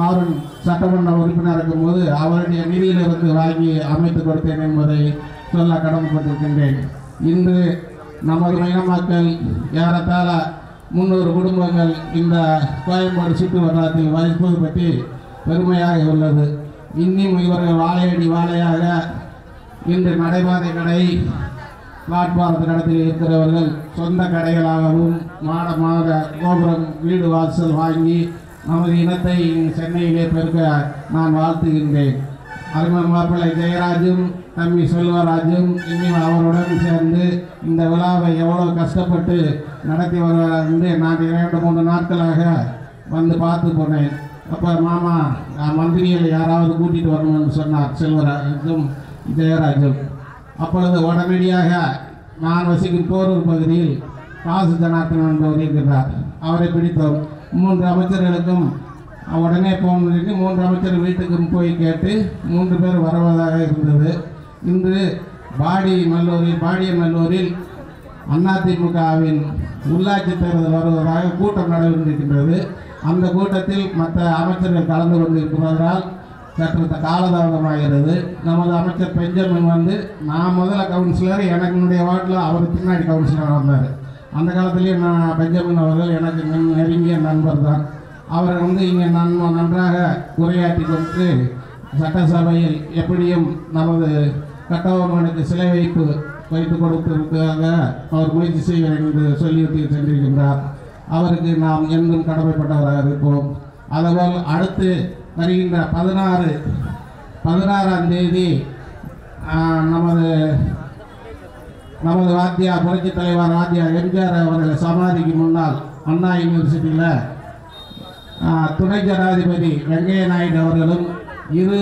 [SPEAKER 7] ஆருண் சட்டமன்ற உறுப்பினர் இருக்கும்போது அவருடைய நிதியிலிருந்து வாங்கி அமைத்து கொடுத்தேன் என்பதை சொல்ல கடமைப்பட்டிருக்கின்றேன். இன்று நமது இன மக்கள் ஏறத்தாழ முந்நூறு குடும்பங்கள் இந்த கோயம்பேடு சுற்று வட்டாரத்தில் வசிப்பது பற்றி பெருமையாக உள்ளது. இன்னும் இவர்கள் வாழையடி வாழையாக இன்று நடைபாதை கடை பிளாட்பாரத்து நடத்தி இருக்கிறவர்கள் சொந்த கடைகளாகவும் மாட மாத கோபுரம் வீடு வாசல் வாங்கி நமது இனத்தை சென்னையிலே பெருக்க நான் வாழ்த்துகின்றேன். அருமன் மாப்பிள்ளை ஜெயராஜும் தம்பி செல்வராஜும் இன்னும் அவருடன் சேர்ந்து இந்த விழாவை எவ்வளோ கஷ்டப்பட்டு நடத்தி வருவார் என்று நான் இரண்டு மூன்று நாட்களாக வந்து பார்த்து போனேன். அப்போ மாமா நான் மந்திரிகளை யாராவது கூட்டிகிட்டு வரணும்னு சொன்னார் செல்வராஜும் ஜெயராஜும். அப்பொழுது உடனடியாக நான் வசிக்கும் போரூர் பகுதியில் காசு ஜனார்த்தன் என்பவர் இருக்கிறார் அவரை பிடித்தோம். மூன்று அமைச்சர்களுக்கும் உடனே போனதுக்கு மூன்று அமைச்சர் வீட்டுக்கும் போய் கேட்டு மூன்று பேர் வருவதாக இருந்தது. இன்று பாடி நல்லூரில் பாடிய நல்லூரில் அதிமுகவின் உள்ளாட்சி தேர்தல் வருவதாக கூட்டம் நடைபெற்றிருக்கின்றது. அந்த கூட்டத்தில் மற்ற அமைச்சர்கள் கலந்து கொண்டிருக்கிறார்கள் சற்று காலதாமதமாகிறது. நமது அமைச்சர் பெஞ்சமின் வந்து நான் முதல்ல கவுன்சிலர் எனக்கு என்னுடைய வார்டில் அவர் பின்னாடி கவுன்சிலர் வந்தார் அந்த காலத்துலேயும் நான் பெஞ்சமின் அவர்கள் எனக்கு நெருங்கிய நண்பர் தான். அவர் வந்து இங்கே நன் நன்றாக உரையாற்றி கொடுத்து சட்டசபையில் எப்படியும் நமது கட்டபொம்மனுக்கு சிலை வைப்பு வைத்து கொடுப்பதற்காக அவர் முயற்சி செய்வார் என்று சொல்லிவிட்டு சென்றிருக்கின்றார். அவருக்கு நாம் என்றும் கடமைப்பட்டவராக இருப்போம். அதுபோல் அடுத்து வருகின்ற பதினாறு பதினாறாம் தேதி நமது நமது வாத்தியார் புரட்சித் தலைவர் வாத்தியார் எம்ஜிஆர் அவர்கள் சமாதிக்கு முன்னால் அண்ணா யூனிவர்சிட்டியில் துணை ஜனாதிபதி வெங்கைய நாயுடு அவர்களும் இரு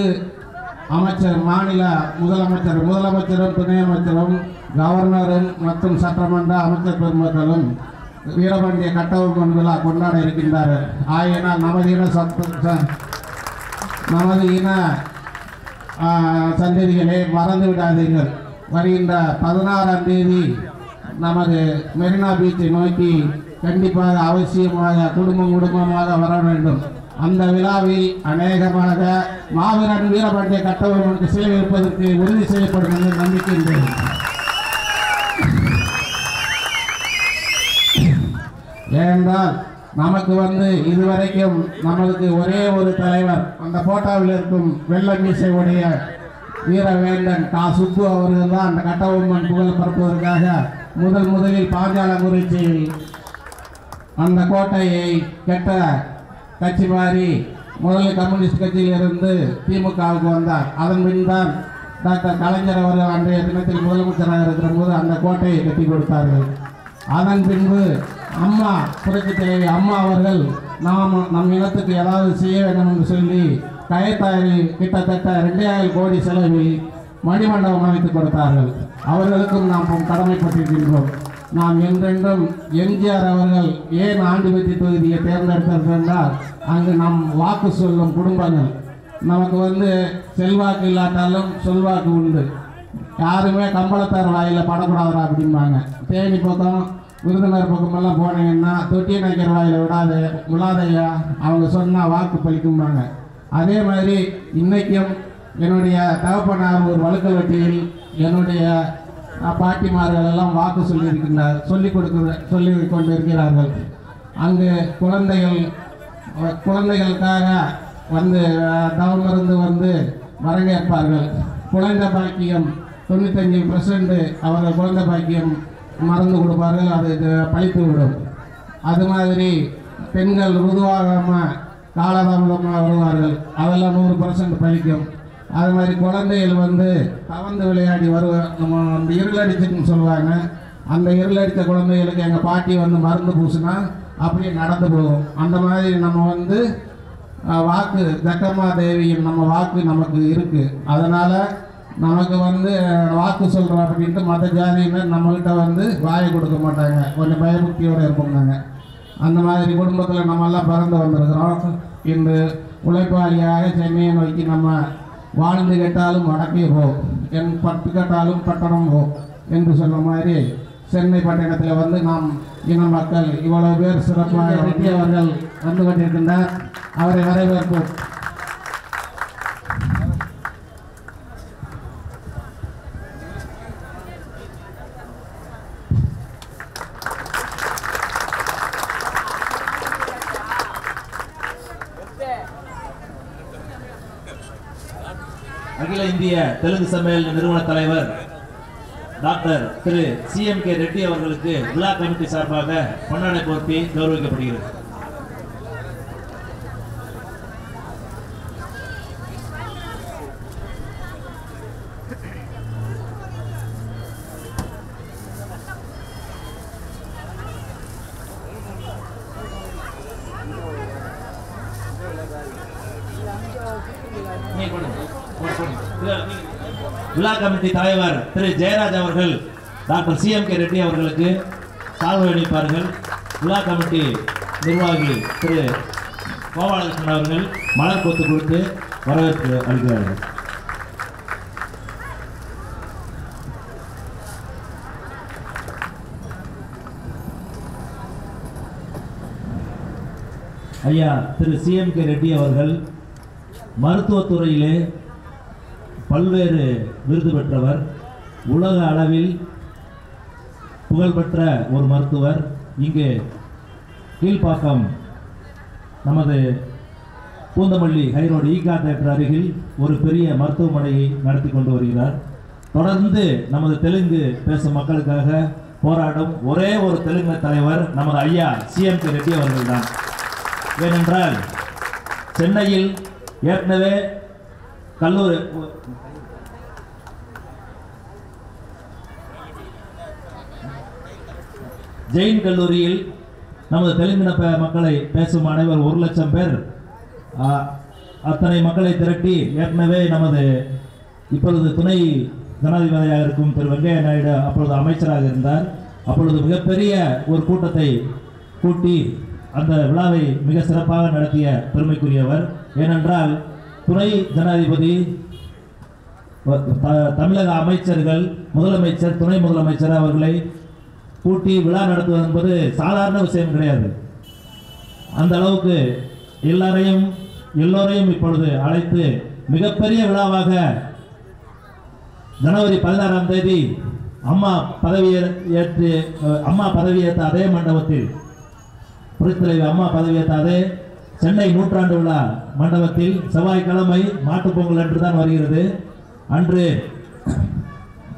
[SPEAKER 7] அமைச்சர் மாநில முதலமைச்சர் முதலமைச்சரும் துணை அமைச்சரும் கவர்னரும் மற்றும் சட்டமன்ற அமைச்சர் பெருமக்களும் வீரபாண்டிய கட்டவு விழா கொண்டாட இருக்கின்றார்கள். ஆயினால் நமதின இன சத்த நமது இன சந்ததிகளே மறந்து விடாதீர்கள் வருகின்ற பதினாறாம் தேதி நமது மெரினா பீச்சை நோக்கி கண்டிப்பாக அவசியமாக குடும்பம் குடும்பமாக வர வேண்டும். அந்த விழாவில் அநேகமாக மாவீரன் வீரபாண்டிய கட்டவர்களுக்கு சிலை வைப்பதற்கு உறுதி செய்யப்படும் என்று நம்பிக்கின்றேன். ஏனென்றால் நமக்கு வந்து இதுவரைக்கும் நமக்கு ஒரே ஒரு தலைவர் அந்த போட்டோவில் இருக்கும் வெள்ள மீசை வீரவேந்தன் கா. சுப்பு அவர்கள் தான் அந்த கட்டபொம்மன் புகழ் பரப்புவதற்காக முதல் முதலில் பாஞ்சாலங்குறிச்சியில் அந்த கோட்டையை கெட்ட கட்சி மாறி முதலில் கம்யூனிஸ்ட் கட்சியில் இருந்து திமுகவுக்கு வந்தார். அதன் பின் தான் டாக்டர் கலைஞர் அவர்கள் அன்றைய தினத்தில் முதலமைச்சராக இருக்கிற போது அந்த கோட்டையை கட்டி கொடுத்தார்கள். அதன் பின்பு அம்மா புரட்சி தலைவி அம்மா அவர்கள் நாம் நம் இனத்துக்கு ஏதாவது செய்ய வேண்டும் என்று சொல்லி கயத்தாரில் கிட்டத்தட்ட ரெண்டாயிரம் கோடி செலவில் மணிமண்டபம் அமைத்து கொடுத்தார்கள். அவர்களுக்கும் நாம் கடமைப்பட்டிருக்கின்றோம். நாம் என்றென்றும் எம்ஜிஆர் அவர்கள் ஏன் ஆண்டிபத்தி தொகுதியை தேர்ந்தெடுத்தது என்றால் அங்கு நம் வாக்கு சொல்லும் குடும்பங்கள். நமக்கு வந்து செல்வாக்கு இல்லாட்டாலும் சொல்வாக்கு உண்டு. யாருமே கம்பளத்தார் வாயில் படக்கூடாதா அப்படிம்பாங்க. தேனி பக்கம் விருதுநர் பக்கமெல்லாம் போனீங்கன்னா தொட்டிய நைக்கர் வாயில் விடாத விழாதையா அவங்க சொன்னால் வாக்கு பலிக்கும்பாங்க. அதே மாதிரி இன்றைக்கும் என்னுடைய தகப்பனார் ஒரு வழுக்கல் வட்டியில் என்னுடைய பாட்டிமார்கள் எல்லாம் வாக்கு சொல்லியிருக்கின்றார் சொல்லிக் கொடுக்க சொல்லி கொண்டு இருக்கிறார்கள் அங்கு குழந்தைகள் குழந்தைகளுக்காக வந்து தவமருந்து வந்து வரவேற்பார்கள். குழந்தை பாக்கியம் தொண்ணூத்தஞ்சு பர்சன்ட் அவர்கள் குழந்தை பாக்கியம் மறந்து கொடுப்பார்கள் அது பழித்து விடும். அது மாதிரி பெண்கள் ருதுவாகாமல் காலதாமதமாக வருவார்கள். அதெல்லாம் நூறு பர்சன்ட் பழிக்கும். அது மாதிரி குழந்தைகள் வந்து தவந்து விளையாடி வருவ நம்ம அந்த இருளடிச்சுன்னு சொல்லுவாங்க. அந்த இருளடித்த குழந்தைகளுக்கு எங்கள் பாட்டி வந்து மருந்து பூசினா அப்படியே நடந்து போகும். அந்த மாதிரி நம்ம வந்து வாக்கு தக்கம்மா தேவியின் நம்ம வாக்கு நமக்கு இருக்குது அதனால் நமக்கு வந்து வாக்கு சொல்கிறோம் அப்படின்ட்டு மற்ற ஜாதியினர் நம்மகிட்ட வந்து வாயை கொடுக்க மாட்டாங்க. கொஞ்சம் பயபக்தியோடு நாங்கள் அந்த மாதிரி குடும்பத்தில் நம்ம எல்லாம் பிறந்து வந்திருக்கிறோம். இன்று உழைப்பாளியாக சென்னையை நோக்கி நம்ம வாழ்ந்து கேட்டாலும் வடக்கே போ. என் பட்டு கேட்டாலும் பட்டணம் போ என்று சொன்ன மாதிரி சென்னை பட்டணத்தில் வந்து நாம் இன மக்கள் இவ்வளவு பேர் சிறப்பாக அவர்கள் வந்து கொண்டிருக்கின்றார் அவரை வரவேற்போம்.
[SPEAKER 3] இந்திய தெலுங்கு சம்மேளன நிறுவன தலைவர் doctor Thiru C M K Reddy அவர்களுக்கு விழா கமிட்டி சார்பாக பொன்னாடை போர்த்தி கௌரவிக்கப்படுகிறது நீங்க கொடுங்க. போடு, போடு. இல்ல, நீங்க- விழா கமிட்டி தலைவர் திரு ஜெயராஜ் அவர்கள் doctor C M K Reddy அவர்களுக்கு சால்வை அளிப்பார்கள். விழா கமிட்டி நிர்வாகி திரு கோபாலகிருஷ்ணன் அவர்கள் மலர் கொத்து கொடுத்து வரவேற்பு அளிக்கிறார்கள். ஐயா Thiru C M K Reddy அவர்கள் மருத்துவத்துறையிலே பல்வேறு விருது பெற்றவர். உலக அளவில் புகழ்பெற்ற ஒரு மருத்துவர். இங்கே கீழ்ப்பாக்கம் நமது பூந்தமல்லி ஹைரோடு ஈகா தேட்டர் அருகில் ஒரு பெரிய மருத்துவமனையை நடத்தி கொண்டு வருகிறார். தொடர்ந்து நமது தெலுங்கு பேசும் மக்களுக்காக போராடும் ஒரே ஒரு தெலுங்கு தலைவர் நமது ஐயா சிஎம் கே ரெட்டி அவர்கள்தான். ஏனென்றால் சென்னையில் ஏற்கனவே கல்லூரி. ஜெயின் கல்லூரியில் நமது தெலுங்கின மக்களை பேசும் அனைவர் ஒரு லட்சம் பேர். அத்தனை மக்களை திரட்டி ஏற்கனவே நமது இப்பொழுது துணை ஜனாதிபதியாக இருக்கும் திரு வெங்கையா நாயுடு அப்பொழுது அமைச்சராக இருந்தார். அப்பொழுது மிகப்பெரிய ஒரு கூட்டத்தை கூட்டி அந்த விழாவை மிக சிறப்பாக நடத்திய பெருமைக்குரியவர். ஏனென்றால் துணை ஜனாதிபதி தமிழக அமைச்சர்கள் முதலமைச்சர் துணை முதலமைச்சர் அவர்களை கூட்டி விழா நடத்துவது என்பது சாதாரண விஷயம் கிடையாது. அந்த அளவுக்கு எல்லாரையும் எல்லோரையும் இப்பொழுது அழைத்து மிகப்பெரிய விழாவாக ஜனவரி பதினாறாம் தேதி அம்மா பதவியேற்று அம்மா பதவியேற்ற அதே மண்டபத்தில் புரட்சித்தலைவர் அம்மா பதவியேற்ற அதே சென்னை நூற்றாண்டு விழா மண்டபத்தில் செவ்வாய்க்கிழமை மாட்டுப் பொங்கல் அன்று தான் வருகிறது. அன்று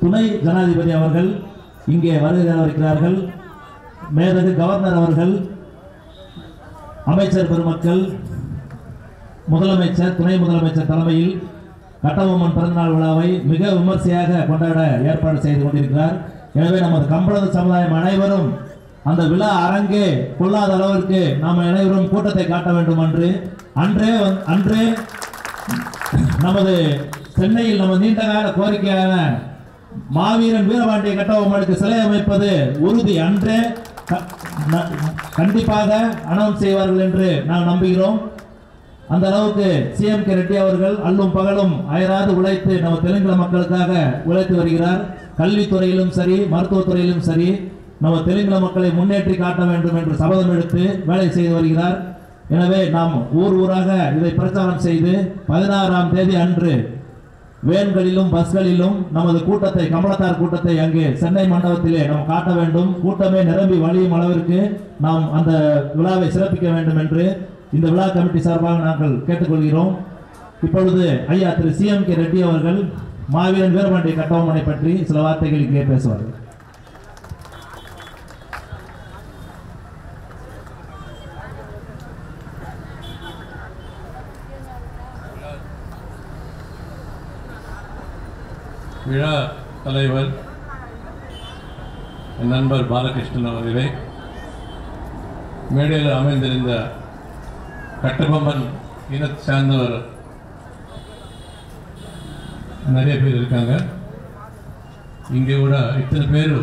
[SPEAKER 3] துணை ஜனாதிபதி அவர்கள் இங்கே வருகிறார்கள் மேலது கவர்னர் அவர்கள் அமைச்சர் பெருமக்கள் முதலமைச்சர் துணை முதலமைச்சர் தலைமையில் கட்டபொம்மன் பிறந்தநாள் விழாவை மிக விமர்சையாக கொண்டாட ஏற்பாடு செய்து கொண்டிருக்கிறார். எனவே நமது கம்பளது சமுதாயம் அனைவரும் அந்த விழா அரங்கே கொள்ளாத அளவிற்கு நாம் அனைவரும் கூட்டத்தை காட்ட வேண்டும் என்று அன்றே அன்றே நமது சென்னையில் நம்ம நீண்டகால கோரிக்கையான மாவீரன் வீரபாண்டிய கட்டபொம்மனுக்கு சிலை அமைப்பது உறுதி. அன்றே ந- கண்டிப்பாக அனௌன்ஸ் செய்வார்கள் என்று நாம் நம்புகிறோம். அந்த அளவுக்கு சிஎம் கே ரெட்டி அவர்கள் அல்லும் பகலும் அயராது உழைத்து நம்ம தெலுங்கு மக்களுக்காக உழைத்து வருகிறார். கல்வித்துறையிலும் சரி மருத்துவத்துறையிலும் சரி நம்ம தெலுங்கில மக்களை முன்னேற்றி காட்ட வேண்டும் என்று சபதம் எடுத்து வேலை செய்து வருகிறார். எனவே நாம் ஊர் ஊராக இதை பிரச்சாரம் செய்து பதினாறாம் தேதி அன்று வேன்களிலும் பஸ்களிலும் நமது கூட்டத்தை கமலத்தார் கூட்டத்தை அங்கே சென்னை மண்டபத்திலே நாம் காட்ட வேண்டும். கூட்டமே நிரம்பி வழியும் அளவிற்கு நாம் அந்த விழாவை சிறப்பிக்க வேண்டும் என்று இந்த விழா கமிட்டி சார்பாக நாங்கள் கேட்டுக்கொள்கிறோம். இப்பொழுது ஐயா Thiru C M K Reddy அவர்கள் மாவீரன் வீரபாண்டிய கட்டபொம்மனை பற்றி சில வார்த்தைகள் இங்கே பேசுவார்கள்.
[SPEAKER 15] விழா தலைவர் என் நண்பர் பாலகிருஷ்ணன் அவர்களே மேடையில் அமைந்திருந்த கட்டபொம்மன் இன சார்ந்தவர் நிறைய பேர் இருக்காங்க. இங்கே கூட இத்தனை பேர்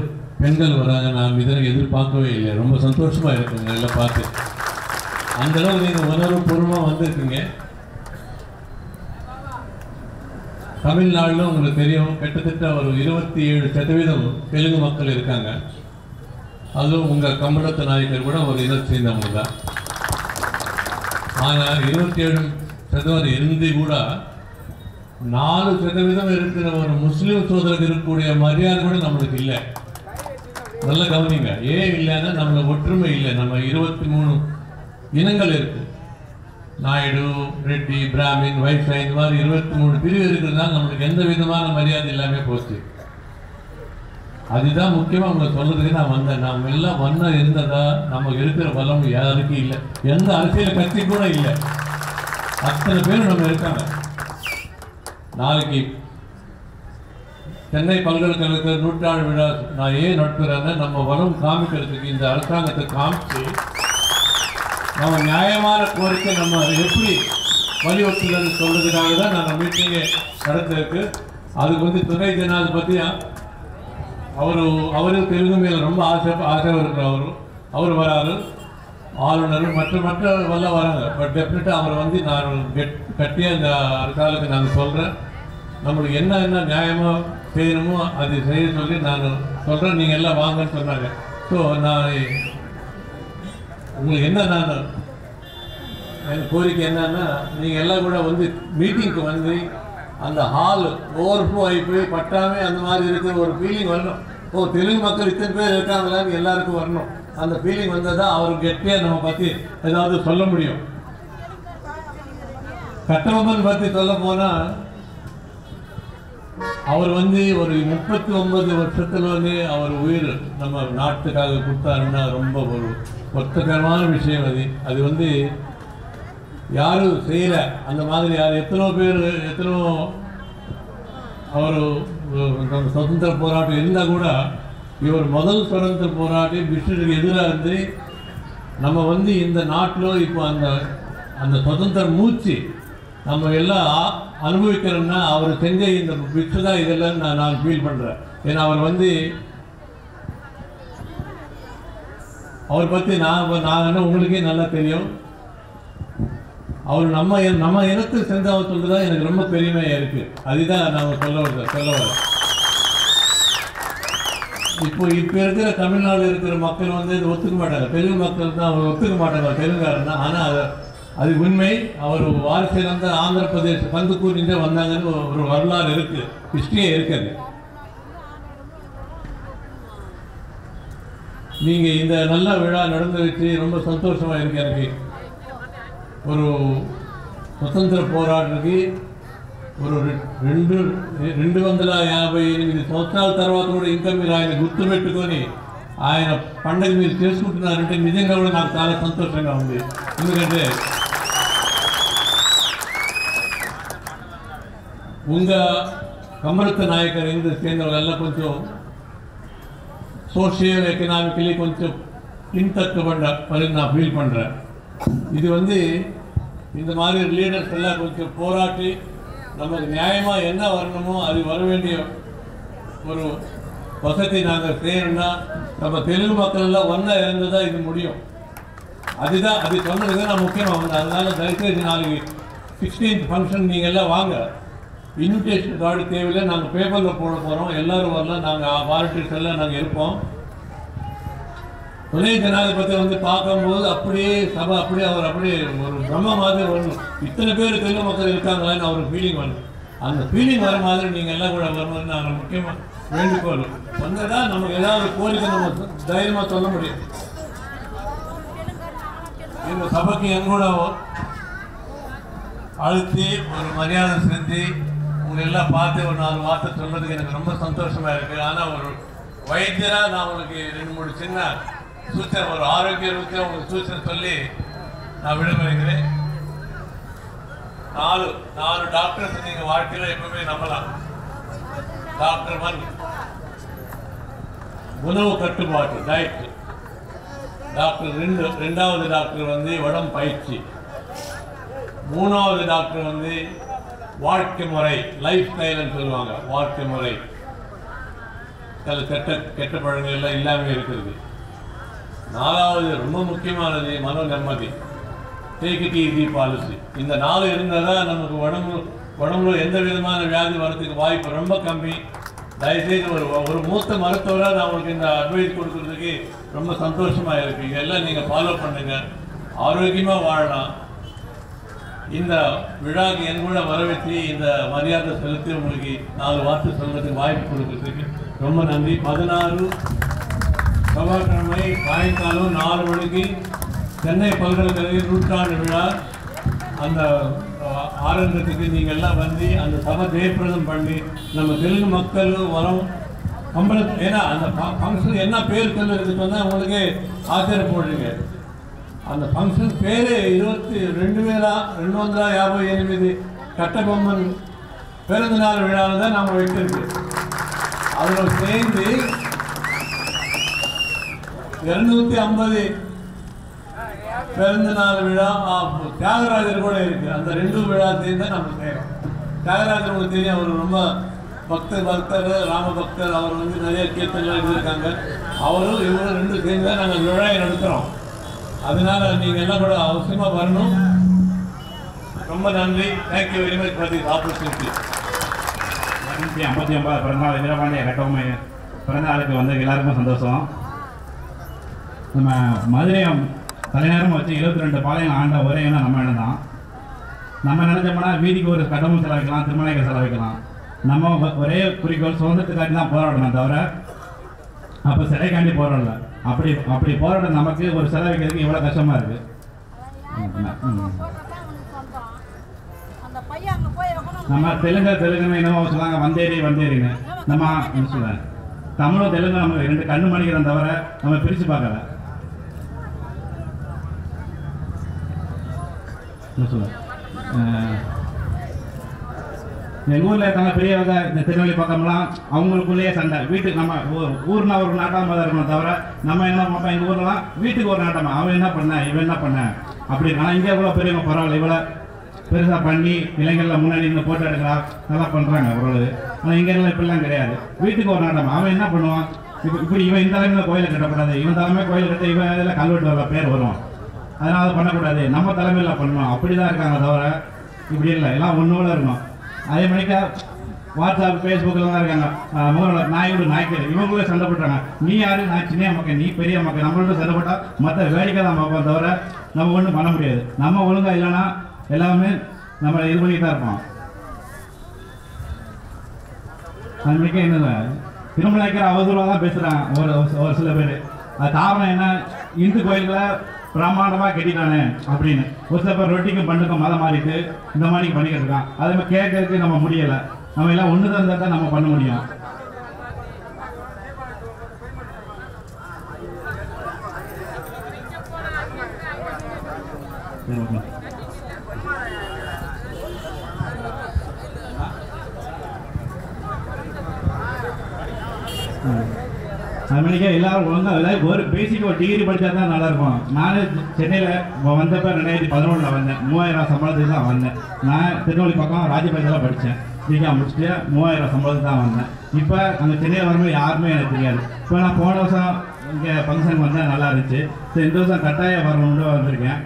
[SPEAKER 15] பெண்கள் வராங்க நான் இதை எதிர்பார்க்கவே இல்லை. ரொம்ப சந்தோஷமாக இருக்குங்க எல்லாம் பார்த்து. அந்தளவு நீங்கள் உணர்வு பூர்வமாக வந்திருக்கீங்க. தமிழ்நாட்டில் உங்களுக்கு தெரியும் கிட்டத்தட்ட ஒரு இருபத்தி ஏழு சதவீதம் தெலுங்கு மக்கள் இருக்காங்க. அதுவும் உங்கள் கம்பளத்து நாயக்கர் கூட ஒரு இனத்தை சேர்ந்தவங்க தான். ஆனால் இருபத்தி ஏழு சதவீதம் இருந்து கூட நாலு சதவீதம் இருக்கிற ஒரு முஸ்லீம் சோதரருக்கு இருக்கக்கூடிய மரியாதை கூட நம்மளுக்கு இல்லை. நல்லா கவனிங்க. ஏன் இல்லைன்னா நம்மள ஒற்றுமை இல்லை. நம்ம இருபத்தி மூணு இனங்கள் இருக்குது நாயுடு ரெட்டி பிராமின் வைஃபை இந்த மாதிரி இருபத்தி மூணு பிரிவு இருக்கிறதுனால நம்மளுக்கு எந்த விதமான மரியாதை இல்லாமல் போச்சு. அதுதான் முக்கியமாக உங்களை சொல்றதுக்கு நான் வந்தேன். நாம் எல்லாம் வண்ணம் இருந்ததா நமக்கு இருக்கிற பலம் யாருக்கும் இல்லை? எந்த அரசியல் கட்சி கூட இல்லை. அத்தனை பேர் நம்ம இருக்காங்க. நாளைக்கு சென்னை பல்கலைக்கழக நூற்றாண்டு விழா. நான் ஏன் நடத்துகிறேன்னா நம்ம வளம் காமிக்கிறதுக்கு இந்த அரசாங்கத்தை காமிச்சு நம்ம நியாயமான கோரிக்கை நம்ம அதை எப்படி வலியுறுத்துதல் சொல்றதுக்காக தான் நாங்கள் மீட்டிங்கை நடத்திருக்கு அதுக்கு வந்து துணை ஜனாதிபதி அவரு அவரு தெலுங்கு மேல ரொம்ப ஆசை ஆசை இருக்கிற அவரும் அவர் வராரு. ஆளுநர் மற்ற மற்ற வல்ல வராங்க. பட் டெஃபினட்டாக அவரை வந்து நான் கெட் கட்டிய அந்த அரசாளுக்கு நான் சொல்கிறேன் நம்மளுக்கு என்ன என்ன நியாயமாக செய்யணுமோ அது செய்ய சொல்லி நான் சொல்கிறேன் நீங்கள் எல்லாம் வாங்கன்னு சொன்னாங்க. ஸோ நான் உங்களுக்கு என்ன நான் என் கோரிக்கை என்னன்னா நீங்கள் எல்லாம் கூட வந்து மீட்டிங்க்கு வந்து அந்த ஹால் ஓவர்ஃப்ளோ ஆகி போய் பட்டாமே அந்த மாதிரி இருக்கிற ஒரு ஃபீலிங் வரணும். ஓ தெலுங்கு மக்கள் இத்தனை பேர் இருக்காங்களான்னு எல்லாருக்கும் வரணும். அந்த ஃபீலிங் வந்தால் தான் அவர் கெட்டியாக நம்ம பற்றி ஏதாவது சொல்ல முடியும். கட்டபொம்மன் பற்றி சொல்ல போனால் அவர் வந்து ஒரு முப்பத்தி ஒன்பது வருஷத்துல வந்து அவர் உயிர் நம்ம நாட்டுக்காக கொடுத்தாருன்னா ரொம்ப ஒரு வருத்தகரமான விஷயம் அது. அது வந்து யாரும் செய்யல? அந்த மாதிரி யார்? எத்தனோ பேர் எத்தனோ அவர் சுதந்திர போராட்டம் இருந்தால் கூட இவர் முதல் சுதந்திர போராட்டி பிரிட்டிஷருக்கு எதிராக இருந்து நம்ம வந்து இந்த நாட்டில் இப்போ அந்த அந்த சுதந்திர மூச்சு நம்ம எல்லாம் அனுபவிக்கிறோம்னா அவர் செஞ்ச இந்த பிக்ஷு தான் இதெல்லாம் நான் நான் ஃபீல் பண்ணுறேன் ஏன்னா அவர் வந்து அவர் பற்றி நான் நான் என்ன உங்களுக்கே நல்லா தெரியும். அவர் நம்ம இன- நம்ம இனத்துக்கு செஞ்சவர் சொல்றதா எனக்கு ரொம்ப பெருமையாக இருக்கு. அதுதான் நான் சொல்ல வர சொல்ல வர இப்போ இப்போ இருக்கிற தமிழ்நாடு இருக்கிற மக்கள் வந்து இது ஒத்துக்க மாட்டாங்க. தெலுங்கு மக்கள் தான் அவர் ஒத்துக்க மாட்டாங்க தெலுங்காரன் தான் ஆனால் அது அது உண்மை. அவர் வாரிசிலிருந்து ஆந்திர பிரதேச கந்துக்கூரிந்தே வந்தாங்கன்னு ஒரு- வரலாறு இருக்குது ஹிஸ்ட்ரியே இருக்குது. நீங்க இந்த நல்ல விழா நடந்து வச்சு ரொம்ப சந்தோஷமா இருக்கு எனக்கு ஒரு స్వతంత్ర పోరాటానికి ఒక రె- రెండు రెండు వందల యాభై ఎనిమిది సంవత్సరాల తర్వాత కూడా ఇంకా మీరు ఆయన గుర్తుపెట్టుకొని ఆయన పండగ మీరు చేసుకుంటున్నారంటే నిజంగా కూడా నాకు చాలా సంతోషంగా ఉంది ఎందుకంటే உங்க கமலத்த நாயக்கர் இருந்து சேர்ந்தவங்க எல்லாம் கொஞ்சம் சோஷியல் எக்கனாமிக்கலி கொஞ்சம் பின்தக்கப்பட்ட மாதிரி நான் ஃபீல் பண்ணுறேன் இது வந்து இந்த மாதிரி லீடர்ஸ் எல்லாம் கொஞ்சம் போராட்டி நமக்கு நியாயமாக என்ன வரணுமோ அது வர வேண்டிய ஒரு வசதி நாங்கள் செய்யணும்னா நம்ம தெலுங்கு மக்கள் எல்லாம் ஒன்றா தான் இது முடியும். அதுதான் அது சொன்னதுக்கு நான் முக்கியமாக அதனால் தயவுசெய்து நாளைக்கு சிக்ஸ்டீன்த் ஃபங்க்ஷன் நீங்கள் எல்லாம் வாங்க. இன்விடேஷன் கார்டு தேவையில்லை. நாங்கள் பேப்பரில் போட போகிறோம் எல்லோரும் வரலாம் நாங்கள் வாலண்டியர்ஸ் எல்லாம் நாங்கள் இருப்போம். துணை ஜனாதிபதி வந்து பார்க்கும்போது அப்படியே சபை அப்படியே அவர் அப்படியே ஒரு பிரம்ம மாதிரி வரணும் இத்தனை பேர் தெலுங்கு மக்கள் இருக்காங்களான்னு அவருக்கு ஃபீலிங் வரணும் அந்த ஃபீலிங் வர மாதிரி நீங்கள் எல்லாம் கூட வரணும்னு நாங்கள் முக்கியமாக வேண்டிக்கோள் வந்ததா நமக்கு ஏதாவது கோரிக்கை நம்ம தைரியமாக சொல்ல முடியும். இந்த சபைக்கு எங்கூட அழுத்தி ஒரு மரியாதை செஞ்சு உங்களை எல்லாம் பார்த்து ஒரு நாலு வார்த்தை சொல்றதுக்கு எனக்கு ரொம்ப சந்தோஷமா இருக்கு. ஆனா ஒரு வைத்தியரா நான் உங்களுக்கு ரெண்டு மூணு சின்ன சூச்சனை ஒரு ஆரோக்கிய ரீதியா உங்களுக்கு சூச்சனை சொல்லி நான் விடுபடுகிறேன் நாலு நாலு டாக்டர்ஸ் நீங்க வாழ்க்கையில எப்பவுமே நம்பலாம். டாக்டர் மண் உணவு கட்டுப்பாட்டு டயட் டாக்டர் ரெண்டு ரெண்டாவது டாக்டர் வந்து உடம்பு பயிற்சி. மூணாவது டாக்டர் வந்து வாழ்க்கை முறை லைஃப் ஸ்டைல்னு சொல்லுவாங்க. வாழ்க்கை முறை. சில கெட்ட கெட்ட பழங்கள் எல்லாம் இல்லாமல் இருக்கிறது. நாலாவது ரொம்ப முக்கியமானது மன நிம்மதி டேக் இட் ஈஸி பாலிசி இந்த நாலு இருந்தால் தான் நமக்கு உடம்பு உடம்புல எந்த விதமான வியாதி வரதுக்கு வாய்ப்பு ரொம்ப கம்மி. தயவுசெய்து ஒரு ஒரு மூத்த மருத்துவராக நான் உங்களுக்கு இந்த அட்வைஸ் கொடுக்குறதுக்கு ரொம்ப சந்தோஷமாக இருக்குது இதெல்லாம் நீங்கள் ஃபாலோ பண்ணுங்கள் ஆரோக்கியமாக வாழலாம். இந்த விழாக்கு என் கூட வரவேற்று இந்த மரியாதை செலுத்தி உங்களுக்கு நாலு வார்த்தை சொல்றதுக்கு வாய்ப்பு கொடுக்கறதுக்கு ரொம்ப நன்றி. பதினாறு செவ்வாய்க்கிழமை சாயங்காலம் நாலு மணிக்கு சென்னை பல்கலைக்கழக நூற்றாண்டு விழா. அந்த ஆரம்பத்துக்கு நீங்கள் எல்லாம் வந்து அந்த சபை ஜெயப்பிரதம் பண்ணி நம்ம தெலுங்கு மக்களும் வரோம். கம்பளத்து ஏன்னா அந்த ஃபங்க்ஷன் என்ன பேர் சொல்லுறதுக்கு வந்து அவங்களுக்கு ஆச்சரியப்படுறீங்க அந்த ఫంక్షన్ పేరే ఇరవై రెండు వేల రెండు వందల యాభై ఎనిమిది కట్టబొమ్మన్ பிறந்த நாள் விழாவில் தான் நம்ம வைத்திருக்கு அதில் சேர்ந்து இருநூத்தி ஐம்பது பிறந்த நாள் விழா ஆ, தியாகராஜர் கூட இருக்கு அந்த ரெண்டு விழா சேர்ந்து தான் நம்ம செய்யறோம் தியாகராஜர் உங்களுக்கு தெரியும் அவர் ரொம்ப பக்தர் பக்தர் ராம பக்தர் அவர் வந்து நிறைய கீர்த்தனைகள் எழுதியிருக்காங்க அவரும் இவரும் ரெண்டு சேர்ந்து தான் நாங்கள் விழாவை நடத்துகிறோம் அதனால நீங்கள் எல்லாம் கூட அவசியமாக வரணும். ரொம்ப நன்றி. Thank you very much for this opportunity
[SPEAKER 16] நூற்றி ஐம்பத்தி ஒன்பது பிறந்தநாள் வீரபாண்டிய கட்டபொம்மை பிறந்தநாளுக்கு வந்து எல்லாருக்கும் சந்தோஷம். நம்ம மதுரை தலைநேரம் வச்சு இருபத்தி ரெண்டு பாளையம் ஆண்ட ஒரே இனம் நம்ம என்ன தான். நம்ம நினைச்சோம்னா வீதிக்கு ஒரு கட்டமும் செலவிக்கலாம் திருமணைக்கு செலவிக்கலாம் நம்ம ஒரே குறிக்கோள் சுதந்திரத்துக்காண்டி தான் போராடணும் தவிர அப்போ சிலைக்காண்டி போராடல அப்படி அப்படி போராட நமக்கு ஒரு சிலை வைக்கிறதுக்கு எவ்வளோ கஷ்டமா இருக்கு? நம்ம தெலுங்கு தெலுங்குன்னு என்னமோ சொன்னாங்க வந்தேரி வந்தேரின்னு. நம்ம என்ன தமிழும் தெலுங்கு நம்ம ரெண்டு கண்ணு மணிக்கிறோம் தவிர நம்ம பிரித்து பார்க்கல. என்ன எங்கள் ஊரில் இருக்காங்க பெரியவங்க இந்த திருநெல்வேலி பக்கம்லாம் அவங்களுக்குள்ளேயே சண்டை. வீட்டுக்கு நம்ம ஊர்னா ஒரு நாட்டாமல் தான் இருக்கணும் தவிர நம்ம என்ன பார்ப்போம்? எங்கள் ஊர்லலாம் வீட்டுக்கு ஒரு நாட்டமா. அவன் என்ன பண்ண இவன் என்ன பண்ண? அப்படி ஆனால் இங்கே இவ்வளோ பெரியவங்க பரவாயில்ல. இவ்வளோ பெருசாக பண்ணி இளைஞர்ல முன்னாடி நின்று போட்டோ எடுக்கலாம் நல்லா பண்ணுறாங்க ஓரளவு. ஆனால் இங்கே எல்லாம் இப்படிலாம் கிடையாது. வீட்டுக்கு ஒரு நாட்டமா. அவன் என்ன பண்ணுவான்? இப்போ இப்படி இவன் இந்த தலைமையில் கோயில் கட்டக்கூடாது. இவன் தலைமை கோயில் கட்ட இவன் இதில் கல்வெட்டு வர பேர் வரும். அதனால் பண்ணக்கூடாது. நம்ம தலைமையில் பண்ணணும். அப்படி தான் இருக்காங்க தவிர இப்படி இல்லை. எல்லாம் ஒன்றோட இருக்கணும். அதே மாதிரிக்கா வாட்ஸ்அப் ஃபேஸ்புக்கில் தான் இருக்காங்க. முதல்வர் முகநூல் நாயோடு நாய்க்கர் இவங்களே சண்டை போட்டாங்க நீ யாரு? நான் சின்ன மக்கள் நீ பெரிய மக்கள் நம்மள்ட்ட சண்டை போட்டால் மற்ற வேடிக்கை தான் பார்ப்போம் தவிர நம்ம ஒன்றும் பண்ண முடியாது. நம்ம ஒழுங்காக இல்லைன்னா எல்லாமே நம்ம இது பண்ணிட்டு தான் இருப்போம். அது மிக்க என்ன திருமலைக்கிற அவதூறாக தான் பேசுகிறாங்க ஒரு ஒரு சில பேர். அது காரணம் என்ன? இந்து கோயில்களை பிரமாண்டமாக கட்டிட்டானே அப்படின்னு. ஒரு சில பேர் ரொட்டிக்கும் பண்ணுக்கும் மதம் மாறிட்டு இந்த மாதிரி பண்ணிக்கிட்டு இருக்கான். அதே மாதிரி கேட்கறதுக்கு நம்ம முடியலை. நம்ம எல்லாம் ஒன்று தான் தான் நம்ம பண்ண முடியும். சரி, you. அதுமாதிரிக்கே எல்லாரும் ஒழுங்காக இல்லை ஒரு பேசிக் ஒரு டிகிரி படித்தா தான் நல்லா இருக்கும் நானே சென்னையில் வந்தப்போ ரெண்டாயிரத்தி பதினொன்றில் வந்தேன். மூவாயிரம் சம்பளத்துக்கு தான் வந்தேன். நான் திருநெல்வேலி பக்கம் ராஜபாளையத்தில் படித்தேன் பிகா முடிச்சுட்டு மூவாயிரம் சம்பளத்துக்கு தான் வந்தேன். இப்போ அந்த சென்னையில் வரும்போது யாருமே எனக்கு தெரியாது. இப்போ நான் போன வருஷம் இங்கே ஃபங்க்ஷனுக்கு வந்தேன் நல்லா இருந்துச்சு. சரி இந்த வருஷம் கட்டாயம் வரணும்னு வந்திருக்கேன்.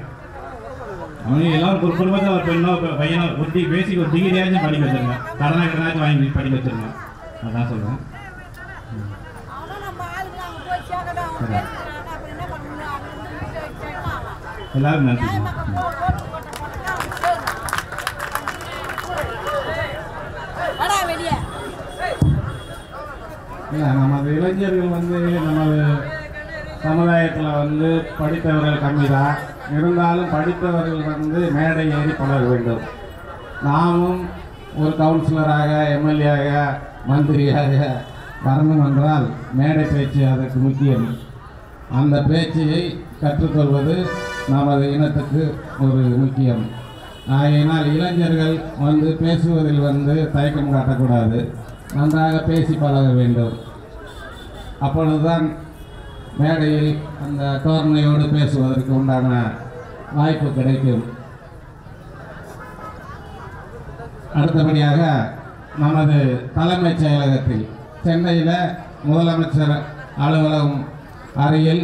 [SPEAKER 16] அவங்க எல்லாரும் ஒரு குடும்பத்தில் ஒரு பெண்ணோ பையனோ ஒரு டி பேசிக் ஒரு டிகிரியாச்சும் படிக்க வச்சிருங்க. கடனை கடனாச்சும் வாங்கி படிக்க வச்சிருங்க. அதான் சொல்லுவேன் எல்லாரும் நன்றி
[SPEAKER 7] இல்லை நமது இளைஞர்கள் வந்து நமது சமுதாயத்தில் வந்து படித்தவர்கள் கம்மி தான் இருந்தாலும் படித்தவர்கள் வந்து மேடை ஏறி பழக வேண்டும். நாமும் ஒரு கவுன்சிலராக எம்எல்ஏயாக மந்திரியாக வரணும் என்றால் மேடை பேச்சு அதற்கு முக்கியம். அந்த பேச்சையை கற்றுக்கொள்வது நமது இனத்துக்கு ஒரு முக்கியம். ஆகையினால் இளைஞர்கள் வந்து பேசுவதில் வந்து தயக்கம் காட்டக்கூடாது. நன்றாக பேசி பழக வேண்டும். அப்பொழுதுதான் மேடையில் அந்த தோரணையோடு பேசுவதற்கு உண்டான வாய்ப்பு கிடைக்கும். அடுத்தபடியாக நமது தலைமைச் செயலகத்தில் சென்னையில் முதலமைச்சர் அலுவலகம் அறையில்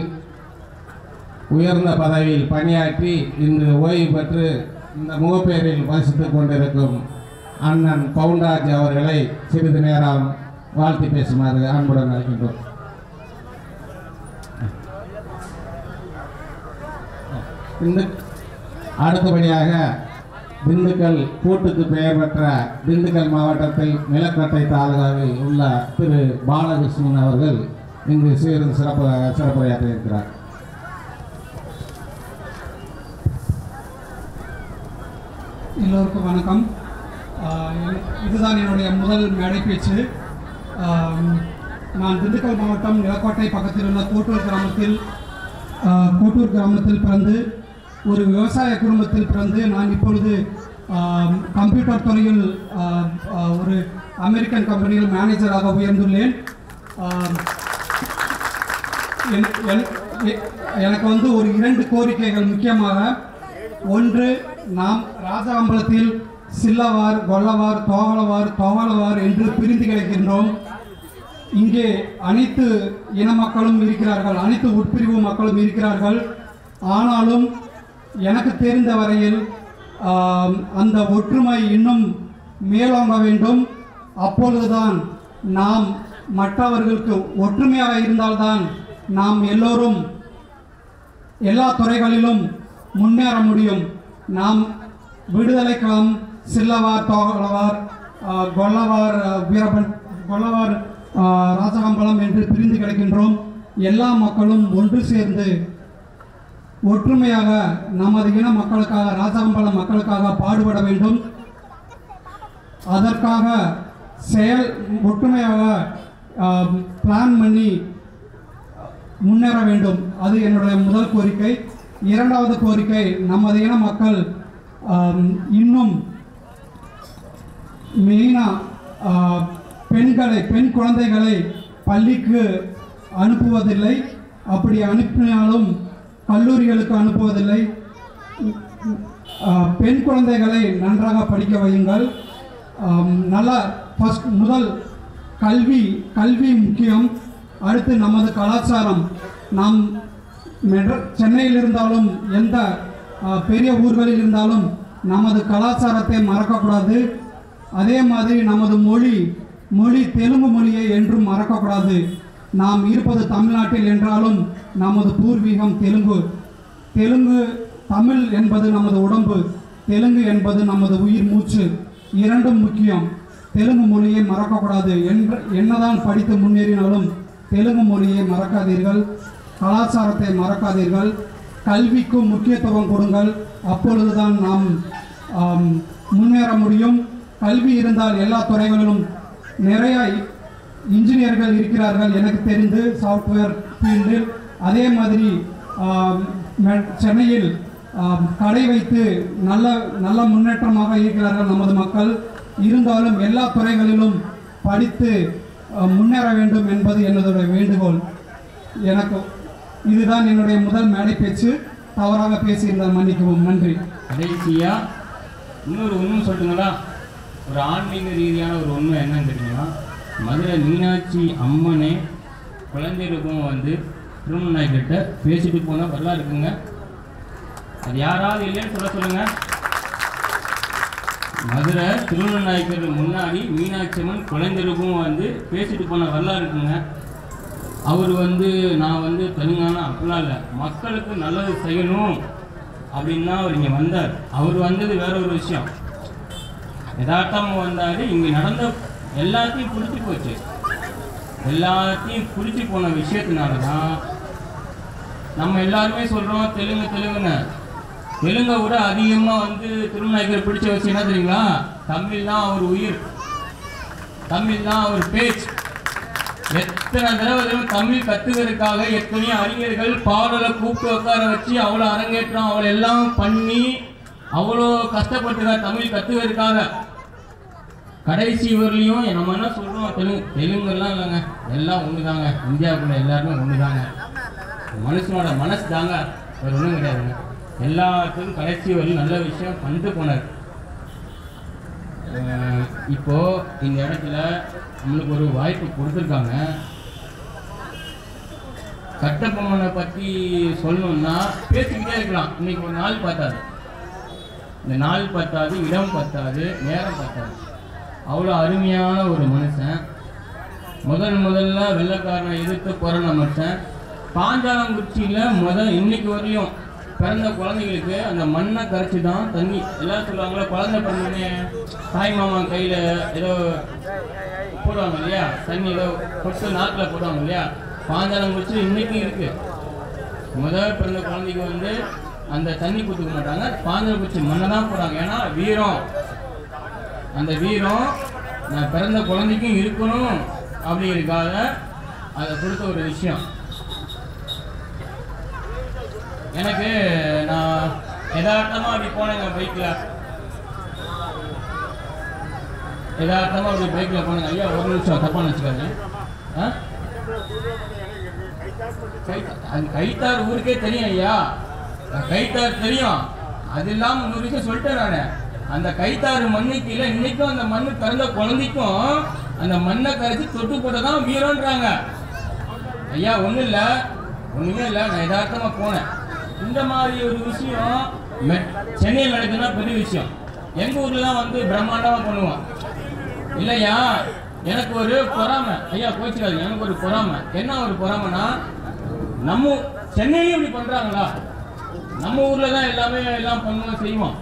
[SPEAKER 7] உயர்ந்த பதவியில் பணியாற்றி இன்று ஓய்வு பெற்று இந்த முகப்பேரில் வசித்துக் கொண்டிருக்கும் அண்ணன் பவுன்ராஜ் அவர்களை சிறிது நேரம் வாழ்த்தி பேசுமாறு அன்புடன் அழைக்கின்றோம். இந்த அடுத்தபடியாக திண்டுக்கல் கூட்டுக்கு பெயர் பெற்ற திண்டுக்கல் மாவட்டத்தில் நிலக்கட்டை தாலுகாவில் உள்ள திரு பாலகிருஷ்ணன் அவர்கள் இங்கு சீரும் சிறப்பு சிறப்புரையாற்ற இருக்கிறார்.
[SPEAKER 17] எல்லோருக்கும் வணக்கம். இதுதான் என்னுடைய முதல் மேடை பேச்சு. நான் திண்டுக்கல் மாவட்டம் நிலக்கோட்டை பக்கத்தில் உள்ள கோட்டூர் கிராமத்தில் கோட்டூர் கிராமத்தில் பிறந்து ஒரு விவசாய குடும்பத்தில் பிறந்து நான் இப்பொழுது கம்ப்யூட்டர் துறையில் ஒரு அமெரிக்கன் கம்பெனியில் மேனேஜராக உயர்ந்துள்ளேன். எனக்கு வந்து ஒரு இரண்டு கோரிக்கைகள் முக்கியமாக. ஒன்று நாம் ராஜாம்பலத்தில் சில்லவார் கொல்லவார் தோவலவார் தோவலவார் என்று பிரிந்து கிடைக்கின்றோம். இங்கே அனைத்து இன மக்களும் இருக்கிறார்கள் அனைத்து உட்பிரிவு மக்களும் இருக்கிறார்கள். ஆனாலும் எனக்கு தெரிந்த வரையில் அந்த ஒற்றுமை இன்னும் மேலோங்க வேண்டும். அப்பொழுதுதான் நாம் மற்றவர்களுக்கு ஒற்றுமையாக இருந்தால்தான் நாம் எல்லோரும் எல்லா துறைகளிலும் முன்னேற முடியும். நாம் விடுதலை களம் சில்லவார் தோகலவார் கொல்லவார் வீரபன் கொல்லவார் ராஜகம்பலம் என்று பிரிந்து கிடக்கின்றோம். எல்லா மக்களும் ஒன்று சேர்ந்து ஒற்றுமையாக நமது இன மக்களுக்காக ராசகம்பலம் மக்களுக்காக பாடுபட வேண்டும். அதற்காக செயல் ஒற்றுமையாக பிளான் பண்ணி முன்னேற வேண்டும். அது என்னுடைய முதல் கோரிக்கை. இரண்டாவது கோரிக்கை நமது இன மக்கள் இன்னும் மெயினாக பெண்களை பெண் குழந்தைகளை பள்ளிக்கு அனுப்புவதில்லை. அப்படி அனுப்பினாலும் கல்லூரிகளுக்கு அனுப்புவதில்லை. பெண் குழந்தைகளை நன்றாக படிக்க வையுங்கள். நல்ல ஃபஸ்ட் முதல் கல்வி கல்வி முக்கியம். அடுத்து நமது கலாச்சாரம். நாம் சென்னையில் இருந்தாலும் எந்த பெரிய ஊர்களில் இருந்தாலும் நமது கலாச்சாரத்தை மறக்கக்கூடாது. அதே மாதிரி நமது மொழி மொழி தெலுங்கு மொழியை என்றும் மறக்கக்கூடாது. நாம் இருப்பது தமிழ்நாட்டில் என்றாலும் நமது பூர்வீகம் தெலுங்கு. தெலுங்கு தமிழ் என்பது நமது உடம்பு. தெலுங்கு என்பது நமது உயிர் மூச்சு. இரண்டும் முக்கியம். தெலுங்கு மொழியை மறக்கக்கூடாது. என்ற என்னதான் படித்து முன்னேறினாலும் தெலுங்கு மொழியை மறக்காதீர்கள் கலாச்சாரத்தை மறக்காதீர்கள் கல்விக்கும் முக்கியத்துவம் கொடுங்கள். அப்பொழுதுதான் நாம் முன்னேற முடியும். கல்வி இருந்தால் எல்லா துறைகளிலும் நிறைய இன்ஜினியர்கள் இருக்கிறார்கள் எனக்கு தெரிந்து சாஃப்ட்வேர் ஃபீல்டில் அதே மாதிரி சென்னையில் கடை வைத்து நல்ல நல்ல முன்னேற்றமாக இருக்கிறார்கள் நமது மக்கள். இருந்தாலும் எல்லா துறைகளிலும் படித்து முன்னேற வேண்டும் என்பது என்னுடைய வேண்டுகோள். எனக்கு இதுதான் என்னுடைய முதல் மேடை பேச்சு. தவறாக பேசியிருந்தால் மன்னிக்கவும். நன்றி.
[SPEAKER 18] கடைசியா இன்னொரு ஒன்றும் சொல்லுங்களா ஒரு ஆன்மீக ரீதியான ஒரு உண்மை என்னன்னு தெரியுமா? மதுரை மீனாட்சி அம்மனே குழந்தைகளுக்கும் வந்து திருமணாய்கிட்ட பேசிட்டு போனால் நல்லா இருக்குங்க. அது யாராவது இல்லைன்னு சொல்ல சொல்லுங்கள் மதுரை திருமணநாயக்கர் முன்னாடி மீனாட்சி அம்மன் வந்து பேசிட்டு போன வரலாறு இருக்குங்க. அவர் வந்து நான் வந்து தெலுங்கானா அப்படிலாம் இல்லை. மக்களுக்கு நல்லது செய்யணும் அப்படின்னா அவர் இங்கே வந்தார். அவர் வந்தது வேற ஒரு விஷயம். யதார்த்தமாக வந்தார். இங்கே நடந்த எல்லாத்தையும் பிடிச்சி போச்சு. எல்லாத்தையும் பிடிச்சி போன விஷயத்தினால தான் நம்ம எல்லாருமே சொல்கிறோம் தெலுங்கு தெலுங்குன்னு. தெலுங்கை விட அதிகமாக வந்து திருநாயக்கர் பிடிச்ச விஷயம் என்ன தெரியுங்களா? தமிழ் தான் அவர் உயிர். தமிழ் தான் அவர் பேச்சு. எத்தனை தடவை தமிழ் கத்துக்கிறதுக்காக எத்தனையோ அறிஞர்கள் பாடலை கூப்பிட்டு உட்கார வச்சு அவ்வளோ அரங்கேற்றம் அவளை எல்லாம் பண்ணி அவ்வளோ கஷ்டப்பட்டுருக்கார் தமிழ் கத்துக்கிறதுக்காக. கடைசி வரலையும் நம்ம என்ன சொல்கிறோம் தெலுங்கு தெலுங்குலாம் இல்லைங்க. எல்லாம் ஒன்று தாங்க இந்தியாவுக்குள்ள எல்லாருமே ஒன்று தாங்க மனுஷனோட மனசு தாங்க வேறு ஒன்றும் கிடையாதுங்க. எல்லாத்துக்கும் கடைசி வரையும் நல்ல விஷயம் பண்ணிட்டு போனார். இப்போது இந்த இடத்துல நம்மளுக்கு ஒரு வாய்ப்பு கொடுத்துருக்காங்க. கட்டபொம்மனை பற்றி சொல்லணும்னா பேசிக்கிட்டே இருக்கலாம். இன்னைக்கு ஒரு நாள் பத்தாது. இந்த நாள் பத்தாது இடம் பத்தாது நேரம் பத்தாது. அவ்வளோ அருமையான ஒரு மனுஷன். முதல் முதல்ல வெள்ளைக்காரனை எதிர்த்து போராட மனுஷன். பாஞ்சாலங்குறிச்சியில் முதல் இன்னைக்கு வரையும் பிறந்த குழந்தைங்களுக்கு அந்த மண்ணை கரைச்சி தான் தண்ணி. எல்லாம் சொல்லுவாங்களே குழந்தை பிறந்தோடனே தாய் மாமா கையில் ஏதோ போடுவாங்க இல்லையா? தண்ணி ஏதோ கொட்டு நாக்கில் போடுவாங்க இல்லையா? பாஞ்சாலம் குடிச்சு இன்னைக்கும் இருக்கு. முதல் பிறந்த குழந்தைக்கு வந்து அந்த தண்ணி கொடுத்துக்க மாட்டாங்க. பாஞ்சாலம் குடிச்சு மண்ணை தான் போடுறாங்க. ஏன்னா வீரம். அந்த வீரம் நான் பிறந்த குழந்தைக்கும் இருக்கணும் அப்படிங்கிறதுக்காக அதை கொடுத்த ஒரு விஷயம். எனக்கு நான் யதார்த்தமாக அப்படி போனேங்க பைக்கில் யதார்த்தமாக அப்படி பைக்கில் போனேங்க. ஐயா ஒரு நிமிஷம் தப்பான வச்சுக்காங்க ஆ? கை- கைத்தார் ஊருக்கே தெரியும் ஐயா. கைத்தார் தெரியும். அது இல்லாம இன்னொரு விஷயம் சொல்லிட்டேன் நான். அந்த கைத்தாறு மண்ணுக்கு இல்லை இன்னைக்கும் அந்த மண்ணு திறந்த குழந்தைக்கும் அந்த மண்ணை கரைச்சி தொட்டு போட்டதான் வீரன்றாங்க ஐயா ஒன்றும் இல்லை. ஒன்றுமே இல்லை. நான் எதார்த்தமாக போனேன். இந்த மாதிரி ஒரு விஷயம் சென்னையில் நடக்குதுன்னா பெரிய விஷயம். எங்கள் ஊர்லாம் வந்து பிரம்மாண்டமாக பண்ணுவோம் இல்லையா? எனக்கு ஒரு பொறாமை. ஐயா கோச்சிக்காது எனக்கு ஒரு பொறாமை. என்ன ஒரு பொறாமைனா நம்ம சென்னையிலும் இப்படி பண்ணுறாங்களா நம்ம ஊரில் தான் எல்லாமே எல்லாம் பண்ணுவோம் செய்வோம்.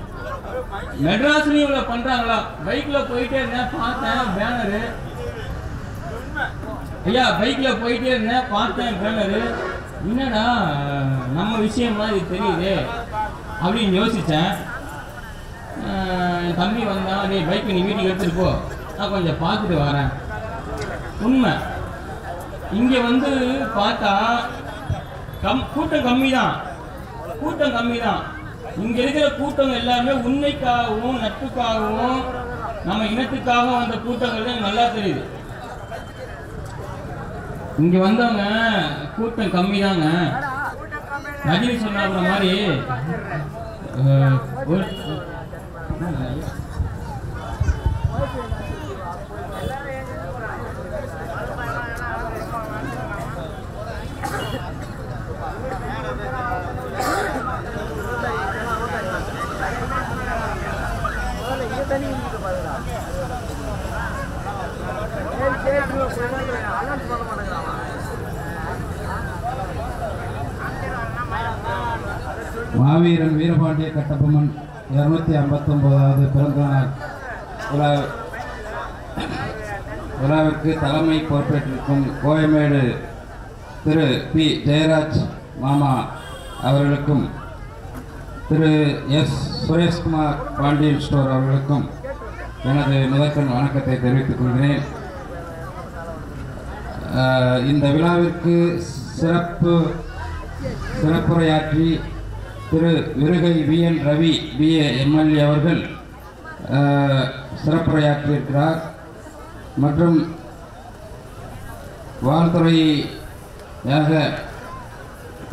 [SPEAKER 18] மெட்ராஸ்லையும் இவ்வளோ பண்ணுறாங்களா பைக்கில் போயிட்டே இருந்தேன் பார்த்தேன் பேனரு ஐயா பைக்கில் போயிட்டே இருந்தேன் பார்த்தேன் பேனரு என்னடா நம்ம விஷயம் மாதிரி தெரியுது அப்படின்னு யோசித்தேன் என் தம்பி வந்தால் நீ பைக் நீ வீட்டுக்கு எடுத்துட்டு போ. நான் கொஞ்சம் பார்த்துட்டு வரேன். உண்மை. இங்கே வந்து பார்த்தா கம் கூட்டம் கம்மி தான் கூட்டம் கம்மி தான் இங்கே இருக்கிற கூட்டம் எல்லாமே உண்மைக்காகவும் நட்புக்காகவும் நம்ம இனத்துக்காகவும் வந்த கூட்டங்கள் தான் நல்லா தெரியுது. இங்க வந்தவங்க கூட்டம் கம்மி தாங்க ரஜினி சொன்னாப்புல மாதிரி ஒரு
[SPEAKER 19] மாவீரன் வீரபாண்டிய கட்டபொம்மன் இருநூத்தி ஐம்பத்தொம்போதாவது பிறந்த நாள் விழா விழாவிற்கு தலைமை பொறுப்பேற்றிருக்கும் கோயமேடு திரு பி. ஜெயராஜ் மாமா அவர்களுக்கும் திரு எஸ். சுரேஷ்குமார் பாண்டியன் ஸ்டோர் அவர்களுக்கும் எனது முதற்கண் வணக்கத்தை தெரிவித்துக் கொள்கிறேன். இந்த விழாவிற்கு சிறப்பு சிறப்புரையாற்றி Thiru Virugai V N Ravi BA MLA அவர்கள் சிறப்புரையாற்றியிருக்கிறார். மற்றும் வாழ்த்துறையாக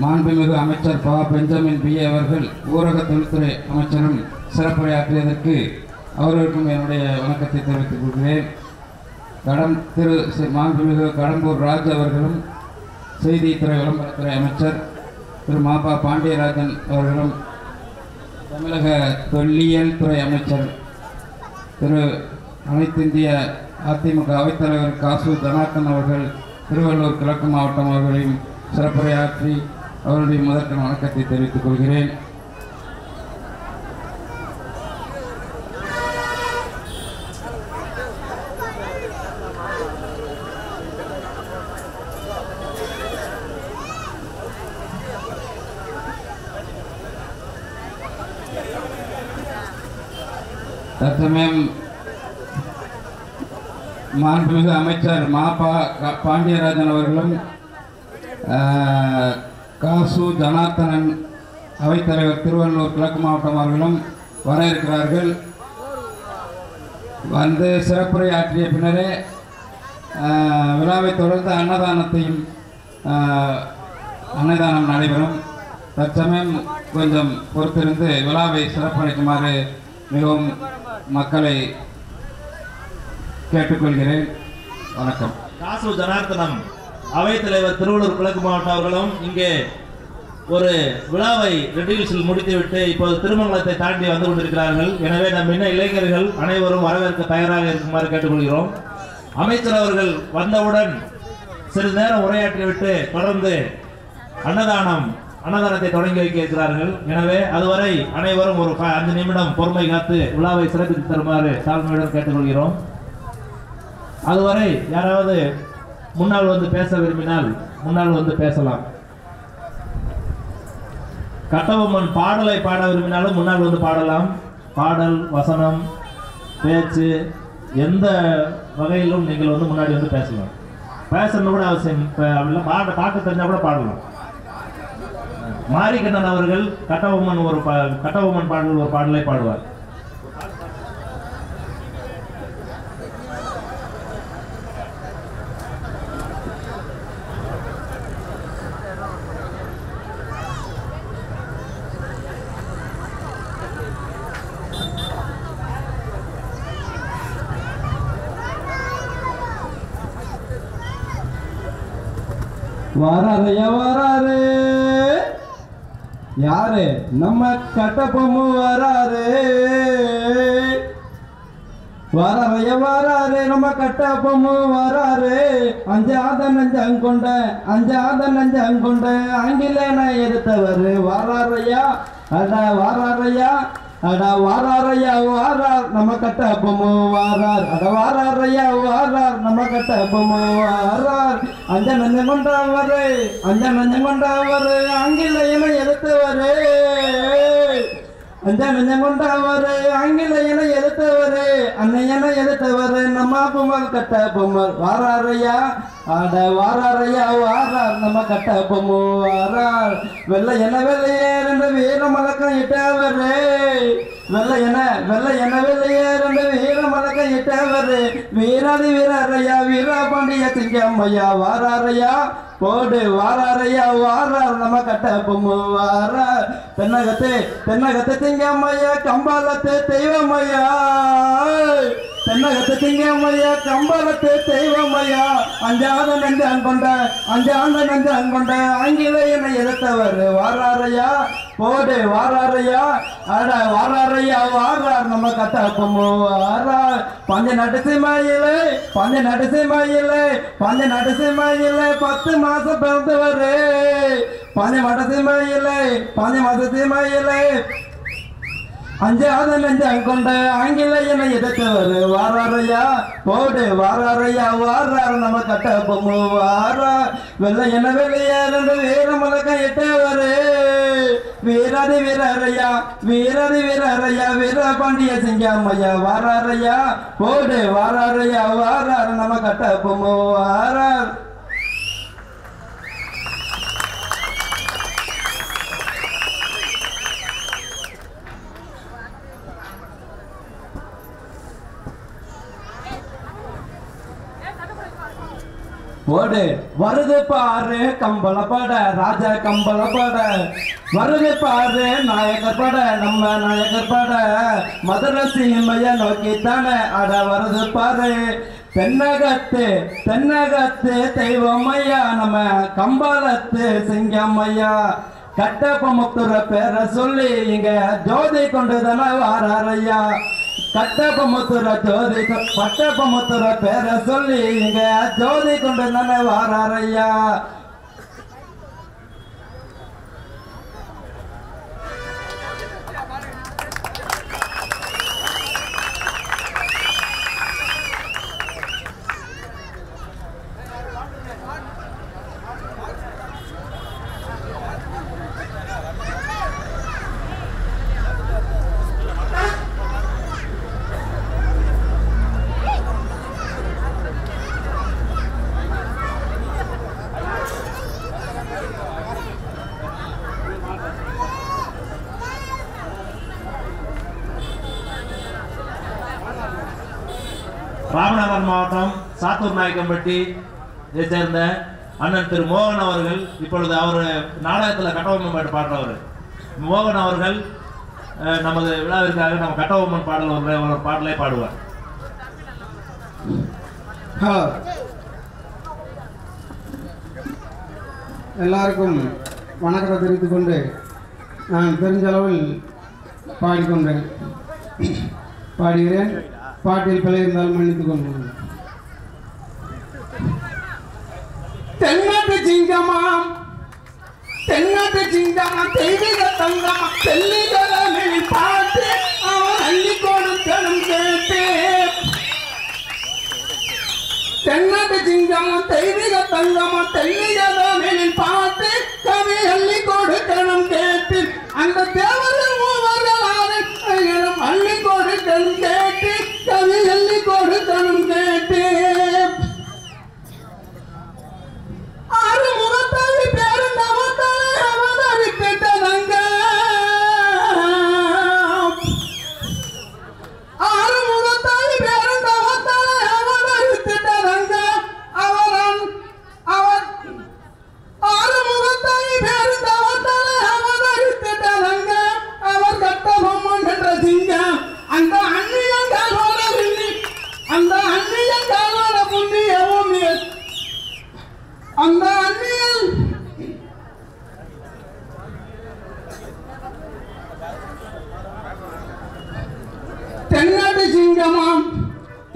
[SPEAKER 19] மாண்புமிகு அமைச்சர் பா. பெஞ்சமின் பிஏ அவர்கள் ஊரக தொழில்துறை அமைச்சரும் சிறப்புரையாற்றியதற்கு அவர்களுக்கும் என்னுடைய வணக்கத்தை தெரிவித்துக் கொள்கிறேன். கடம் திரு மாண்புமிகு கடம்பூர் ராஜ் அவர்களும் செய்தித்துறை விளம்பரத்துறை அமைச்சர் திரு மாபா பாண்டியராஜன் அவர்களும் தமிழக தொல்லியல் துறை அமைச்சர் திரு அனைத்திந்திய அதிமுக அவைத்தலைவர் காசு ஜனார்த்தன் அவர்கள் திருவள்ளூர் கிழக்கு மாவட்டம் அவர்களையும் சிறப்புரையாற்றி அவருடைய முதற்கண் வணக்கத்தை தெரிவித்துக் கொள்கிறேன். தற்சமயம் மாண்புமிகு அமைச்சர் மாபா க- பாண்டியராஜன் அவர்களும் காசு ஜனார்த்தனன் அவைத்தலைவர் திருவள்ளூர் கிழக்கு மாவட்டம் அவர்களும் வர இருக்கிறார்கள் வந்து சிறப்புரை ஆற்றிய பின்னரே விழாவை தொடர்ந்து அன்னதானத்தையும் அன்னதானம் நடைபெறும். தற்சமயம் கொஞ்சம் பொறுத்திருந்து விழாவை சிறப்பளிக்குமாறு மிகவும் மக்களை கேட்டுக்கொள்கிறேன். வணக்கம்.
[SPEAKER 3] காசு ஜனார்த்தனம். அவைத்தலைவர் திருவள்ளூர் கிழக்கு மாவட்டம் அவர்களும் இங்கே ஒரு விழாவை ரெடியூசில் முடித்துவிட்டு இப்போது திருமங்கலத்தை தாண்டி வந்து கொண்டிருக்கிறார்கள். எனவே நம் இன்ன இளைஞர்கள் அனைவரும் வரவேற்க தயாராக இருக்குமாறு கேட்டுக்கொள்கிறோம். அமைச்சர் அவர்கள் வந்தவுடன் சிறிது நேரம் உரையாற்றிவிட்டு தொடர்ந்து அன்னதானம் அன்னதானத்தை தொடங்கி வைக்க இருக்கிறார்கள். எனவே அதுவரை அனைவரும் ஒரு அஞ்சு நிமிடம் பொறுமை காத்து விழாவை சிறப்பித்து தருமாறு தாழ்மையுடன் கேட்டுக்கொள்கிறோம். அதுவரை யாராவது முன்னால் வந்து பேச விரும்பினால் முன்னால் வந்து பேசலாம். கட்டபொம்மன் பாடலை பாட விரும்பினாலும் முன்னால் வந்து பாடலாம். பாடல் வசனம் பேச்சு எந்த வகையிலும் நீங்கள் வந்து முன்னாடி வந்து பேசலாம். பேசணும் கூட அவசியம் இப்போ அப்படிலாம் பாட பாட்டு தெரிஞ்சால் கூட பாடலாம். மாரிக்கண்ணன் அவர்கள் கட்டபொம்மன் ஒரு பா கட்டபொம்மன் பாடல் ஒரு பாடலை பாடுவார்.
[SPEAKER 20] வராரையா யாரு? நம்ம கட்டப்பொம்மு வராரு. வரவைய வராரு. நம்ம கட்டப்பொம்மு வராரு. அஞ்சாத நஞ்சம் கொண்ட அஞ்சாத நஞ்சம் கொண்ட ஆங்கிலேன எடுத்தவர். வராறையா அட வராறையா அட வாராரையா வாரார் நம்ம கட்ட கட்டப்பொம்மு வாரார். அட வாராரையா வாரார் நம்ம கட்ட கட்டப்பொம்மு வாரார். அஞ்ச நஞ்சம் கொண்டாவரே அஞ்ச நஞ்சம் கொண்டாவரே ஆங்கிலேயனை எடுத்தவரே. அஞ்ச நஞ்சம் கொண்டவரு ஆங்கிலேயனை எடுத்தவரு அன்னையனை எடுத்தவரு நம்ம பொம்மல் கட்ட பொம்மல் வாராரையா? அட வாராரையா வாரார் நம்ம கட்ட பொம்மு வாரார். வெள்ளை என வெள்ளையே ரெண்டு வீர மலக்கம் இட்டவரு. வெள்ளை என்ன வெள்ளை என வெள்ளையே ரெண்டு வீர மலக்கம் இட்டவரு. வீராதி வீரரையா வீரபாண்டிய சிங்கம்மையா வாராரையா? போடு வாராரையா வாரார் நம்ம கட்ட பொம்மு வாரா தென்னகத்தை தென்னகத்தை திங்கம்மையா கம்பாலத்தை தெய்வமையா தென்னகத்து சிங்கம்மையா கம்பாலத்து தெய்வமையா அஞ்சாத நெஞ்சான் கொண்ட அஞ்சாத நெஞ்சான் கொண்ட ஆங்கிலேயனை எதிர்த்தவர் வாராரையா? போடு வாராரையா? அட வாராரையா வாரார் நம்ம கட்ட பொம்மு வாரார் பஞ்ச நட்டு மயிலே பஞ்ச நட்டு மயிலே பஞ்ச நட்டு மயிலே பத்து மாசம் பிறந்தவர். பஞ்ச மட்ட மயிலே பஞ்ச மாச மயிலே அஞ்சாவது நெஞ்சம் கொண்ட ஆங்கிலேயனை எதிர்த்தவர். வாராரையா? போடு வாராரையா? வாரார் நம்ம கட்ட பொம்மு வாரா. வெள்ளை என்ன வெள்ளையா? ரெண்டு வீர மலக்கம் எட்டவரு வீராதி வீரரையா? வீராதி வீரரையா? வீர பாண்டிய சிங்கம்மையா வாராரையா? போடு வாராரையா? வாரார் நம்ம கட்ட பொம்மு வாரார். ஓடு. வருது பாரு கம்பள பட ராஜா கம்பள பட. வருது பாரு நாயகர் பட நம்ம நாயகர் பட. மதுரை சீமைய நோக்கி தானே அட வருது பாரு. தென்னகத்து தென்னகத்து தெய்வமையா நம்ம கம்பாலத்து சிங்கம்மையா. கட்டப்பமுத்துற பேரை சொல்லி இங்க ஜோதி கொண்டு தானே வாராரையா கட்டப்பமுத்துற ஜோதி பட்டப்பமுத்துற பேரை சொல்லி இங்க ஜோதி கொண்டு தானே வாராரையா
[SPEAKER 3] நாயக்கம்பட்டி சேர்ந்த அண்ணன் திரு மோகன் அவர்கள் இப்பொழுது அவர் நாடகத்தில் கட்டபொம்மன் பாட்டு பாடுறவர். மோகன் அவர்கள் நமது விழாவிற்காக நம்ம கட்டபொம்மன் பாடல் ஒரு ஒரு பாடலை பாடுவார்.
[SPEAKER 20] எல்லாருக்கும் வணக்கத்தை தெரிவித்துக் கொண்டு நான் தெரிஞ்ச அளவில் பாடிக்கொண்டேன். பாடுகிறேன். பாட்டில் பிழை இருந்தால் மன்னித்துக் கொள்கிறேன்
[SPEAKER 21] தென்னாட்டு சிங்கமாம் தென்னாட்டு சிங்கமா தெய்வீக தங்கமா? தெல்லிகளை பார்த்து அவன் அள்ளி கொடுக்கணும் கேட்டு. தென்னாட்டு சிங்கமா தெய்வீக தங்கமா? தெல்லிகளை பார்த்து கவி அள்ளி கொடுக்கணும் கேட்டு. அந்த தேவர்கள் மூவர்களாலும் அள்ளி கொடுக்கணும் கேட்டு கவி அள்ளி கொடுக்கணும் கேட்டு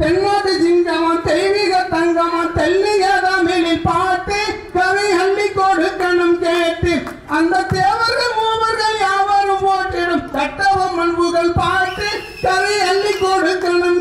[SPEAKER 21] தென்னாட்டு சிங்கமாம் தெய்வீக தங்கமாம் தெல்லிகதமிழில் பாட்டு கவி அள்ளி கொடுக்கணும் கேட்டு அந்த தேவர்கள் மூவர்கள் யாவரும் போட்டிடும் கட்டவ மண்புகள் பாட்டு கவி அள்ளி கொடுக்கணும்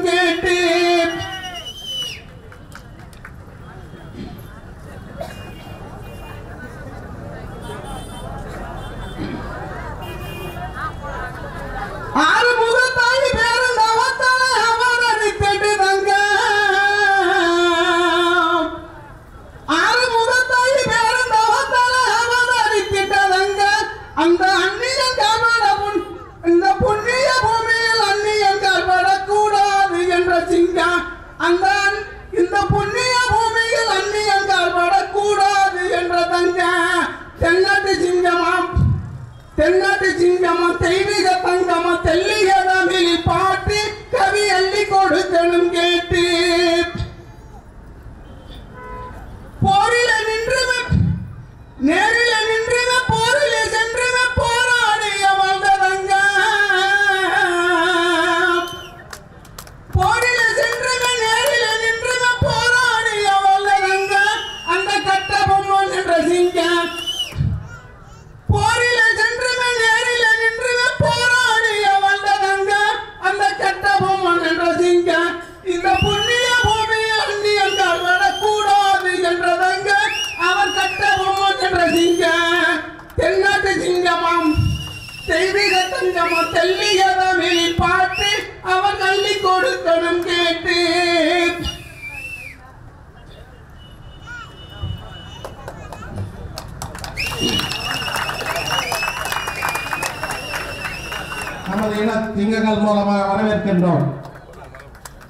[SPEAKER 7] இன மூலமாக வரவேற்கின்றோம்.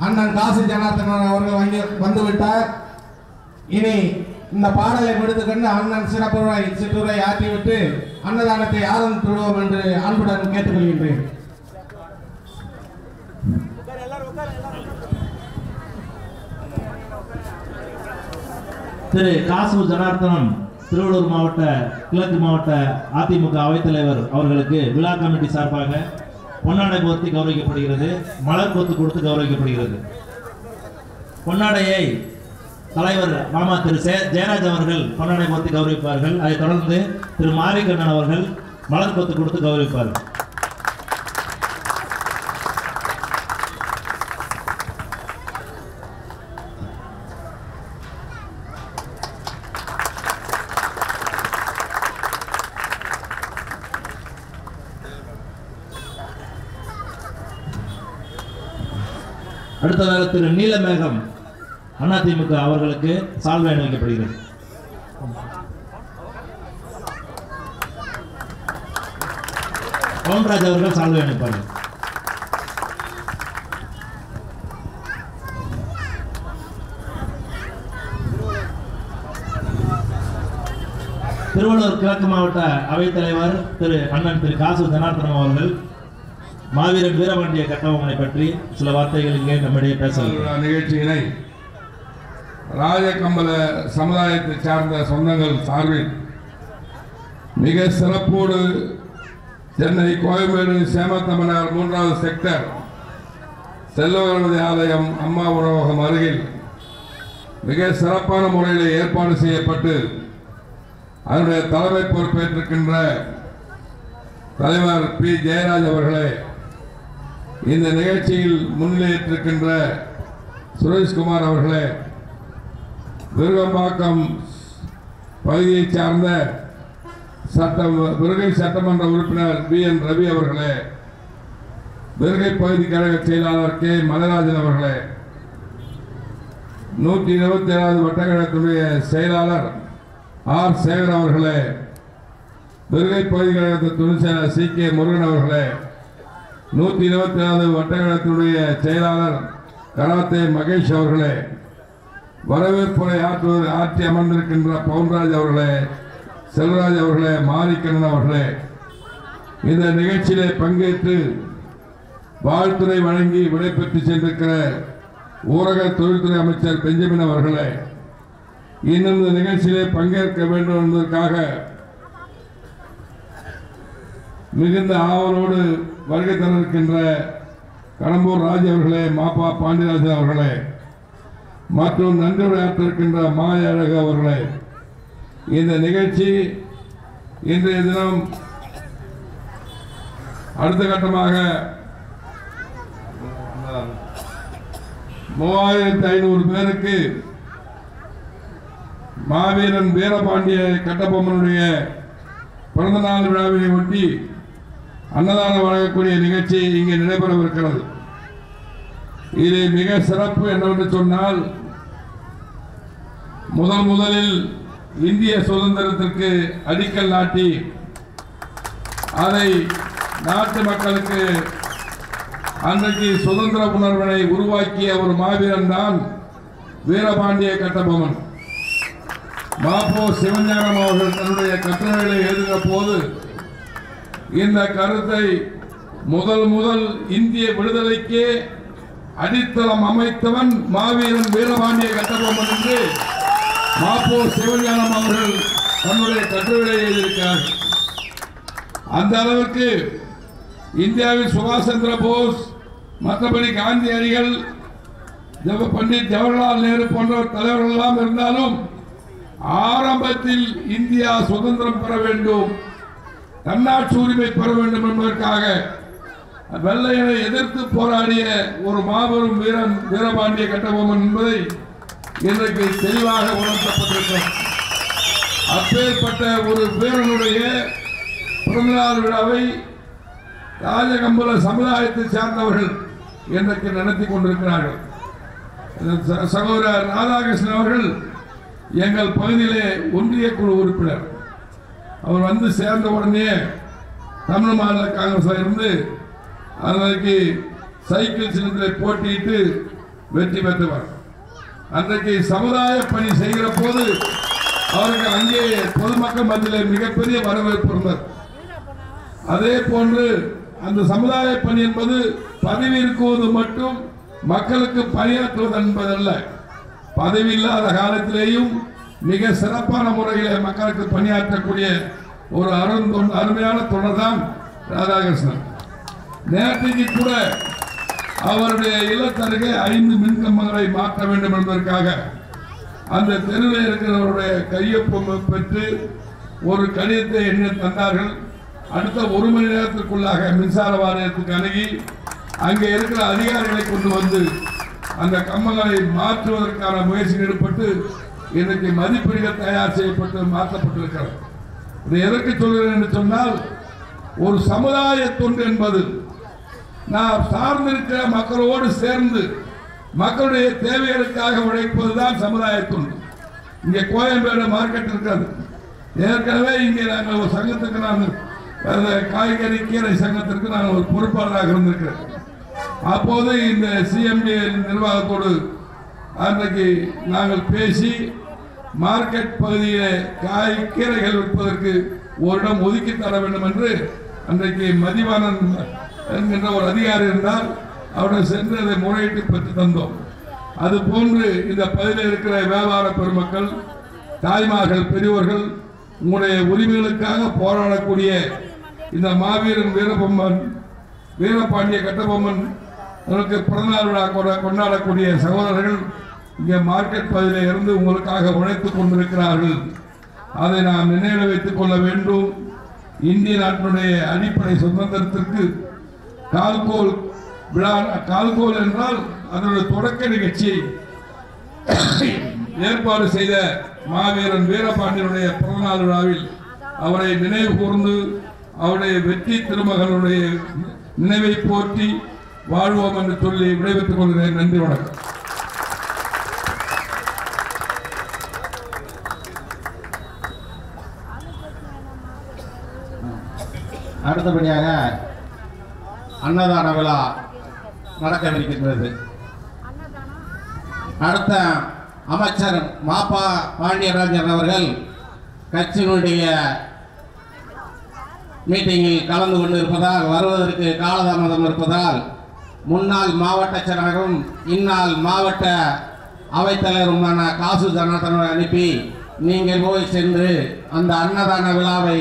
[SPEAKER 7] அண்ணன் காசி ஜனார்த்தனன் அவர்கள் வாங்கி வந்துவிட்டார். இனி இந்த பாடலை முடித்துக்கொண்டு அண்ணன் சிறப்புரை சிற்றுரை ஆற்றிவிட்டு அன்னதானத்தை ஆரம்பித்துவிடுவோம் என்று அன்புடன் கேட்டுக்கொள்கின்றேன்.
[SPEAKER 3] திரு காசு ஜனார்த்தனம் திருவள்ளூர் மாவட்ட கிழக்கு மாவட்ட அதிமுக அவைத்தலைவர் அவர்களுக்கு விழா கமிட்டி சார்பாக பொன்னாடை போர்த்தி கௌரவிக்கப்படுகிறது மலர் கொத்து கொடுத்து கௌரவிக்கப்படுகிறது. பொன்னாடையை தலைவர் மாமா திரு சே- ஜெயராஜ் அவர்கள் பொன்னாடை போர்த்தி கௌரவிப்பார்கள். அதைத் தொடர்ந்து திரு மாரிகண்ணன் அவர்கள் மலர் கொத்து கொடுத்து கௌரவிப்பார்கள். அடுத்ததாக திரு நீலமேகம் அதிமுக அவர்களுக்கு சால்வை அணிவிக்கப்படுகிறது. ஓம்ராஜ் அவர்கள் சால்வை அணிப்பார்கள் திருவள்ளூர் கிழக்கு மாவட்ட அவைத்தலைவர் திரு அண்ணன் திரு காசு ஜனார்த்தனம் அவர்கள் மாவீரன் வீரபாண்டிய கட்டபொம்மனை பற்றி சில வார்த்தைகள் இங்கே நம்மிடையே பேசலாம்.
[SPEAKER 22] நிகழ்ச்சியினை ராஜகம்பல சமுதாயத்தை சார்ந்த சொந்தங்கள் சார்பில் மிக சிறப்போடு சென்னை கோயம்பேடு சேமத்தமனார் மூன்றாவது செக்டர் செல்லவரது ஆலயம் அம்மா உணவகம் அருகில் மிக சிறப்பான முறையில் ஏற்பாடு செய்யப்பட்டு அதனுடைய தலைமை பொறுப்பேற்றிருக்கின்ற தலைவர் பி. ஜெயராஜ் அவர்களே இந்த நிகழ்ச்சியில் முன்னிலையேற்றிருக்கின்ற சுரேஷ்குமார் அவர்களே விருகம்பாக்கம் பகுதியைச் சார்ந்த சட்டம் விருகை சட்டமன்ற உறுப்பினர் பி. என். ரவி அவர்களே விருகை பகுதி கழக செயலாளர் கே. மலராஜன் அவர்களே நூற்றி இருபத்தி ஏழாவது வட்டக்கழகத்துடைய செயலாளர் ஆர். சேகர் அவர்களே விருகை பகுதி கழகத்தின் துணை செயலாளர் சி. கே. முருகன் அவர்களே நூற்றி இருபத்தி நாலு வட்டக்கழகத்துடைய செயலாளர் கராத்தே மகேஷ் அவர்களே வரவேற்புரை ஆற்றுவது ஆற்றி அமர்ந்திருக்கின்ற பவுன்ராஜ் அவர்களே செல்வராஜ் அவர்களே மாரிக்கண்ணன் அவர்களே இந்த நிகழ்ச்சியிலே பங்கேற்று வாழ்த்துறை வழங்கி விடைபெற்று சென்றிருக்கிற ஊரக தொழில்துறை அமைச்சர் பெஞ்சமின் அவர்களே இன்னும் இந்த நிகழ்ச்சியிலே பங்கேற்க வேண்டும் என்பதற்காக மிகுந்த ஆவலோடு வருகை தந்திருக்கின்ற கடம்பூர் ராஜ் அவர்களே மாப்பா பாண்டியராஜன் அவர்களே மற்றும் நன்றியுரையாற்றிருக்கின்ற மாயழகு அவர்களே இந்த நிகழ்ச்சி இன்றைய தினம் அடுத்த கட்டமாக மூவாயிரத்தி ஐநூறு பேருக்கு மாவீரன் வீரபாண்டிய கட்டபொம்மனுடைய பிறந்த நாள் விழாவினை ஒட்டி அன்னதானம் வழங்கக்கூடிய நிகழ்ச்சி இங்கே நடைபெறவிருக்கிறது. இது மிக சிறப்பு என்னவென்று சொன்னால் முதல் முதலில் இந்திய சுதந்திரத்திற்கு அடிக்கல் நாட்டி அதை நாட்டு மக்களுக்கு அன்றைக்கு சுதந்திர உணர்வினை உருவாக்கிய ஒரு மாவீரன் தான் வீரபாண்டிய கட்டபொம்மன். மாப்போ சிவஞானம் அவர்கள் தன்னுடைய கட்டுரைகளை எழுதுகிற போது இந்த கருத்தை முதல் முதல் இந்திய விடுதலைக்கே அடித்தளம் அமைத்தவன் மாவீரன் வீரபாண்டிய கட்டபொம்மன் என்று மாப்போ சிவஞானம் அவர்கள் தன்னுடைய கட்டுரைகளை எழுதியிருக்கிறார். அந்த அளவுக்கு இந்தியாவில் சுபாஷ் சந்திர போஸ் மற்றபடி காந்தியடிகள் ஜவ- பண்டிட் ஜவஹர்லால் நேரு போன்ற தலைவர்கள் எல்லாம் இருந்தாலும் ஆரம்பத்தில் இந்தியா சுதந்திரம் பெற வேண்டும். தன்னாட்சி உரிமை பெற வேண்டும் என்பதற்காக வெள்ளையனை எதிர்த்து போராடிய ஒரு மாபெரும் வீரன் வீரபாண்டிய கட்டபொம்மன் என்பதை இன்றைக்கு தெளிவாக உணர்த்தப்பட்டிருக்கிறது அப்பேற்பட்ட ஒரு வீரனுடைய பிறந்தநாள் விழாவை ராஜகம்பல சமுதாயத்தை சார்ந்தவர்கள் இன்றைக்கு நடத்தி கொண்டிருக்கிறார்கள். ச- சகோதரர் ராதாகிருஷ்ணன் அவர்கள் எங்கள் பகுதியிலே ஒன்றிய குழு உறுப்பினர். அவர் வந்து சேர்ந்த உடனே தமிழ் மாநில காங்கிரஸாக இருந்து அன்றைக்கு சைக்கிள் சின்னத்தில் போட்டியிட்டு வெற்றி பெற்றவர். அன்றைக்கு சமுதாய பணி செய்கிற போது அவருக்கு அங்கே பொதுமக்கள் மத்தியில் மிகப்பெரிய வரவேற்பு இருந்தது. அதே போன்று அந்த சமுதாய பணி என்பது பதவி இருக்குவது மட்டும் மக்களுக்கு பணியாற்றுவது என்பதல்ல. பதவி இல்லாத காலத்திலேயும் மிக சிறப்பான முறையில் மக்களுக்கு பணியாற்றக்கூடிய ஒரு அருந்தொன் அருமையான தொடர் தான் ராதாகிருஷ்ணன். நேற்றைக்கு கூட அவருடைய இல்லத்தருகே ஐந்து மின்கம்பங்களை மாற்ற வேண்டும் என்பதற்காக அந்த தெருவில் இருக்கிறவருடைய கையொப்பம் பெற்று ஒரு கடிதத்தை எண்ணி தந்தார்கள். அடுத்த ஒரு மணி நேரத்திற்குள்ளாக மின்சார வாரியத்துக்கு அணுகி அங்கே இருக்கிற அதிகாரிகளை கொண்டு வந்து அந்த கம்பங்களை மாற்றுவதற்கான முயற்சி ஈடுபட்டு இன்றைக்கு மதிப்பீடுகள் தயார் செய்யப்பட்டு மாற்றப்பட்டிருக்கிறது. இதை எதற்கு சொல்கிறேன் என்று சொன்னால் ஒரு சமுதாய தொண்டு என்பது நாம் சார்ந்திருக்கிற மக்களோடு சேர்ந்து மக்களுடைய தேவைகளுக்காக உழைப்பதுதான் சமுதாய தொண்டு. இங்கே கோயம்பேடு மார்க்கெட் இருக்கிறது. ஏற்கனவே இங்கே நாங்கள் ஒரு சங்கத்துக்கு நான் காய்கறி கீரை சங்கத்திற்கு நான் ஒரு பொறுப்பாளராக இருந்திருக்கிறேன். அப்போது இந்த சிஎம்பி நிர்வாகத்தோடு அன்றைக்கு நாங்கள் பேசி மார்க்கெட் பகுதியில் காய் கீரைகள் விற்பதற்கு ஒரு இடம் ஒதுக்கி தர வேண்டும் என்று அன்றைக்கு மதிவானன் என்கின்ற ஒரு அதிகாரி இருந்தால் அவருடன் சென்று அதை முறையிட்டு பெற்று தந்தோம். அது போன்று இந்த பகுதியில் இருக்கிற வியாபார பெருமக்கள் தாய்மார்கள் பெரியோர்கள் உங்களுடைய உரிமைகளுக்காக போராடக்கூடிய இந்த மாவீரன் வீரபொம்மன் வீரபாண்டிய கட்டபொம்மன் அவருக்கு பிறந்தநாள் விழா கொண்டாடக்கூடிய சகோதரர்கள்
[SPEAKER 11] இங்கே மார்க்கெட் பகுதியில் இருந்து உங்களுக்காக உழைத்துக் கொண்டிருக்கிறார்கள். அதை நாம் நினைவில் வைத்துக் கொள்ள வேண்டும். இந்திய நாட்டினுடைய அடிப்படை சுதந்திரத்திற்கு கால்கோல் விழா கால்கோல் என்றால் அதனுடைய தொடக்க நிகழ்ச்சியை ஏற்பாடு செய்த மாவீரன் வீரபாண்டியனுடைய பிறந்தநாள் விழாவில் அவரை நினைவு கூர்ந்து அவருடைய வெற்றி திருமகனுடைய நினைவை போற்றி வாழ்வோம் என்று சொல்லி விடைபெற்றுக் கொள்கிறேன். நன்றி வணக்கம்.
[SPEAKER 7] அடுத்தபடியாக அன்னதான விழா நடக்கவிருக்கின்றது அடுத்த அமைச்சர் மாப்பா பாண்டியராஜன் அவர்கள் கட்சியினுடைய மீட்டிங்கில் கலந்து கொண்டிருப்பதால் வருவதற்கு காலதாமதம் இருப்பதால் முன்னாள் மாவட்ட செயலாளரும் இந்நாள் மாவட்ட அவைத்தலைவருமான காசு ஜனார்தனை அனுப்பி நீங்கள் போய் சென்று அந்த அன்னதான விழாவை